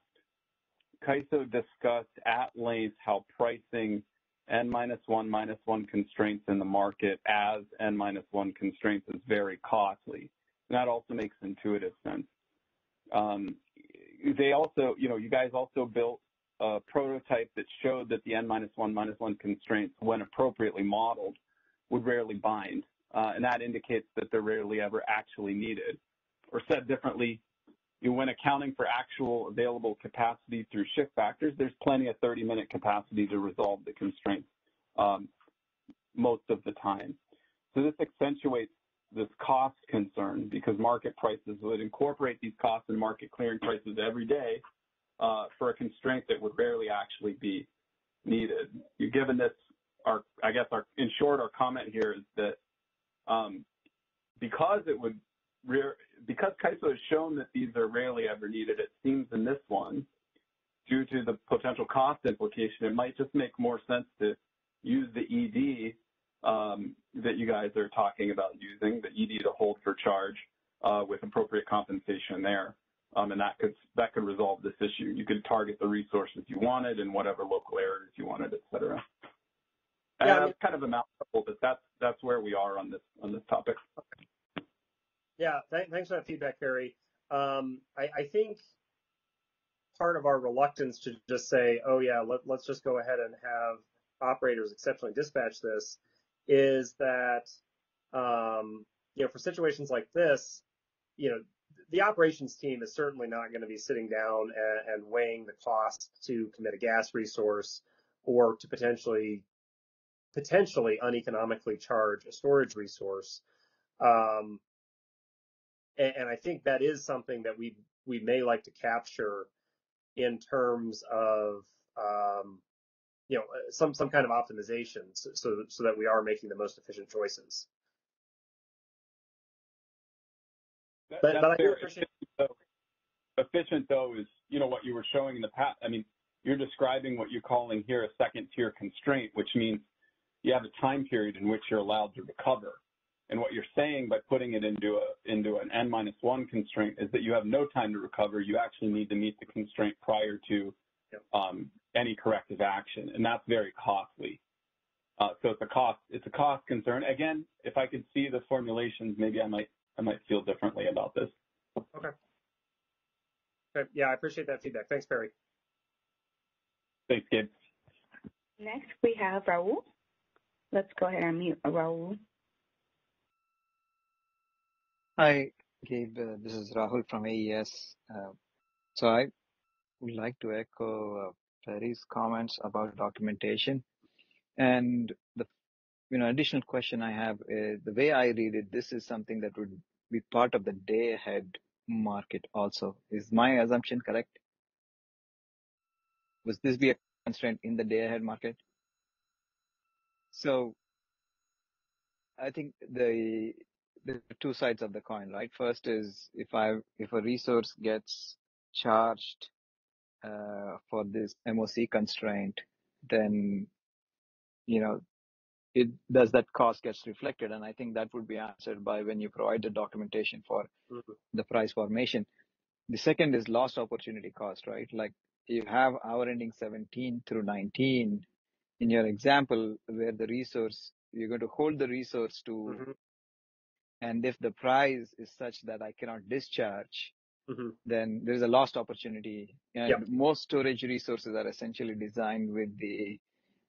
[SPEAKER 15] CAISO discussed at length how pricing n minus one minus one constraints in the market as n minus one constraints is very costly. That also makes intuitive sense. Um, they also, you know, you guys also built a prototype that showed that the n minus one minus one constraints, when appropriately modeled, would rarely bind. Uh, and that indicates that they're rarely ever actually needed. Or said differently, when accounting for actual available capacity through shift factors, there's plenty of 30-minute capacity to resolve the constraints um, most of the time. So this accentuates this cost concern because market prices would incorporate these costs in market clearing prices every day uh, for a constraint that would rarely actually be needed. Given this, our I guess our in short, our comment here is that um, because it would because CAISO has shown that these are rarely ever needed, it seems in this one, due to the potential cost implication, it might just make more sense to use the ED um, that you guys are talking about using, the ED to hold for charge uh, with appropriate compensation there. Um, and that could that could resolve this issue. You could target the resources you wanted and whatever local areas you wanted, et cetera. Yeah, I mean, kind of a mouthful, but that's that's where we are on this on this topic.
[SPEAKER 2] Yeah, th- thanks for that feedback, Harry. Um, I, I, think part of our reluctance to just say, oh yeah, let, let's just go ahead and have operators exceptionally dispatch this is that, um, you know, for situations like this, you know, the operations team is certainly not going to be sitting down and, and weighing the cost to commit a gas resource or to potentially potentially uneconomically charge a storage resource. Um, and, and I think that is something that we we may like to capture in terms of um, you know some some kind of optimization so, so so that we are making the most efficient choices.
[SPEAKER 15] That, but, but I do appreciate efficient, efficient though is you know what you were showing in the past. I mean, you're describing what you're calling here a second tier constraint, which means you have a time period in which you're allowed to recover. And what you're saying by putting it into a into an n minus one constraint is that you have no time to recover. You actually need to meet the constraint prior to um, any corrective action, and that's very costly. Uh, so it's a cost it's a cost concern. Again, if I could see the formulations, maybe I might I might feel differently about this.
[SPEAKER 2] Okay. Okay. Yeah, I appreciate that feedback. Thanks, Perry.
[SPEAKER 15] Thanks, Gabe.
[SPEAKER 1] Next, we have Raul. Let's go ahead and mute Raul.
[SPEAKER 13] Hi, Gabe. Uh, this is Rahul from AES. Uh, so I would like to echo uh, comments about documentation. And the you know additional question I have is the way I read it, this is something that would be part of the day ahead market also. Is my assumption correct? Was this be a constraint in the day ahead market? So I think the the two sides of the coin, right? First is if I if a resource gets charged uh, for this MOC constraint, then you know it does that cost gets reflected, and I think that would be answered by when you provide the documentation for
[SPEAKER 2] Mhm.
[SPEAKER 13] the price formation. The second is lost opportunity cost, right? Like you have hour ending 17 through 19 in your example where the resource you're going to hold the resource to
[SPEAKER 2] Mhm.
[SPEAKER 13] And if the price is such that I cannot discharge,
[SPEAKER 2] Mhm.
[SPEAKER 13] then there's a lost opportunity. And
[SPEAKER 2] Yep.
[SPEAKER 13] most storage resources are essentially designed with the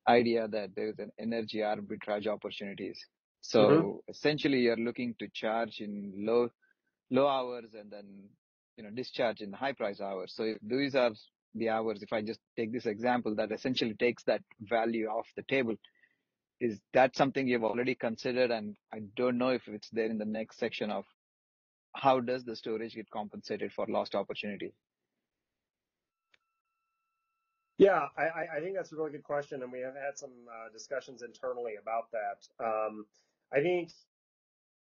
[SPEAKER 13] idea that there's an energy arbitrage opportunities. So
[SPEAKER 2] Mhm.
[SPEAKER 13] essentially you're looking to charge in low, low hours and then, you know, discharge in the high price hours. So if these are the hours, if I just take this example, that essentially takes that value off the table. Is that something you've already considered? And I don't know if it's there in the next section of how does the storage get compensated for lost opportunity?
[SPEAKER 2] Yeah, I, I think that's a really good question, and we have had some uh, discussions internally about that. Um, I think,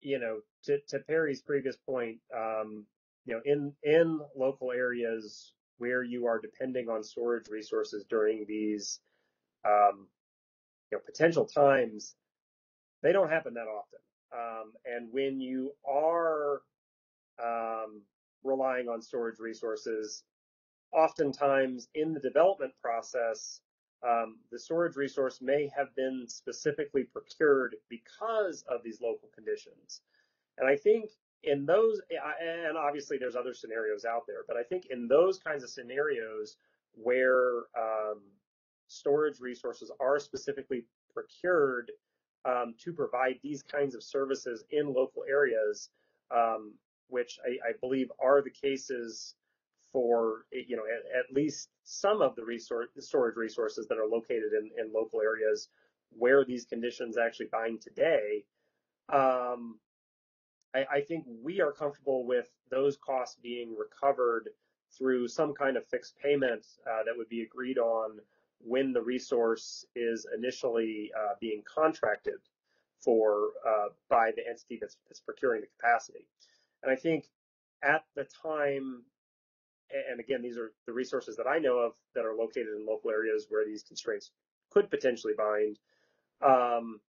[SPEAKER 2] you know, to, to Perry's previous point, um, you know, in in local areas where you are depending on storage resources during these, um, you know, potential times, they don't happen that often. Um, and when you are um, relying on storage resources, oftentimes in the development process, um, the storage resource may have been specifically procured because of these local conditions. And I think in those, and obviously there's other scenarios out there, but I think in those kinds of scenarios where um, storage resources are specifically procured um, to provide these kinds of services in local areas, um, which I, I believe are the cases for you know at, at least some of the resource storage resources that are located in, in local areas where these conditions actually bind today. Um, I, I think we are comfortable with those costs being recovered through some kind of fixed payment uh, that would be agreed on when the resource is initially uh, being contracted for uh, by the entity that's, that's procuring the capacity. And I think at the time and again, these are the resources that I know of that are located in local areas where these constraints could potentially bind. Um,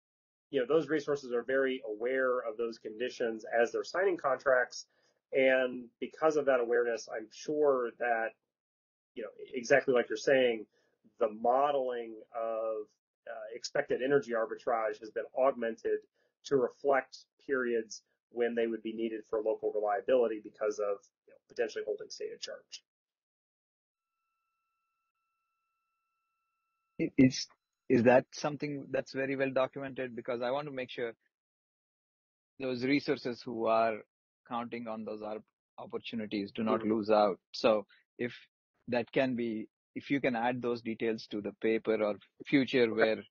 [SPEAKER 2] you know, those resources are very aware of those conditions as they're signing contracts. And because of that awareness, I'm sure that, you know, exactly like you're saying, the modeling of uh, expected energy arbitrage has been augmented to reflect periods when they would be needed for local reliability because of you know, potentially holding state of charge.
[SPEAKER 13] Is is that something that's very well documented? Because I want to make sure those resources who are counting on those opportunities do not
[SPEAKER 2] Mhm.
[SPEAKER 13] lose out. So if that can be, if you can add those details to the paper or future where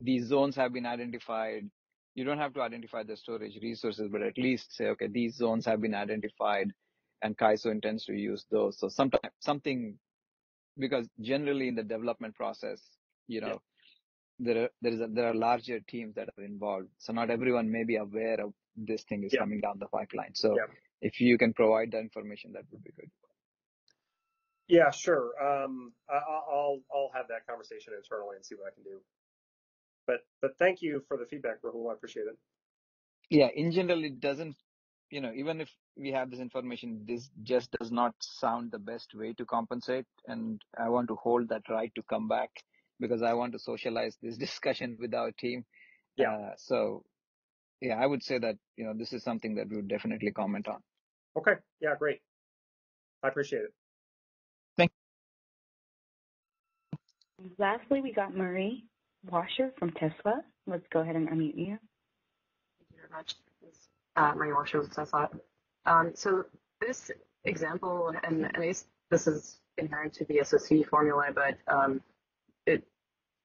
[SPEAKER 13] these zones have been identified, you don't have to identify the storage resources, but at least say, okay, these zones have been identified and CAISO intends to use those. So sometimes something, because generally in the development process, you know, there are, there is a, there are larger teams that are involved. So not everyone may be aware of this thing is
[SPEAKER 2] Yeah.
[SPEAKER 13] coming down the pipeline. So
[SPEAKER 2] Yeah.
[SPEAKER 13] if you can provide that information, that would be good.
[SPEAKER 2] Yeah, sure. Um, I, I'll I'll have that conversation internally and see what I can do. But but thank you for the feedback, Rahul. I appreciate it.
[SPEAKER 13] Yeah, in general, it doesn't, you know, even if we have this information, this just does not sound the best way to compensate. And I want to hold that right to come back because I want to socialize this discussion with our team.
[SPEAKER 2] Yeah.
[SPEAKER 13] Uh, so yeah, I would say that, you know, this is something that we would definitely comment on.
[SPEAKER 2] Okay. Yeah, great. I appreciate it.
[SPEAKER 1] Lastly, we got Marie Washer from Tesla. Let's go ahead and unmute you.
[SPEAKER 10] Thank you very much. Uh, Marie Washer with Tesla. Um, so this example, and, and this, this is inherent to the SOC formula, but um, it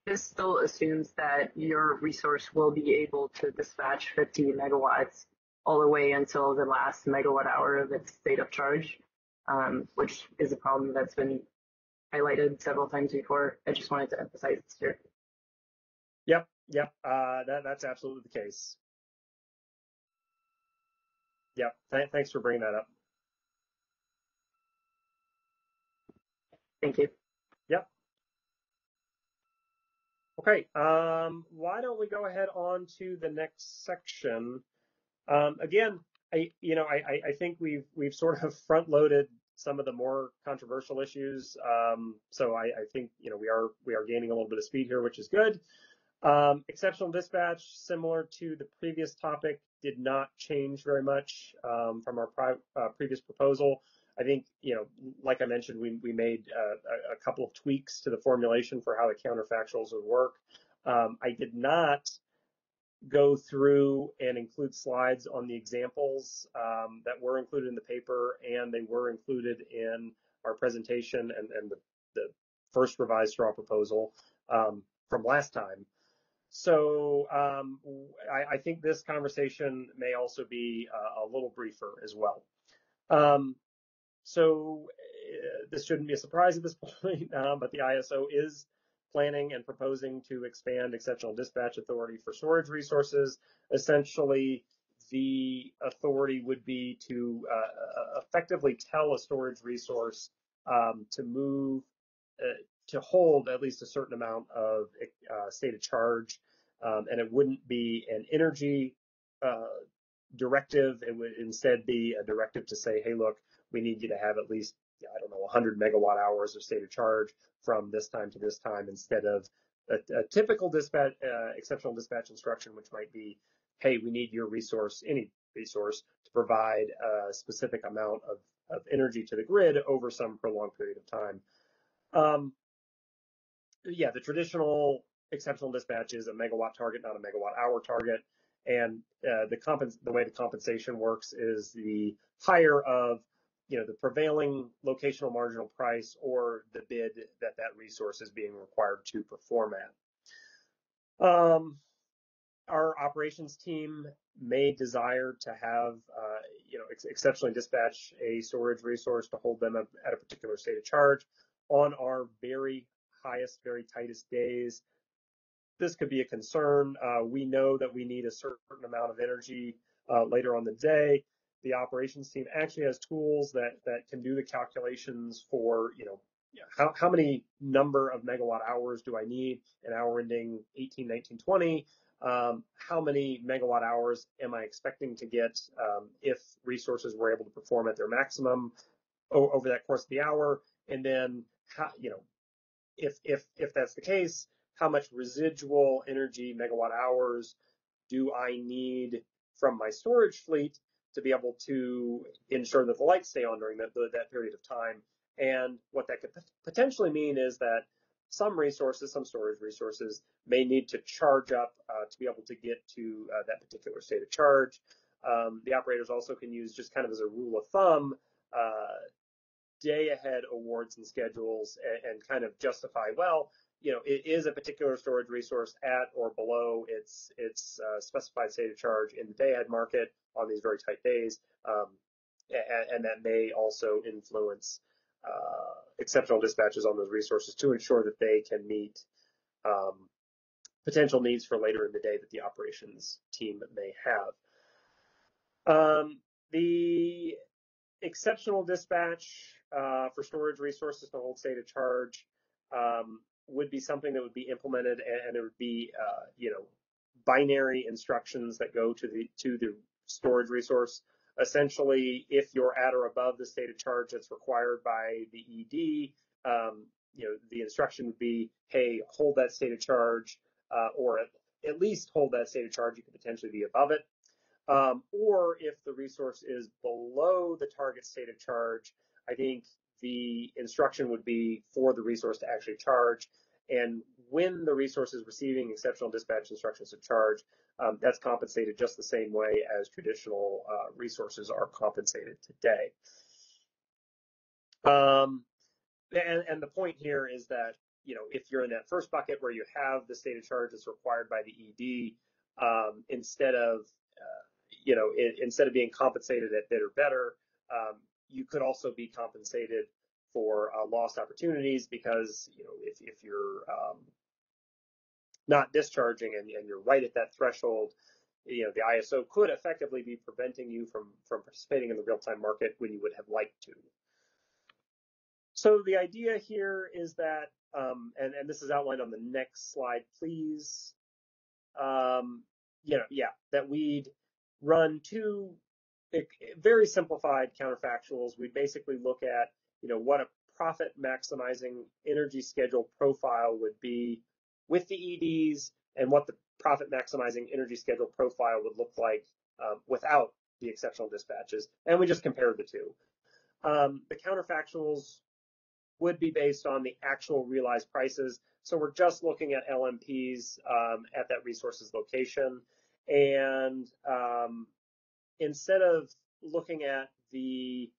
[SPEAKER 10] this still assumes that your resource will be able to dispatch 50 megawatts all the way until the last megawatt hour of its state of charge, um, which is a problem that's been highlighted several times before. I just wanted to emphasize this here.
[SPEAKER 2] Yep. Yep. Uh, that that's absolutely the case. Yep, th thanks for bringing that up.
[SPEAKER 10] Thank you.
[SPEAKER 2] Yep. Okay, um, why don't we go ahead on to the next section? Um, again, I, you know, I, I think we've we've sort of front loaded some of the more controversial issues. Um, so I, I, think you know we are we are gaining a little bit of speed here, which is good. Um, exceptional dispatch, similar to the previous topic, did not change very much um, from our uh, previous proposal. I think, you know, like I mentioned, we, we made uh, a, a, couple of tweaks to the formulation for how the counterfactuals would work. Um, I did not go through and include slides on the examples um, that were included in the paper and they were included in our presentation and, and the, the, first revised straw proposal um, from last time. So um, I, I, think this conversation may also be uh, a little briefer as well. Um, so uh, this shouldn't be a surprise at this point, uh, but the ISO is planning and proposing to expand exceptional dispatch authority for storage resources. Essentially, the authority would be to uh, uh effectively tell a storage resource um, to move uh, to hold at least a certain amount of uh, state of charge, um, and it wouldn't be an energy uh, directive. It would instead be a directive to say, hey, look, we need you to have at least, I don't know, 100 megawatt hours of state of charge from this time to this time instead of a, a typical dispatch, uh, exceptional dispatch instruction, which might be, hey, we need your resource, any resource, to provide a specific amount of, of energy to the grid over some prolonged period of time. Um, yeah, the traditional exceptional dispatch is a megawatt target, not a megawatt hour target. And uh, the, compens- the way the compensation works is the higher of you know the prevailing locational marginal price or the bid that that resource is being required to perform at. Um, our operations team may desire to have, uh, you know, ex exceptionally dispatch a storage resource to hold them at a particular state of charge on our very highest, very tightest days. This could be a concern. Uh, we know that we need a certain amount of energy uh, later on the day. The operations team actually has tools that that can do the calculations for, you know, how, how many number of megawatt hours do I need an hour ending 18, 19, 20? Um, how many megawatt hours am I expecting to get um, if resources were able to perform at their maximum over that course of the hour? And then, how, you know, if if if that's the case, how much residual energy megawatt hours do I need from my storage fleet to be able to ensure that the lights stay on during that, that period of time. And what that could potentially mean is that some resources, some storage resources, may need to charge up uh, to be able to get to uh, that particular state of charge. Um, the operators also can use just kind of as a rule of thumb, uh, day ahead awards and schedules and, and, kind of justify, well, you know, it is a particular storage resource at or below its its uh, specified state of charge in the day ahead market on these very tight days, um, and, and, that may also influence uh, exceptional dispatches on those resources to ensure that they can meet um, potential needs for later in the day that the operations team may have. Um, the exceptional dispatch uh, for storage resources to hold state of charge um, would be something that would be implemented and, and it would be, uh, you know, binary instructions that go to the to the storage resource. Essentially, if you're at or above the state of charge that's required by the ED, um, you know, the instruction would be, hey, hold that state of charge, uh, or at, at, least hold that state of charge. You could potentially be above it. Um, or if the resource is below the target state of charge, I think the instruction would be for the resource to actually charge. And when the resource is receiving exceptional dispatch instructions to charge, um, that's compensated just the same way as traditional uh, resources are compensated today. Um, and, and, the point here is that, you know, if you're in that first bucket where you have the state of charge that's required by the ED, um, instead of, uh, you know, it, instead of being compensated at bid or better, um, you could also be compensated for uh, lost opportunities because you know if if you're um, not discharging and, and, you're right at that threshold, you know, the ISO could effectively be preventing you from, from participating in the real-time market when you would have liked to. So the idea here is that, um, and, and this is outlined on the next slide, please. Um, you know, yeah, that we'd run two very simplified counterfactuals. We'd basically look at, you know, what a profit maximizing energy schedule profile would be with the EDs and what the profit maximizing energy schedule profile would look like um, without the exceptional dispatches. And we just compared the two. Um, the counterfactuals would be based on the actual realized prices. So we're just looking at LMPs um, at that resource's location. And um, instead of looking at the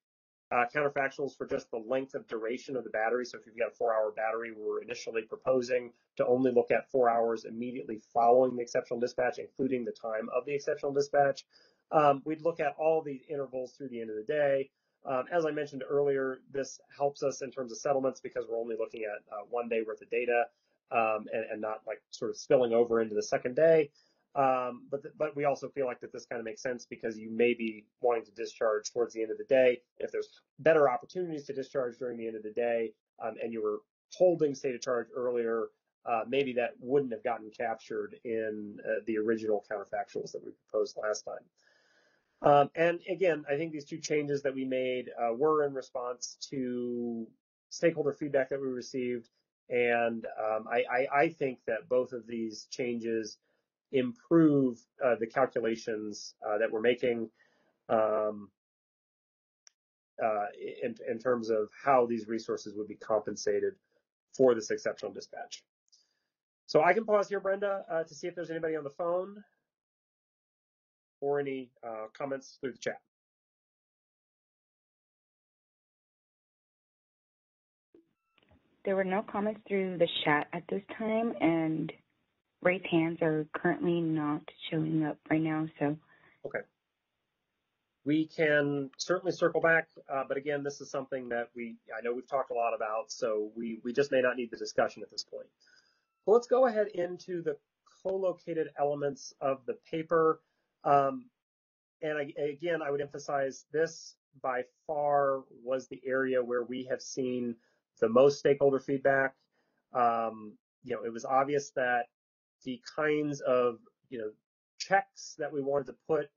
[SPEAKER 2] counterfactuals for just the length of duration of the battery. So if you've got a four hour battery, we were initially proposing to only look at four hours immediately following the exceptional dispatch, including the time of the exceptional dispatch. Um, we'd look at all the intervals through the end of the day. Um, as I mentioned earlier, this helps us in terms of settlements because we're only looking at uh, one day worth of data um, and, and, not like sort of spilling over into the second day. Um, but th- but we also feel like that this kind of makes sense because you may be wanting to discharge towards the end of the day. If there's better opportunities to discharge during the end of the day, um, and you were holding state of charge earlier, uh, maybe that wouldn't have gotten captured in uh, the original counterfactuals that we proposed last time. Um, and again, I think these two changes that we made uh, were in response to stakeholder feedback that we received, and um, I, I, I think that both of these changes improve uh, the calculations uh, that we're making um, uh, in, in, terms of how these resources would be compensated for this exceptional dispatch. So I can pause here, Brenda, uh, to see if there's anybody on the phone or any uh, comments through the chat.
[SPEAKER 1] There were no comments through the chat at this time, and raised hands are currently not showing up right now, so.
[SPEAKER 2] Okay. We can certainly circle back, uh, but again, this is something that we, I know we've talked a lot about, so we, we just may not need the discussion at this point. So let's go ahead into the co-located elements of the paper. Um, and I, again, I would emphasize this by far was the area where we have seen the most stakeholder feedback. Um, you know, it was obvious that the kinds of you know checks that we wanted to put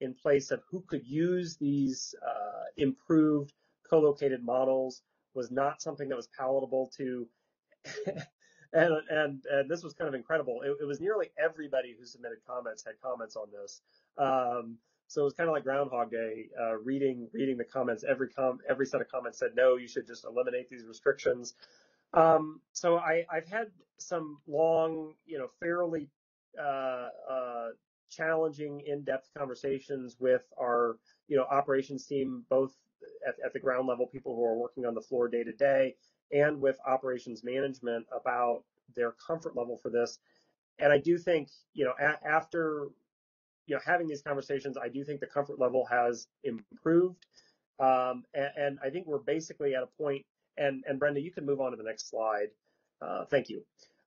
[SPEAKER 2] in place of who could use these uh, improved co-located models was not something that was palatable to and, and and this was kind of incredible. It, it, was nearly everybody who submitted comments had comments on this. Um, so it was kind of like groundhog day uh, reading reading the comments. Every com every set of comments said no you should just eliminate these restrictions. Um, so I, have had some long, you know, fairly uh, uh, challenging, in-depth conversations with our, you know, operations team, both at, at, the ground level, people who are working on the floor day to day, and with operations management about their comfort level for this. And I do think, you know, a- after, you know, having these conversations, I do think the comfort level has improved. Um, and, and I think we're basically at a point and, and Brenda, you can move on to the next slide. Uh, thank you.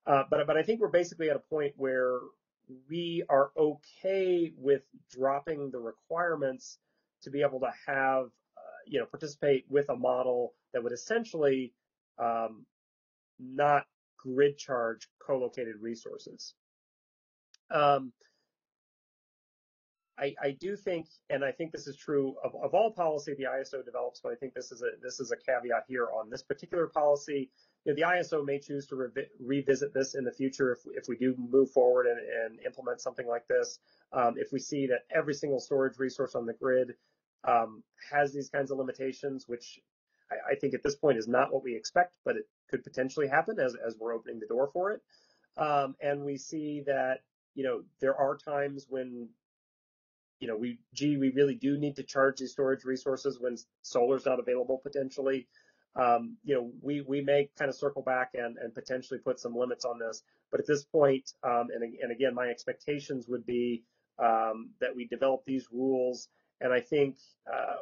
[SPEAKER 2] Uh, but, but I think we're basically at a point where we are okay with dropping the requirements to be able to have, uh, you know, participate with a model that would essentially um, not grid charge co-located resources. Um, I, I, do think, and I think this is true of, of, all policy the ISO develops, but I think this is a this is a caveat here on this particular policy. Know, the ISO may choose to re revisit this in the future if if we do move forward and, and implement something like this. Um, if we see that every single storage resource on the grid um, has these kinds of limitations, which I, I, think at this point is not what we expect, but it could potentially happen as as we're opening the door for it. Um, and we see that you know there are times when you know, we, gee, we really do need to charge these storage resources when solar's not available potentially. Um, you know, we, we may kind of circle back and, and potentially put some limits on this. But at this point, um, and, and again, my expectations would be um, that we develop these rules. And I think uh,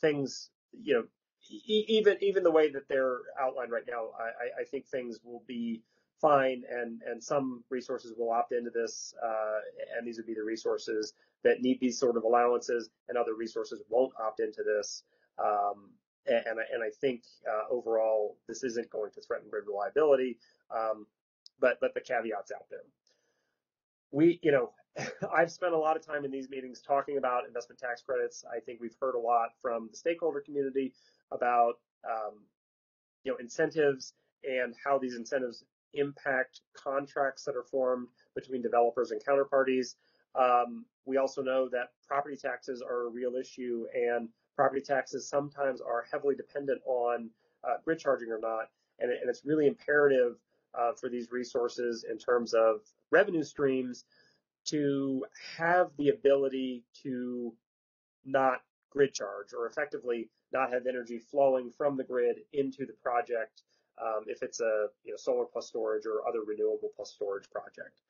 [SPEAKER 2] things, you know, e even even the way that they're outlined right now, I, I think things will be fine, and and some resources will opt into this, uh, and these would be the resources that need these sort of allowances, and other resources won't opt into this. Um, and, and I think uh, overall this isn't going to threaten grid reliability, um, but but the caveats out there. We, you know, I've spent a lot of time in these meetings talking about investment tax credits. I think we've heard a lot from the stakeholder community about, um, you know, incentives and how these incentives impact contracts that are formed between developers and counterparties. Um, we also know that property taxes are a real issue, and property taxes sometimes are heavily dependent on uh, grid charging or not, and, and it's really imperative uh, for these resources in terms of revenue streams to have the ability to not grid charge or effectively not have energy flowing from the grid into the project um, if it's a you know, solar plus storage or other renewable plus storage project.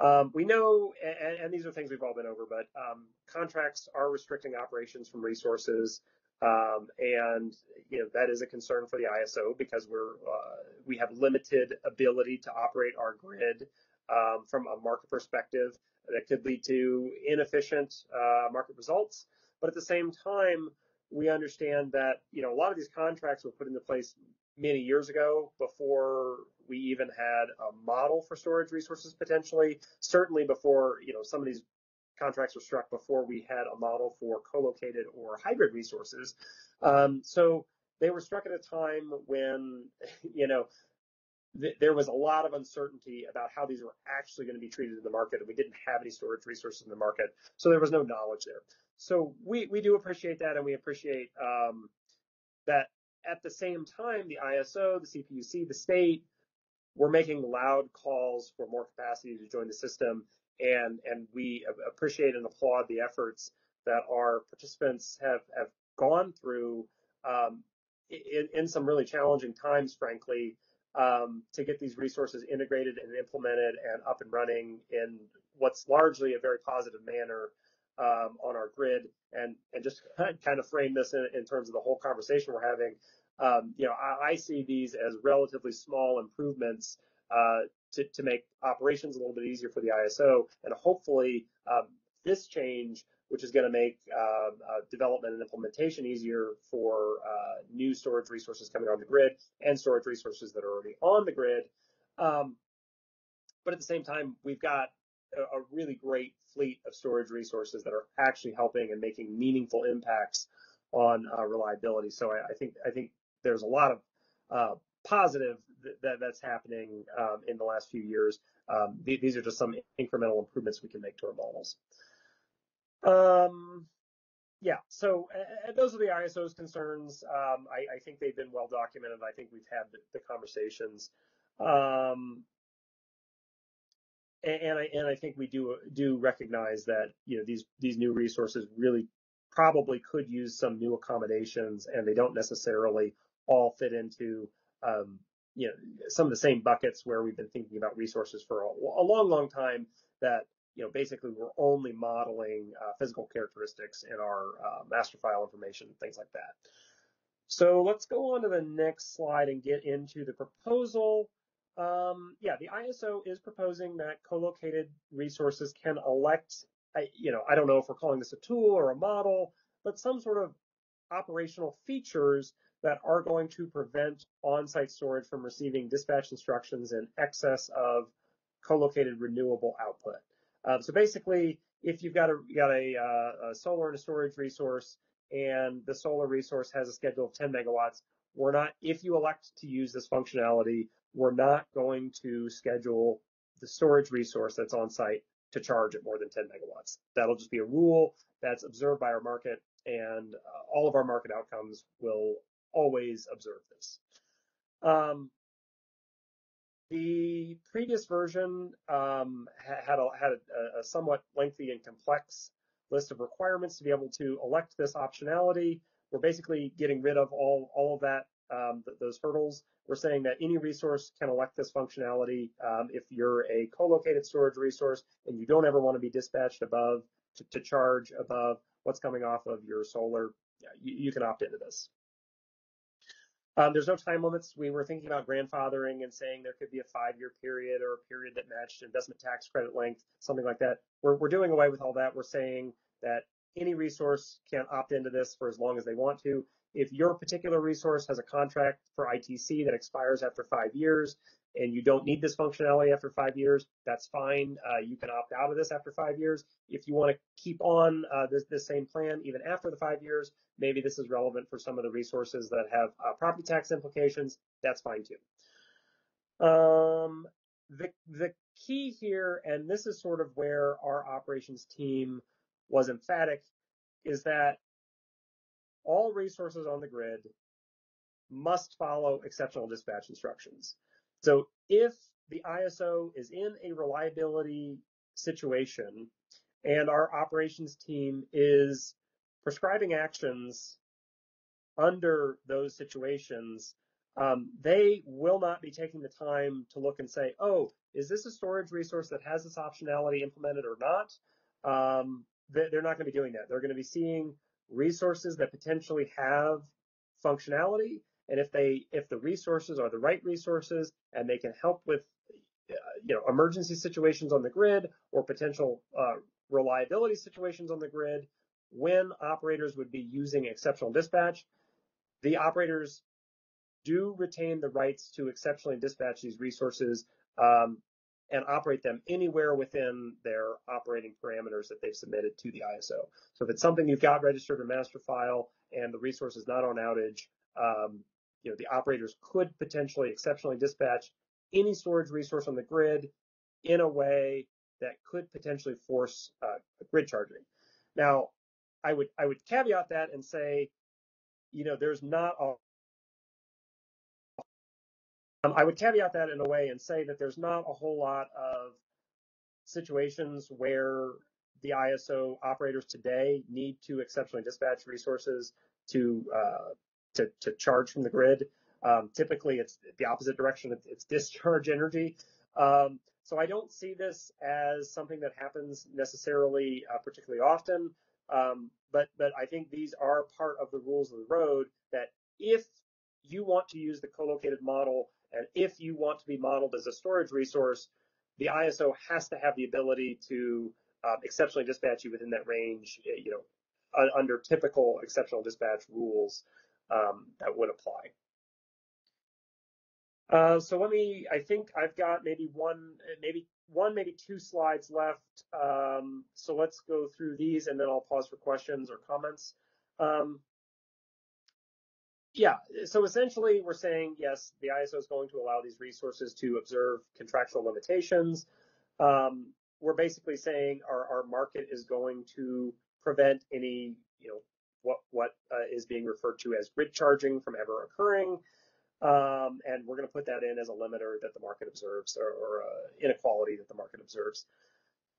[SPEAKER 2] Um, we know, and, and, these are things we've all been over, but um, contracts are restricting operations from resources, um, and you know that is a concern for the ISO because we're uh, we have limited ability to operate our grid um, from a market perspective that could lead to inefficient uh, market results. But at the same time, we understand that you know a lot of these contracts were put into place many years ago before we even had a model for storage resources potentially. Certainly before you know some of these contracts were struck before we had a model for co-located or hybrid resources. Um, so they were struck at a time when you know th- there was a lot of uncertainty about how these were actually going to be treated in the market, and we didn't have any storage resources in the market, so there was no knowledge there. So we we do appreciate that, and we appreciate um, that at the same time, the ISO, the CPUC, the state were making loud calls for more capacity to join the system, and and we appreciate and applaud the efforts that our participants have have gone through um, in, in some really challenging times, frankly, um, to get these resources integrated and implemented and up and running in what's largely a very positive manner um, on our grid. And and just kind of frame this in, in terms of the whole conversation we're having. Um, you know, I, see these as relatively small improvements uh, to, make operations a little bit easier for the ISO, and hopefully um, this change which is going to make uh, uh, development and implementation easier for uh, new storage resources coming on the grid and storage resources that are already on the grid. Um, but at the same time, we've got a, really great fleet of storage resources that are actually helping and making meaningful impacts on reliability. So I, I, think I think there's a lot of uh, positive th- that that's happening um, in the last few years. Um, th- these are just some incremental improvements we can make to our models. Um, yeah, so uh, those are the ISO's concerns. Um, I, I, think they've been well documented. I think we've had the, the conversations, um, and, and, I and I think we do do recognize that you know these these new resources really probably could use some new accommodations, and they don't necessarily all fit into um, you know some of the same buckets where we've been thinking about resources for a, a long, long time that you know, basically we're only modeling uh, physical characteristics in our uh, master file information, things like that. So let's go on to the next slide and get into the proposal. Um, yeah, the ISO is proposing that co-located resources can elect, I, you know, I don't know if we're calling this a tool or a model, but some sort of operational features that are going to prevent on-site storage from receiving dispatch instructions in excess of co-located renewable output. Um, so basically, if you've got a you got a, uh, a, solar and a storage resource, and the solar resource has a schedule of 10 megawatts, we're not. If you elect to use this functionality, we're not going to schedule the storage resource that's on site to charge at more than 10 megawatts. That'll just be a rule that's observed by our market, and uh, all of our market outcomes will always observe this. Um, the previous version um, had, a, had a, a, somewhat lengthy and complex list of requirements to be able to elect this optionality. We're basically getting rid of all, all of that, um, th those hurdles. We're saying that any resource can elect this functionality. Um, if you're a co-located storage resource and you don't ever want to be dispatched above to, to charge above what's coming off of your solar, you, you can opt into this. Um, there's no time limits. We were thinking about grandfathering and saying there could be a five-year period or a period that matched investment tax credit length, something like that. We're, we're doing away with all that. We're saying that any resource can opt into this for as long as they want to. If your particular resource has a contract for ITC that expires after five years and you don't need this functionality after five years, that's fine. Uh, you can opt out of this after five years. If you want to keep on uh, this, this same plan even after the five years, maybe this is relevant for some of the resources that have uh, property tax implications. That's fine too. Um, the, the key here, and this is sort of where our operations team was emphatic, is that all resources on the grid must follow exceptional dispatch instructions. So if the ISO is in a reliability situation and our operations team is prescribing actions under those situations, um, they will not be taking the time to look and say, oh, is this a storage resource that has this optionality implemented or not? Um, they're not going to be doing that. They're going to be seeing resources that potentially have functionality. And if they, if the resources are the right resources and they can help with, uh, you know, emergency situations on the grid or potential uh, reliability situations on the grid, when operators would be using exceptional dispatch, the operators do retain the rights to exceptionally dispatch these resources um, and operate them anywhere within their operating parameters that they've submitted to the ISO. So if it's something you've got registered in master file and the resource is not on outage, um, you know, the operators could potentially exceptionally dispatch any storage resource on the grid in a way that could potentially force uh, grid charging. Now, I would I would caveat that and say, you know, there's not a um, I would caveat that in a way and say that there's not a whole lot of situations where the ISO operators today need to exceptionally dispatch resources to uh, to, to, charge from the grid. Um, typically, it's the opposite direction. It's, discharge energy. Um, so I don't see this as something that happens necessarily uh, particularly often. Um, but but I think these are part of the rules of the road. That if you want to use the co-located model and if you want to be modeled as a storage resource, the ISO has to have the ability to um, exceptionally dispatch you within that range, eh, you know, under typical exceptional dispatch rules um, that would apply. Uh, so let me, I think I've got maybe one, maybe one, maybe two slides left. Um, so let's go through these and then I'll pause for questions or comments. Um, yeah, so essentially we're saying, yes, the ISO is going to allow these resources to observe contractual limitations. Um, we're basically saying our, our market is going to prevent any, you know, what, what uh, is being referred to as grid charging from ever occurring. Um, and we're going to put that in as a limiter that the market observes or, or uh, inequality that the market observes.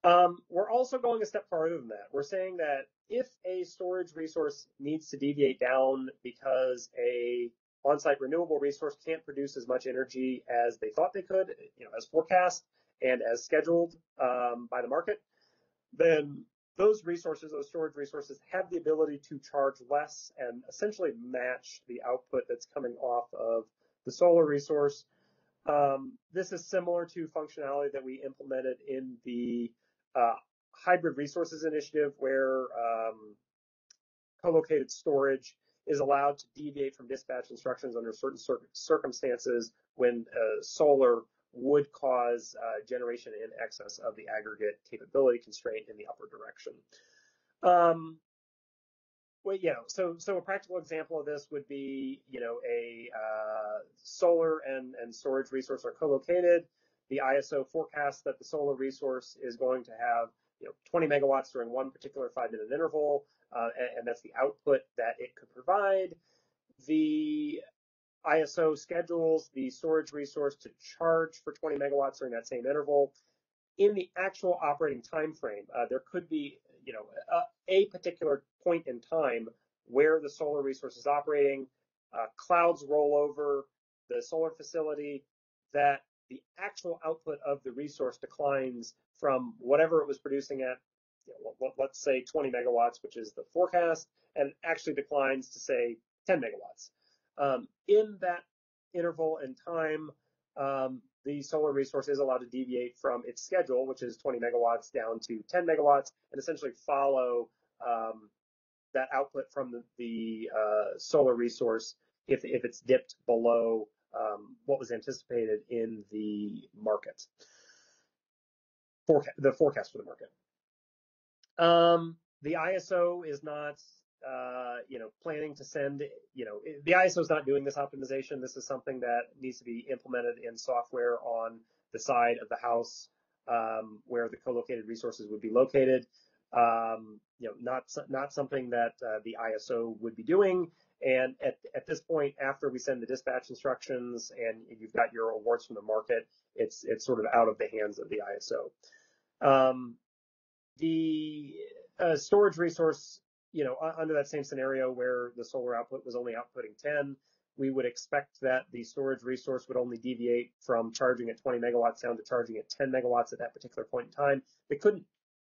[SPEAKER 2] Um, we're also going a step farther than that. We're saying that if a storage resource needs to deviate down because a on-site renewable resource can't produce as much energy as they thought they could, you know, as forecast and as scheduled um, by the market, then those resources, those storage resources, have the ability to charge less and essentially match the output that's coming off of the solar resource. Um, this is similar to functionality that we implemented in the uh, hybrid resources initiative where um, co-located storage is allowed to deviate from dispatch instructions under certain cir circumstances when uh, solar would cause uh, generation in excess of the aggregate capability constraint in the upper direction. Um, well, you know, so so a practical example of this would be, you know, a uh, solar and and storage resource are co-located the ISO forecasts that the solar resource is going to have you know 20 megawatts during one particular five minute interval, uh, and, and, that's the output that it could provide. The ISO schedules the storage resource to charge for 20 megawatts during that same interval. In the actual operating time frame, uh, there could be you know a, a, particular point in time where the solar resource is operating. Uh, clouds roll over the solar facility that the actual output of the resource declines from whatever it was producing at, you know, let's say 20 megawatts, which is the forecast, and actually declines to say 10 megawatts. Um, in that interval and time, um, the solar resource is allowed to deviate from its schedule, which is 20 megawatts down to 10 megawatts, and essentially follow um, that output from the, the uh, solar resource if, if it's dipped below um, what was anticipated in the market, Foreca the forecast for the market. Um, the ISO is not, uh, you know, planning to send, you know, the ISO is not doing this optimization. This is something that needs to be implemented in software on the side of the house um, where the co-located resources would be located. Um, you know, not not something that uh, the ISO would be doing. And at, at this point, after we send the dispatch instructions and you've got your awards from the market, it's it's sort of out of the hands of the ISO. Um, the uh, storage resource, you know, under that same scenario where the solar output was only outputting 10, we would expect that the storage resource would only deviate from charging at 20 megawatts down to charging at 10 megawatts at that particular point in time. They couldn't,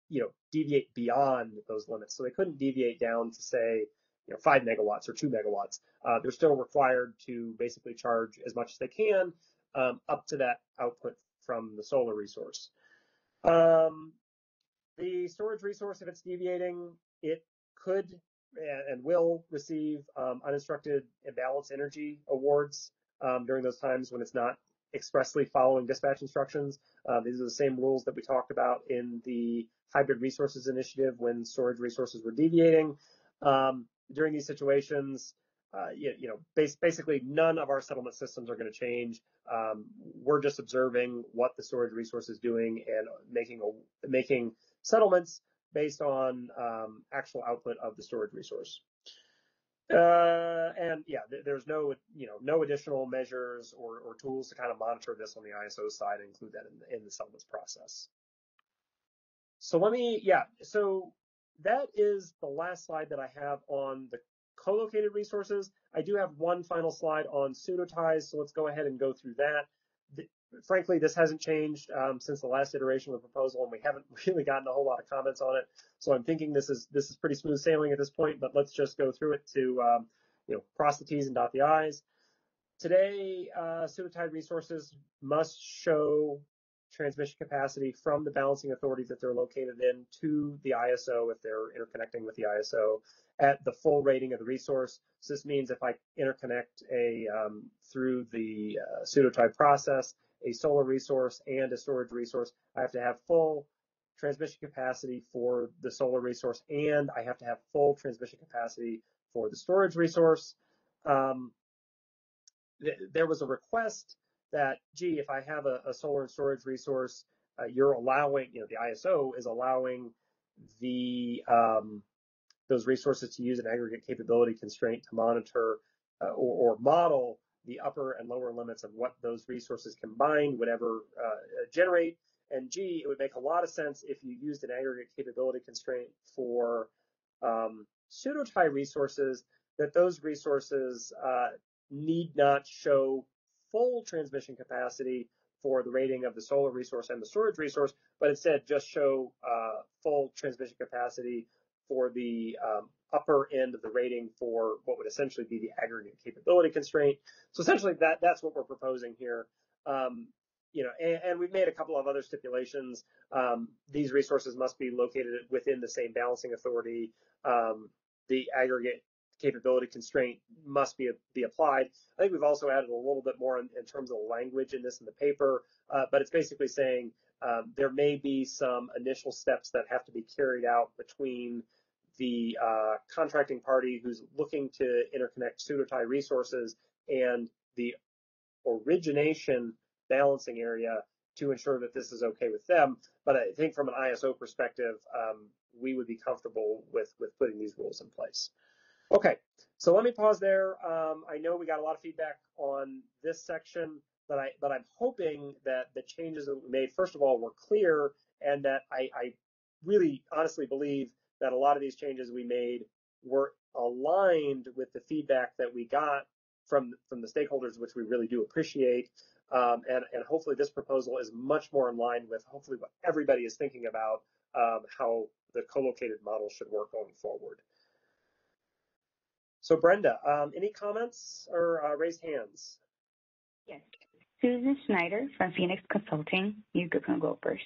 [SPEAKER 2] you know, deviate beyond those limits. So they couldn't deviate down to say, you know, five megawatts or two megawatts. Uh, they're still required to basically charge as much as they can um, up to that output from the solar resource. Um, the storage resource, if it's deviating, it could and will receive um, uninstructed imbalance energy awards um, during those times when it's not expressly following dispatch instructions. Uh, these are the same rules that we talked about in the hybrid resources initiative when storage resources were deviating. Um, during these situations, uh, you, you, know, basically none of our settlement systems are going to change. Um, we're just observing what the storage resource is doing and making a, making settlements based on um, actual output of the storage resource. Uh, and yeah, th there's no, you know, no additional measures or, or, tools to kind of monitor this on the ISO side and include that in the, in the settlements process. So let me, yeah, so that is the last slide that I have on the co-located resources. I do have one final slide on pseudo ties, so let's go ahead and go through that. The, frankly, this hasn't changed um, since the last iteration of the proposal, and we haven't really gotten a whole lot of comments on it. So I'm thinking this is this is pretty smooth sailing at this point. But let's just go through it to um, you know cross the T's and dot the I's. Today, uh, pseudo-tied resources must show transmission capacity from the balancing authority that they're located in to the ISO if they're interconnecting with the ISO at the full rating of the resource. So this means if I interconnect a um, through the uh, pseudo-tied process, a solar resource and a storage resource, I have to have full transmission capacity for the solar resource and I have to have full transmission capacity for the storage resource. Um, th there was a request that, gee, if I have a, a solar and storage resource, uh, you're allowing, you know, the ISO is allowing the um, those resources to use an aggregate capability constraint to monitor uh, or, or, model the upper and lower limits of what those resources combined would ever uh, generate. And G, it would make a lot of sense if you used an aggregate capability constraint for um, pseudo-tie resources, that those resources uh, need not show full transmission capacity for the rating of the solar resource and the storage resource, but instead just show uh, full transmission capacity for the um, upper end of the rating for what would essentially be the aggregate capability constraint. So essentially that that's what we're proposing here. Um, you know, and, and, we've made a couple of other stipulations. Um, these resources must be located within the same balancing authority. Um, the aggregate capability constraint must be be applied. I think we've also added a little bit more in, in terms of the language in this in the paper, uh, but it's basically saying um, there may be some initial steps that have to be carried out between the uh, contracting party who's looking to interconnect pseudo-tie resources and the origination balancing area to ensure that this is okay with them. But I think from an ISO perspective, um, we would be comfortable with, with putting these rules in place. Okay, so let me pause there. Um, I know we got a lot of feedback on this section, but I but I'm hoping that the changes that we made, first of all, were clear, and that I, I really honestly believe that a lot of these changes we made were aligned with the feedback that we got from from the stakeholders, which we really do appreciate. Um, and, and hopefully this proposal is much more in line with hopefully what everybody is thinking about um, how the co-located model should work going forward. So Brenda, um, any comments or uh, raised hands?
[SPEAKER 1] Yes. Susan Schneider from Phoenix Consulting. You can go first.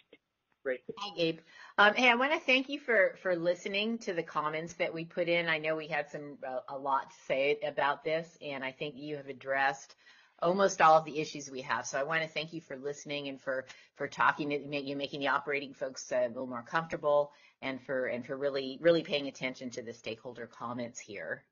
[SPEAKER 2] Great.
[SPEAKER 6] Hi, Gabe. Um, hey, I want to thank you for for listening to the comments that we put in. I know we had some uh, a lot to say about this, and I think you have addressed almost all of the issues we have. So I want to thank you for listening and for for talking, you making the operating folks a little more comfortable, and for and for really really paying attention to the stakeholder comments here.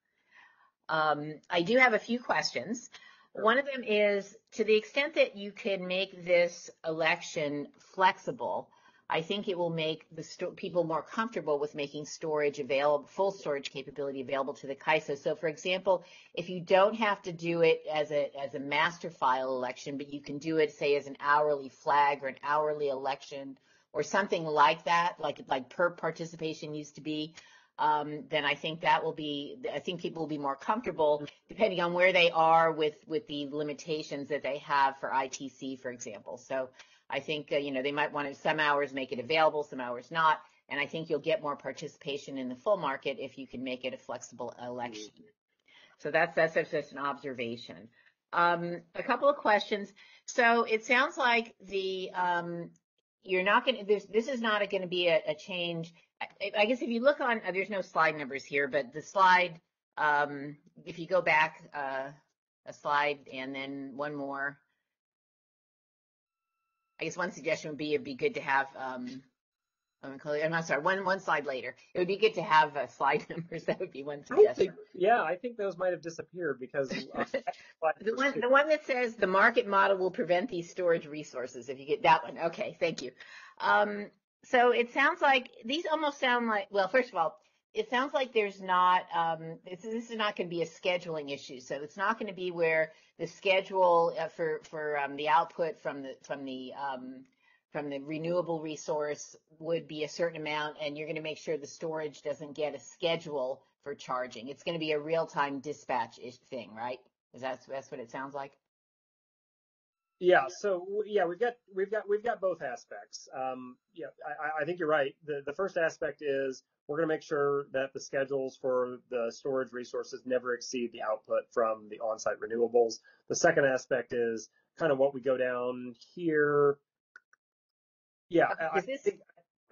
[SPEAKER 6] Um, I do have a few questions. One of them is to the extent that you can make this election flexible, I think it will make the people more comfortable with making storage available, full storage capability available to the CAISO. So for example, if you don't have to do it as a, as a master file election, but you can do it, say, as an hourly flag or an hourly election or something like that, like, like per participation used to be, um, then I think that will be, I think people will be more comfortable depending on where they are with, with the limitations that they have for ITC, for example. So I think, uh, you know, they might want to some hours make it available, some hours not. And I think you'll get more participation in the full market if you can make it a flexible election. So that's, that's just an observation. Um, a couple of questions. So it sounds like the, um, you're not going to, this, this is not going to be a, a change I guess if you look on, uh, there's no slide numbers here, but the slide, um, if you go back uh, a slide and then one more, I guess one suggestion would be it'd be good to have, um, I'm not sorry, one one slide later. It would be good to have uh, slide numbers. That would be one suggestion.
[SPEAKER 2] I think, yeah, I think those might have disappeared because uh,
[SPEAKER 6] the one the one that says the market model will prevent these storage resources. If you get that one, okay, thank you. Um, so it sounds like these almost sound like, well, first of all, it sounds like there's not, um, this, this is not going to be a scheduling issue. So it's not going to be where the schedule uh, for, for um, the output from the, from the, um, from the renewable resource would be a certain amount and you're going to make sure the storage doesn't get a schedule for charging. It's going to be a real-time dispatch thing, right? Is that, that's what it sounds like?
[SPEAKER 2] Yeah. So yeah, we've got we've got we've got both aspects. Um, yeah, I, I think you're right. The the first aspect is we're going to make sure that the schedules for the storage resources never exceed the output from the on-site renewables. The second aspect is kind of what we go down here. Yeah, I, this... think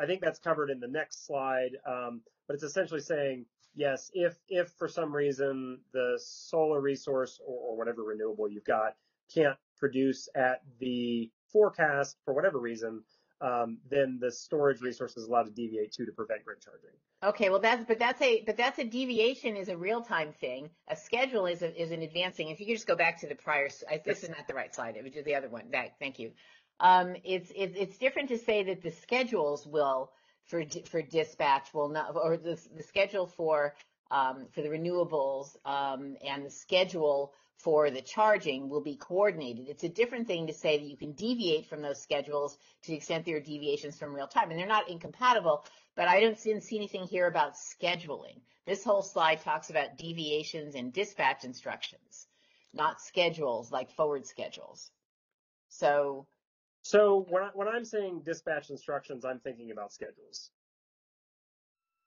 [SPEAKER 2] I think that's covered in the next slide. Um, but it's essentially saying yes, if if for some reason the solar resource or, or whatever renewable you've got can't produce at the forecast for whatever reason, um, then the storage resource is allowed to deviate to to prevent grid charging.
[SPEAKER 6] Okay, well that's but that's a but that's a deviation is a real time thing. A schedule is a, is an advancing. If you could just go back to the prior, I, this is not the right slide. It was the other one. That thank you. Um, it's it's it's different to say that the schedules will for for dispatch will not or the the schedule for um, for the renewables um, and the schedule for the charging will be coordinated. It's a different thing to say that you can deviate from those schedules to the extent there are deviations from real time. And they're not incompatible, but I don't see, see anything here about scheduling. This whole slide talks about deviations and dispatch instructions, not schedules like forward schedules. So,
[SPEAKER 2] so when, I, when I'm saying dispatch instructions, I'm thinking about schedules.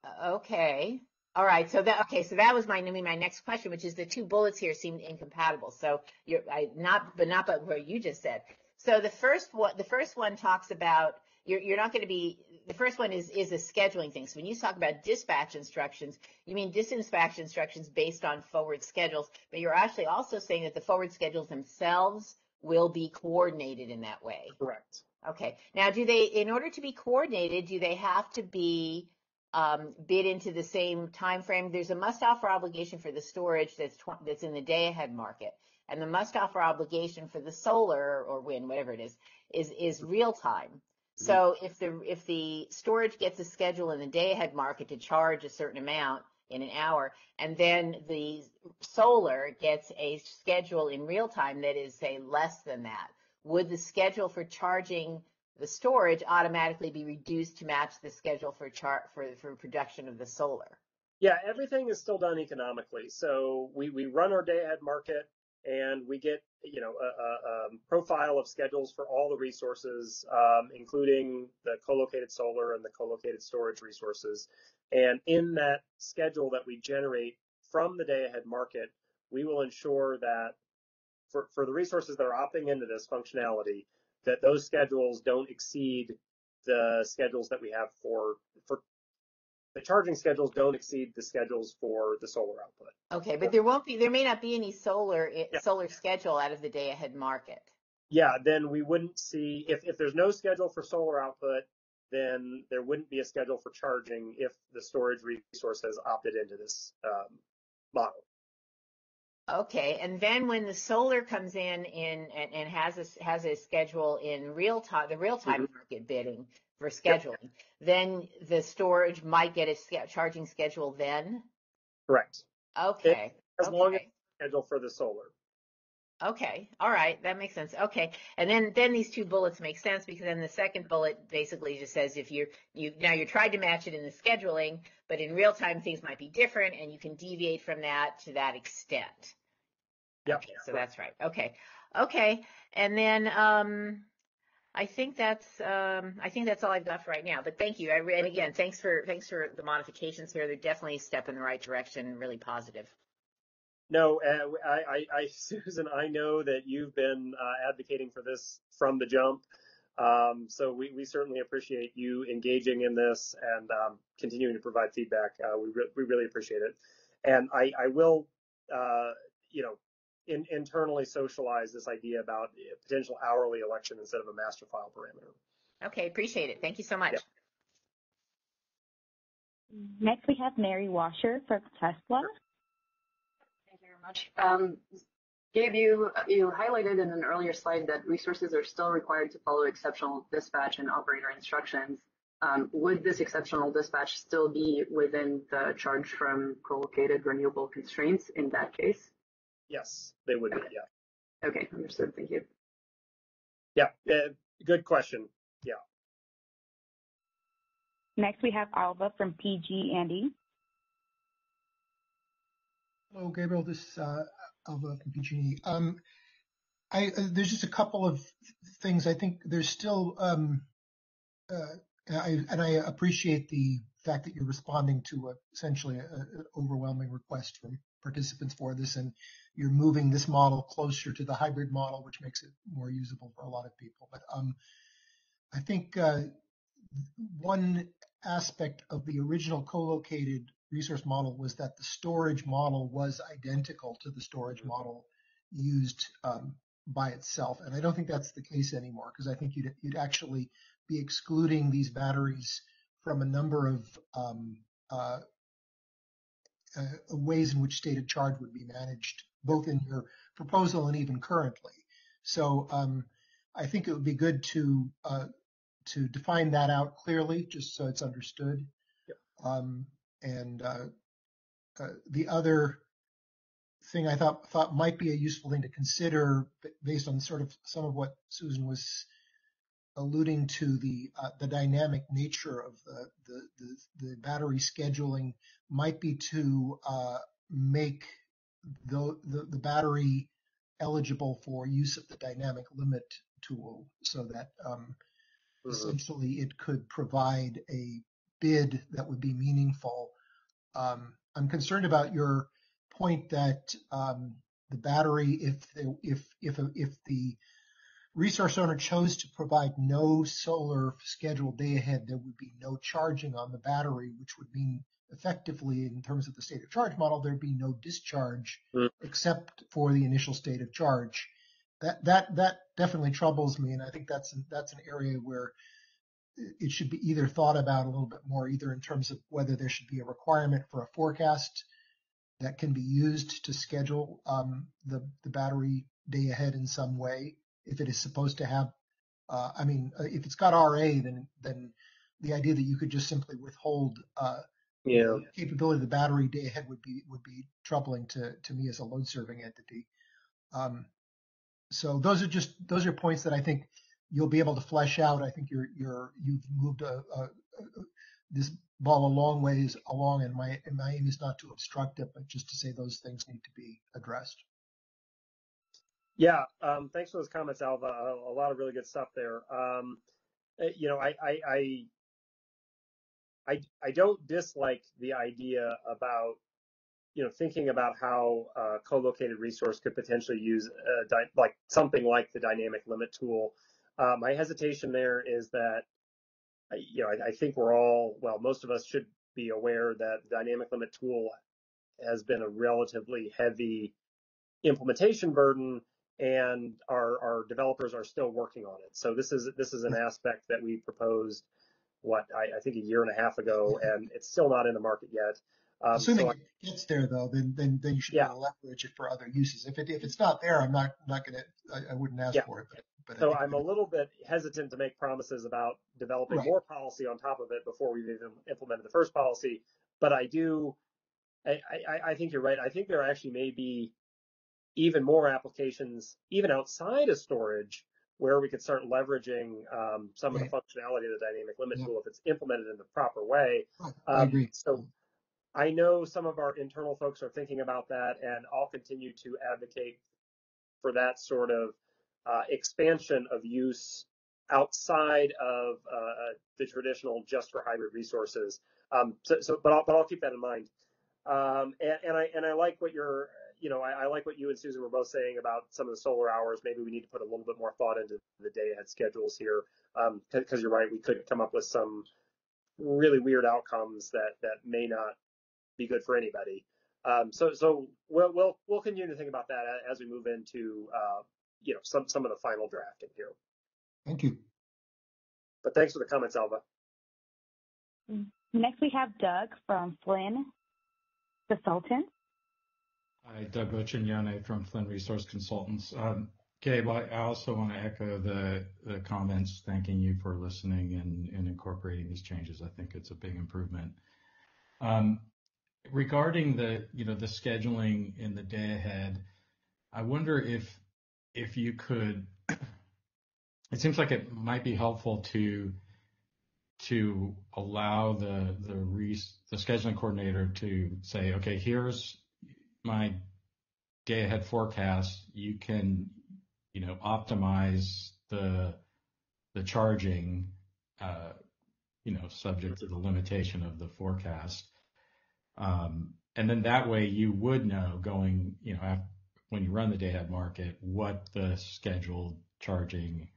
[SPEAKER 6] Uh, okay. All right. So that okay. So that was my my next question, which is the two bullets here seemed incompatible. So you're I, not, but not but what you just said. So the first one, the first one talks about you're you're not going to be. The first one is is a scheduling thing. So when you talk about dispatch instructions, you mean dispatch instructions based on forward schedules, but you're actually also saying that the forward schedules themselves will be coordinated in that way.
[SPEAKER 2] Correct.
[SPEAKER 6] Okay. Now, do they, in order to be coordinated, do they have to be um, bid into the same time frame. There's a must offer obligation for the storage that's that's in the day ahead market, and the must offer obligation for the solar or wind, whatever it is, is is real time. Mm-hmm. So if the if the storage gets a schedule in the day ahead market to charge a certain amount in an hour, and then the solar gets a schedule in real time that is say less than that, would the schedule for charging the storage automatically be reduced to match the schedule for chart for, for production of the solar?
[SPEAKER 2] Yeah, everything is still done economically. So we, we run our day ahead market and we get, you know, a, a, a profile of schedules for all the resources, um, including the co-located solar and the co-located storage resources. And in that schedule that we generate from the day ahead market, we will ensure that for, for the resources that are opting into this functionality, that those schedules don't exceed the schedules that we have for for the charging schedules don't exceed the schedules for the solar output.
[SPEAKER 6] Okay, but there won't be, there may not be any solar yeah. solar schedule out of the day ahead market.
[SPEAKER 2] Yeah, then we wouldn't see if if there's no schedule for solar output, then there wouldn't be a schedule for charging if the storage resource has opted into this um, model.
[SPEAKER 6] Okay, and then when the solar comes in, in and, and has a has a schedule in real time, the real time mm-hmm. market bidding for scheduling, yep. then the storage might get a charging schedule then.
[SPEAKER 2] Correct.
[SPEAKER 6] Okay.
[SPEAKER 2] It, as
[SPEAKER 6] okay.
[SPEAKER 2] long as schedule for the solar.
[SPEAKER 6] Okay. All right. That makes sense. Okay. And then, then these two bullets make sense because then the second bullet basically just says if you're, you, now you're trying to match it in the scheduling, but in real time things might be different and you can deviate from that to that extent.
[SPEAKER 2] Yep.
[SPEAKER 6] Okay. So that's right. Okay. Okay. And then, um, I think that's um, I think that's all I've got for right now. But thank you. I re- and again, thanks for thanks for the modifications here. They're definitely a step in the right direction. Really positive.
[SPEAKER 2] No, uh, I, I, I, Susan, I know that you've been uh, advocating for this from the jump. Um, so we, we certainly appreciate you engaging in this and um, continuing to provide feedback. Uh, we, re- we really appreciate it. And I, I will, uh, you know, in, internally socialize this idea about potential hourly election instead of a master file parameter.
[SPEAKER 6] Okay, appreciate it. Thank you so much. Yeah.
[SPEAKER 1] Next, we have Mary Washer from Tesla Sure.
[SPEAKER 10] Thank you very much. Um, Gabe, you, you highlighted in an earlier slide that resources are still required to follow exceptional dispatch and operator instructions. Um, would this exceptional dispatch still be within the charge from co-located renewable constraints in that case?
[SPEAKER 2] Yes, they would okay. be, yeah.
[SPEAKER 10] Okay, understood. Thank you.
[SPEAKER 2] Yeah, uh, good question. Yeah.
[SPEAKER 1] Next, we have Alva from PG&E.
[SPEAKER 3] Hello, Gabriel. This is uh, Alva from PG&E. Um, I, uh, there's just a couple of things. I think there's still, um, uh, I, and I appreciate the fact that you're responding to a, essentially an overwhelming request from participants for this, and you're moving this model closer to the hybrid model, which makes it more usable for a lot of people. But um, I think uh, one aspect of the original co-located resource model was that the storage model was identical to the storage mm-hmm. model used um, by itself. And I don't think that's the case anymore because I think you'd, you'd, actually be excluding these batteries from a number of um, uh, uh, ways in which state of charge would be managed, both in your proposal and even currently. So um, I think it would be good to uh, to define that out clearly, just so it's understood.
[SPEAKER 2] Yep.
[SPEAKER 3] Um, and uh, uh, the other thing I thought thought might be a useful thing to consider, based on sort of some of what Susan was alluding to, the uh, the dynamic nature of the the, the, the battery scheduling, might be to uh, make the, the the battery eligible for use of the dynamic limit tool, so that um, mm-hmm. essentially it could provide a bid that would be meaningful. Um, I'm concerned about your point that um, the battery, if the, if if if the resource owner chose to provide no solar scheduled day ahead, there would be no charging on the battery, which would mean effectively, in terms of the state of charge model, there'd be no discharge mm. except for the initial state of charge. That that that definitely troubles me, and I think that's that's an area where it should be either thought about a little bit more, either in terms of whether there should be a requirement for a forecast that can be used to schedule um, the, the battery day ahead in some way. If it is supposed to have, uh, I mean, if it's got RA, then then the idea that you could just simply withhold uh,
[SPEAKER 2] yeah.
[SPEAKER 3] capability of the battery day ahead would be would be troubling to to me as a load serving entity. Um, so those are just those are points that I think you'll be able to flesh out. I think you're you're you've moved a, a, a, this ball a long ways along, and my and my aim is not to obstruct it, but just to say those things need to be addressed.
[SPEAKER 2] Yeah, um, thanks for those comments, Alva. A, a, lot of really good stuff there. Um, eh, you know, I, I, I I I don't dislike the idea about you know, thinking about how uh, co-located resource could potentially use like something like the dynamic limit tool. Uh, my hesitation there is that, you know, I, I, think we're all, well, most of us should be aware that the dynamic limit tool has been a relatively heavy implementation burden and our, our developers are still working on it. So this is, this is an aspect that we proposed, what, I, I think a year and a half ago, and it's still not in the market yet.
[SPEAKER 3] Um, Assuming so it gets there, though, then then then you should yeah. leverage it for other uses. If it if it's not there, I'm not not gonna I, I wouldn't ask yeah. for it. But,
[SPEAKER 2] but so I'm a little bit hesitant to make promises about developing right. more policy on top of it before we've even implemented the first policy. But I do, I, I, I think you're right. I think there actually may be even more applications, even outside of storage, where we could start leveraging um, some right. of the functionality of the dynamic limit yeah. tool if it's implemented in the proper way.
[SPEAKER 3] Um, I agree.
[SPEAKER 2] So I know some of our internal folks are thinking about that, and I'll continue to advocate for that sort of uh, expansion of use outside of uh, the traditional just for hybrid resources. Um, so, so, but I'll, but I'll keep that in mind. Um, and, and, I and I like what you're, you know, I, I, like what you and Susan were both saying about some of the solar hours. Maybe we need to put a little bit more thought into the day ahead schedules here, because um, you're right, we could come up with some really weird outcomes that that may not be good for anybody. Um, so so we'll, we'll we'll continue to think about that as we move into uh, you know some some of the final drafting here.
[SPEAKER 3] Thank you.
[SPEAKER 2] But thanks for the comments, Alva.
[SPEAKER 1] Next we have Doug from Flynn Consultants.
[SPEAKER 16] Hi, Doug Boccignone from Flynn Resource Consultants. Um, Gabe, I also want to echo the, comments thanking you for listening and, and incorporating these changes. I think it's a big improvement. Um, regarding the, you know, the scheduling in the day ahead, I wonder if if you could. It seems like it might be helpful to to allow the the the scheduling coordinator to say, okay, here's my day ahead forecast. You can, you know, optimize the the charging, uh, you know, subject to the limitation of the forecast. Um, and then that way you would know going, you know, when you run the day ahead market, what the scheduled charging,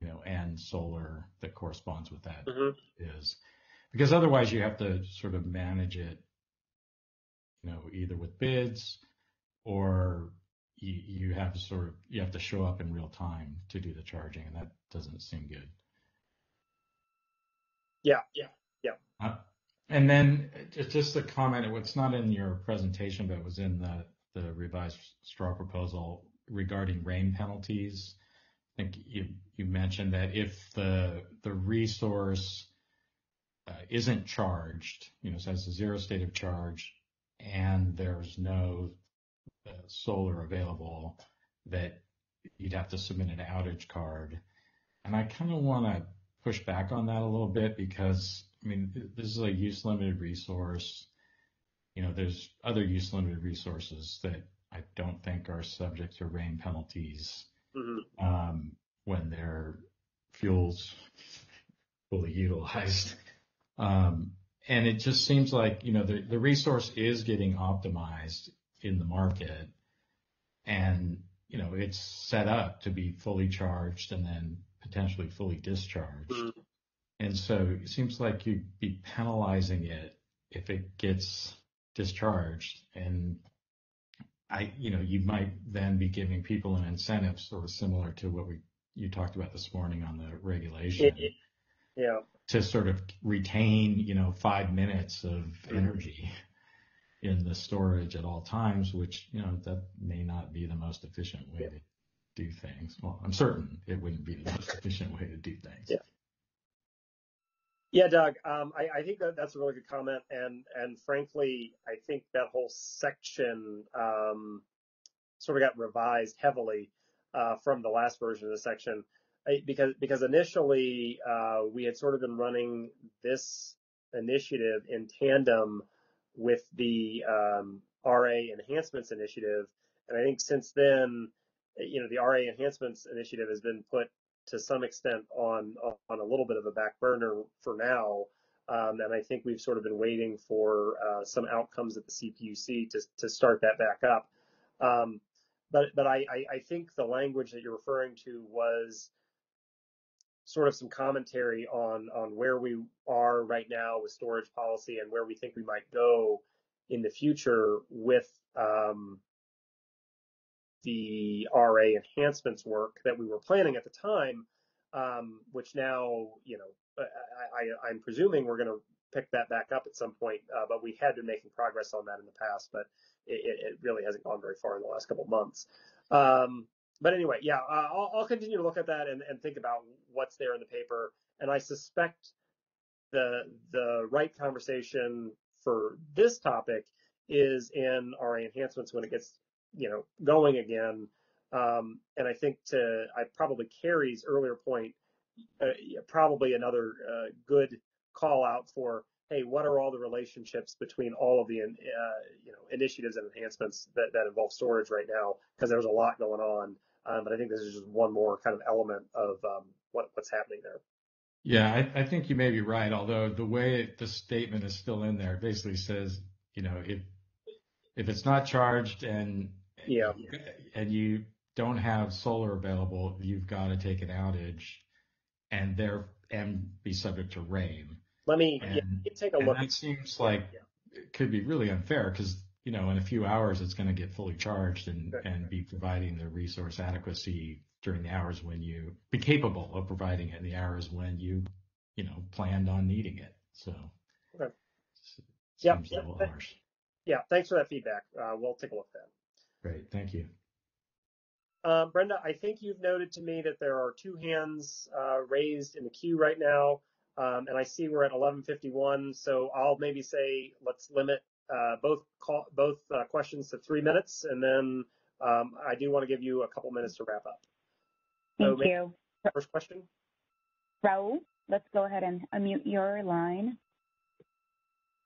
[SPEAKER 16] you know, and solar that corresponds with that mm-hmm. is, Because otherwise you have to sort of manage it, you know, either with bids or you, you have to sort of, you have to show up in real time to do the charging and that doesn't seem good.
[SPEAKER 2] Yeah, yeah, yeah.
[SPEAKER 16] Uh, and then just a comment, it's not in your presentation, but it was in the, the revised straw proposal regarding RAAIM penalties. I think you, you mentioned that if the, the resource uh, isn't charged, you know, so a zero state of charge and there's no uh, solar available, that you'd have to submit an outage card. And I kind of want to push back on that a little bit because I mean, this is a use limited resource. You know, there's other use limited resources that I don't think are subject to RAAIM penalties mm-hmm. um, when their fuels fully utilized. Um, and it just seems like, you know, the, the resource is getting optimized in the market and, you know, it's set up to be fully charged and then potentially fully discharged. Mm-hmm. And so it seems like you'd be penalizing it if it gets discharged. And I, you know, you might then be giving people an incentive sort of similar to what we, you talked about this morning on the regulation.
[SPEAKER 2] Yeah.
[SPEAKER 16] To sort of retain, you know, five minutes of mm-hmm. energy in the storage at all times, which, you know, that may not be the most efficient way yeah. to do things. Well, I'm certain it wouldn't be the most efficient way to do things.
[SPEAKER 2] Yeah. Yeah, Doug, um, I, I, think that that's a really good comment, and and frankly, I think that whole section um, sort of got revised heavily uh, from the last version of the section, Because because initially uh, we had sort of been running this initiative in tandem with the um, RA enhancements initiative, and I think since then, you know, the RA enhancements initiative has been put to some extent on on a little bit of a back burner for now. Um, and I think we've sort of been waiting for uh, some outcomes at the CPUC to, to start that back up. Um, but but I, I, I, think the language that you're referring to was sort of some commentary on on where we are right now with storage policy and where we think we might go in the future with um, the RA enhancements work that we were planning at the time, um, which now, you know, I, am presuming we're going to pick that back up at some point, uh, but we had been making progress on that in the past, but it, it really hasn't gone very far in the last couple of months. Um, but anyway, yeah, uh, I'll, I'll, continue to look at that and, and think about what's there in the paper. And I suspect the the right conversation for this topic is in RA enhancements when it gets you know going again. Um, and I think to I probably Carrie's earlier point, uh, probably another uh, good call out for hey, what are all the relationships between all of the uh, you know initiatives and enhancements that, that involve storage right now? Because there's a lot going on, um, but I think this is just one more kind of element of um, what, what's happening there.
[SPEAKER 16] Yeah, I, I, think you may be right. Although the way the statement is still in there, basically says, you know, if if it's not charged and
[SPEAKER 2] yeah,
[SPEAKER 16] and you don't have solar available, you've got to take an outage, and there and be subject to RAAIM.
[SPEAKER 2] Let me and, yeah, take a look.
[SPEAKER 16] That seems like yeah. it could be really unfair because you know in a few hours it's going to get fully charged and and be providing the resource adequacy during the hours when you be capable of providing it in the hours when you you know planned on needing it. So
[SPEAKER 2] okay. yeah, yeah, yeah. Thanks for that feedback. Uh, we'll take a look at that.
[SPEAKER 16] Great. Thank you.
[SPEAKER 2] Uh, Brenda, I think you've noted to me that there are two hands uh, raised in the queue right now, um, and I see we're at 11:51. So I'll maybe say let's limit uh, both call, both uh, questions to three minutes, and then um, I do want to give you a couple minutes to wrap up.
[SPEAKER 1] Thank so you.
[SPEAKER 2] First question.
[SPEAKER 1] Raul, let's go ahead and unmute your line.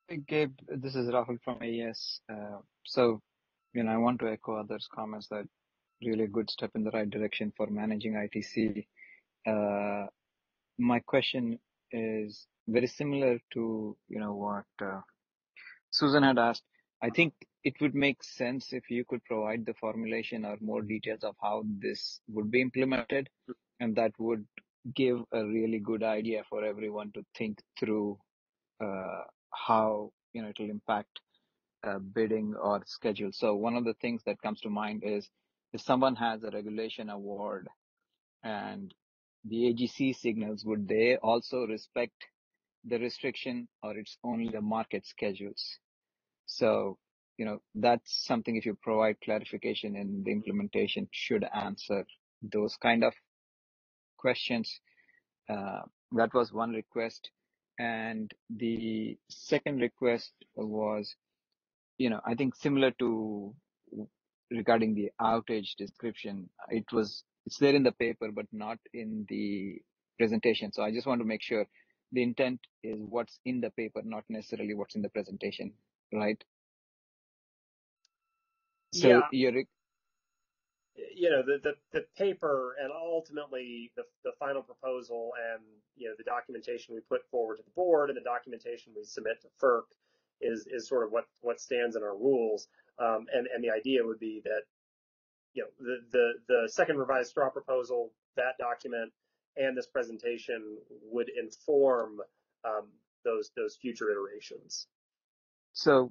[SPEAKER 13] Hey, Gabe, this is Rahul from AES. Uh, so you know, I want to echo others' comments that really a good step in the right direction for managing ITC. Uh, my question is very similar to, you know, what uh, Susan had asked. I think it would make sense if you could provide the formulation or more details of how this would be implemented, and that would give a really good idea for everyone to think through uh, how you know it will impact uh, bidding or schedule. So one of the things that comes to mind is if someone has a regulation award and the AGC signals, would they also respect the restriction or it's only the market schedules? So, you know, that's something if you provide clarification in the implementation should answer those kind of questions. Uh, that was one request. And the second request was you know, I think similar to regarding the outage description, it was, it's there in the paper, but not in the presentation. So I just want to make sure the intent is what's in the paper, not necessarily what's in the presentation, right?
[SPEAKER 2] So yeah. you're, you know, the, the, the paper and ultimately the, the final proposal and, you know, the documentation we put forward to the board and the documentation we submit to FERC is is sort of what what stands in our rules. Um, and and the idea would be that you know the the the second revised straw proposal, that document, and this presentation would inform um, those those future iterations.
[SPEAKER 13] So,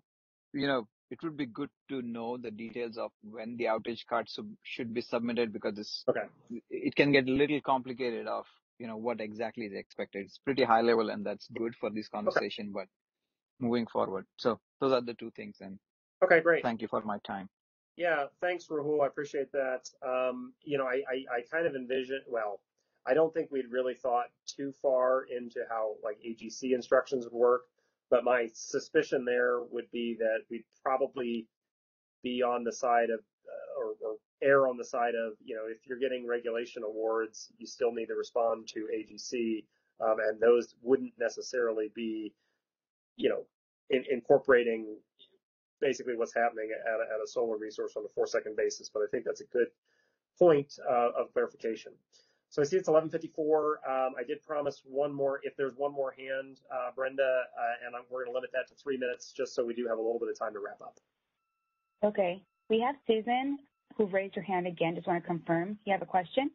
[SPEAKER 13] you know, it would be good to know the details of when the outage cards should be submitted because this
[SPEAKER 2] okay.
[SPEAKER 13] it can get a little complicated of you know what exactly is expected. It's pretty high level and that's good for this conversation, okay. but moving forward. So those are the two things. And
[SPEAKER 2] okay, great.
[SPEAKER 13] Thank you for my time.
[SPEAKER 2] Yeah, thanks, Rahul. I appreciate that. Um, you know, I, I, I kind of envision, well, I don't think we'd really thought too far into how like AGC instructions would work, but my suspicion there would be that we'd probably be on the side of, uh, or, or err on the side of, you know, if you're getting regulation awards, you still need to respond to AGC, um, and those wouldn't necessarily be you know, in, incorporating basically what's happening at a, at a, solar resource on a four second basis. But I think that's a good point uh, of clarification. So I see it's 11:54. Um, I did promise one more. If there's one more hand, uh, Brenda, uh, and I'm, we're going to limit that to three minutes, just so we do have a little bit of time to wrap up.
[SPEAKER 1] Okay. We have Susan who raised her hand again. Just want to confirm. You have a question?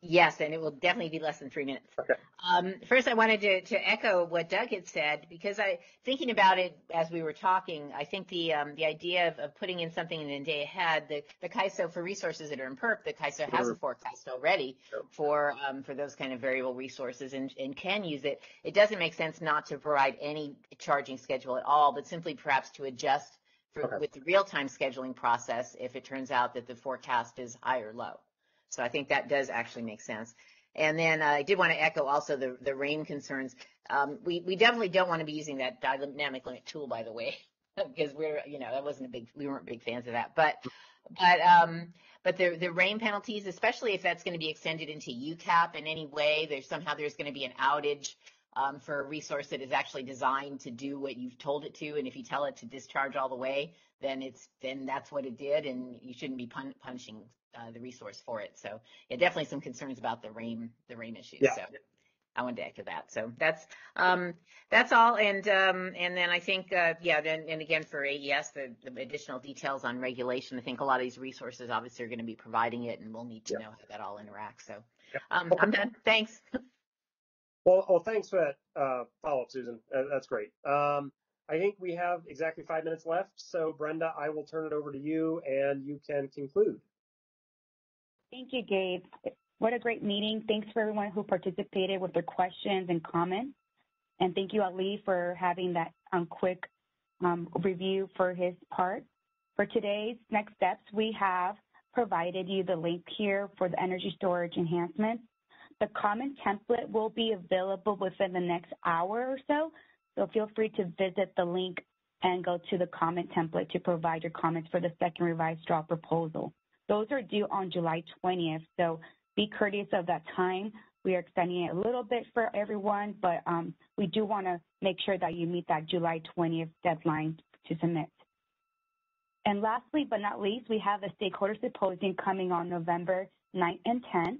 [SPEAKER 6] Yes, and it will definitely be less than three minutes.
[SPEAKER 2] Okay.
[SPEAKER 6] Um, first, I wanted to, to echo what Doug had said because I, thinking about it as we were talking, I think the um, the idea of, of putting in something in a day ahead, the, the CAISO for resources that are in PIRP, the CAISO has a forecast already for um, for those kind of variable resources and, and can use it. It doesn't make sense not to provide any charging schedule at all, but simply perhaps to adjust for,
[SPEAKER 2] Okay.
[SPEAKER 6] with the real time scheduling process if it turns out that the forecast is high or low. So I think that does actually make sense. And then uh, I did want to echo also the, the RAAIM concerns. Um, we, we definitely don't want to be using that dynamic limit tool, by the way, because we're, you know, that wasn't a big, we weren't big fans of that. But, but, um, but the, the RAAIM penalties, especially if that's going to be extended into UCAP in any way, there's somehow there's going to be an outage um, for a resource that is actually designed to do what you've told it to. And if you tell it to discharge all the way, then it's, then that's what it did. And you shouldn't be pun- punishing uh, the resource for it. So yeah, definitely some concerns about the RAAIM, the RAAIM issues.
[SPEAKER 2] Yeah.
[SPEAKER 6] So I wanted to echo that. So that's, um, that's all. And, um, and then I think, uh, yeah, then, and again for AES, the, the additional details on regulation, I think a lot of these resources obviously are going to be providing it and we'll need to know how that all interacts. So, um, I'm done. Thanks.
[SPEAKER 2] Well, well, thanks for that uh, follow-up, Susan. Uh, That's great. Um, I think we have exactly five minutes left. So, Brenda, I will turn it over to you, and you can conclude.
[SPEAKER 1] Thank you, Gabe. What a great meeting. Thanks for everyone who participated with their questions and comments. And thank you, Ali, for having that um, quick um, review for his part. For today's next steps, we have provided you the link here for the energy storage enhancements. The comment template will be available within the next hour or so, so feel free to visit the link and go to the comment template to provide your comments for the second revised draw proposal. Those are due on July 20th, so be courteous of that time. We are extending it a little bit for everyone, but um, we do want to make sure that you meet that July 20th deadline to submit. And lastly, but not least, we have a stakeholder symposium coming on November 9th and 10th.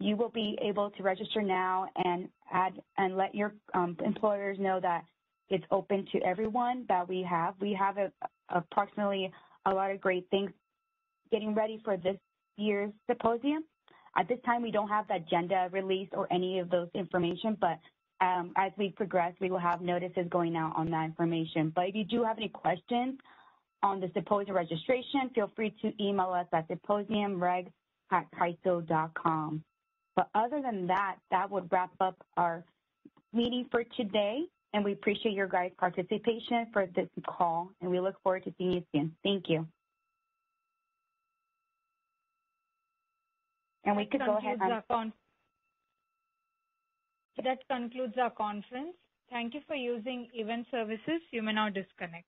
[SPEAKER 1] You will be able to register now and add and let your um, employers know that it's open to everyone that we have. We have a, approximately a lot of great things getting ready for this year's symposium. At this time, we don't have the agenda released or any of those information, but um, as we progress, we will have notices going out on that information. But if you do have any questions on the symposium registration, feel free to email us at symposiumreg at caiso.com. But other than that, that would wrap up our meeting for today. And we appreciate your guys' participation for this call, and we look forward to seeing you soon. Thank you. And we could go ahead and
[SPEAKER 11] our con- That concludes our conference. Thank you for using event services. You may now disconnect.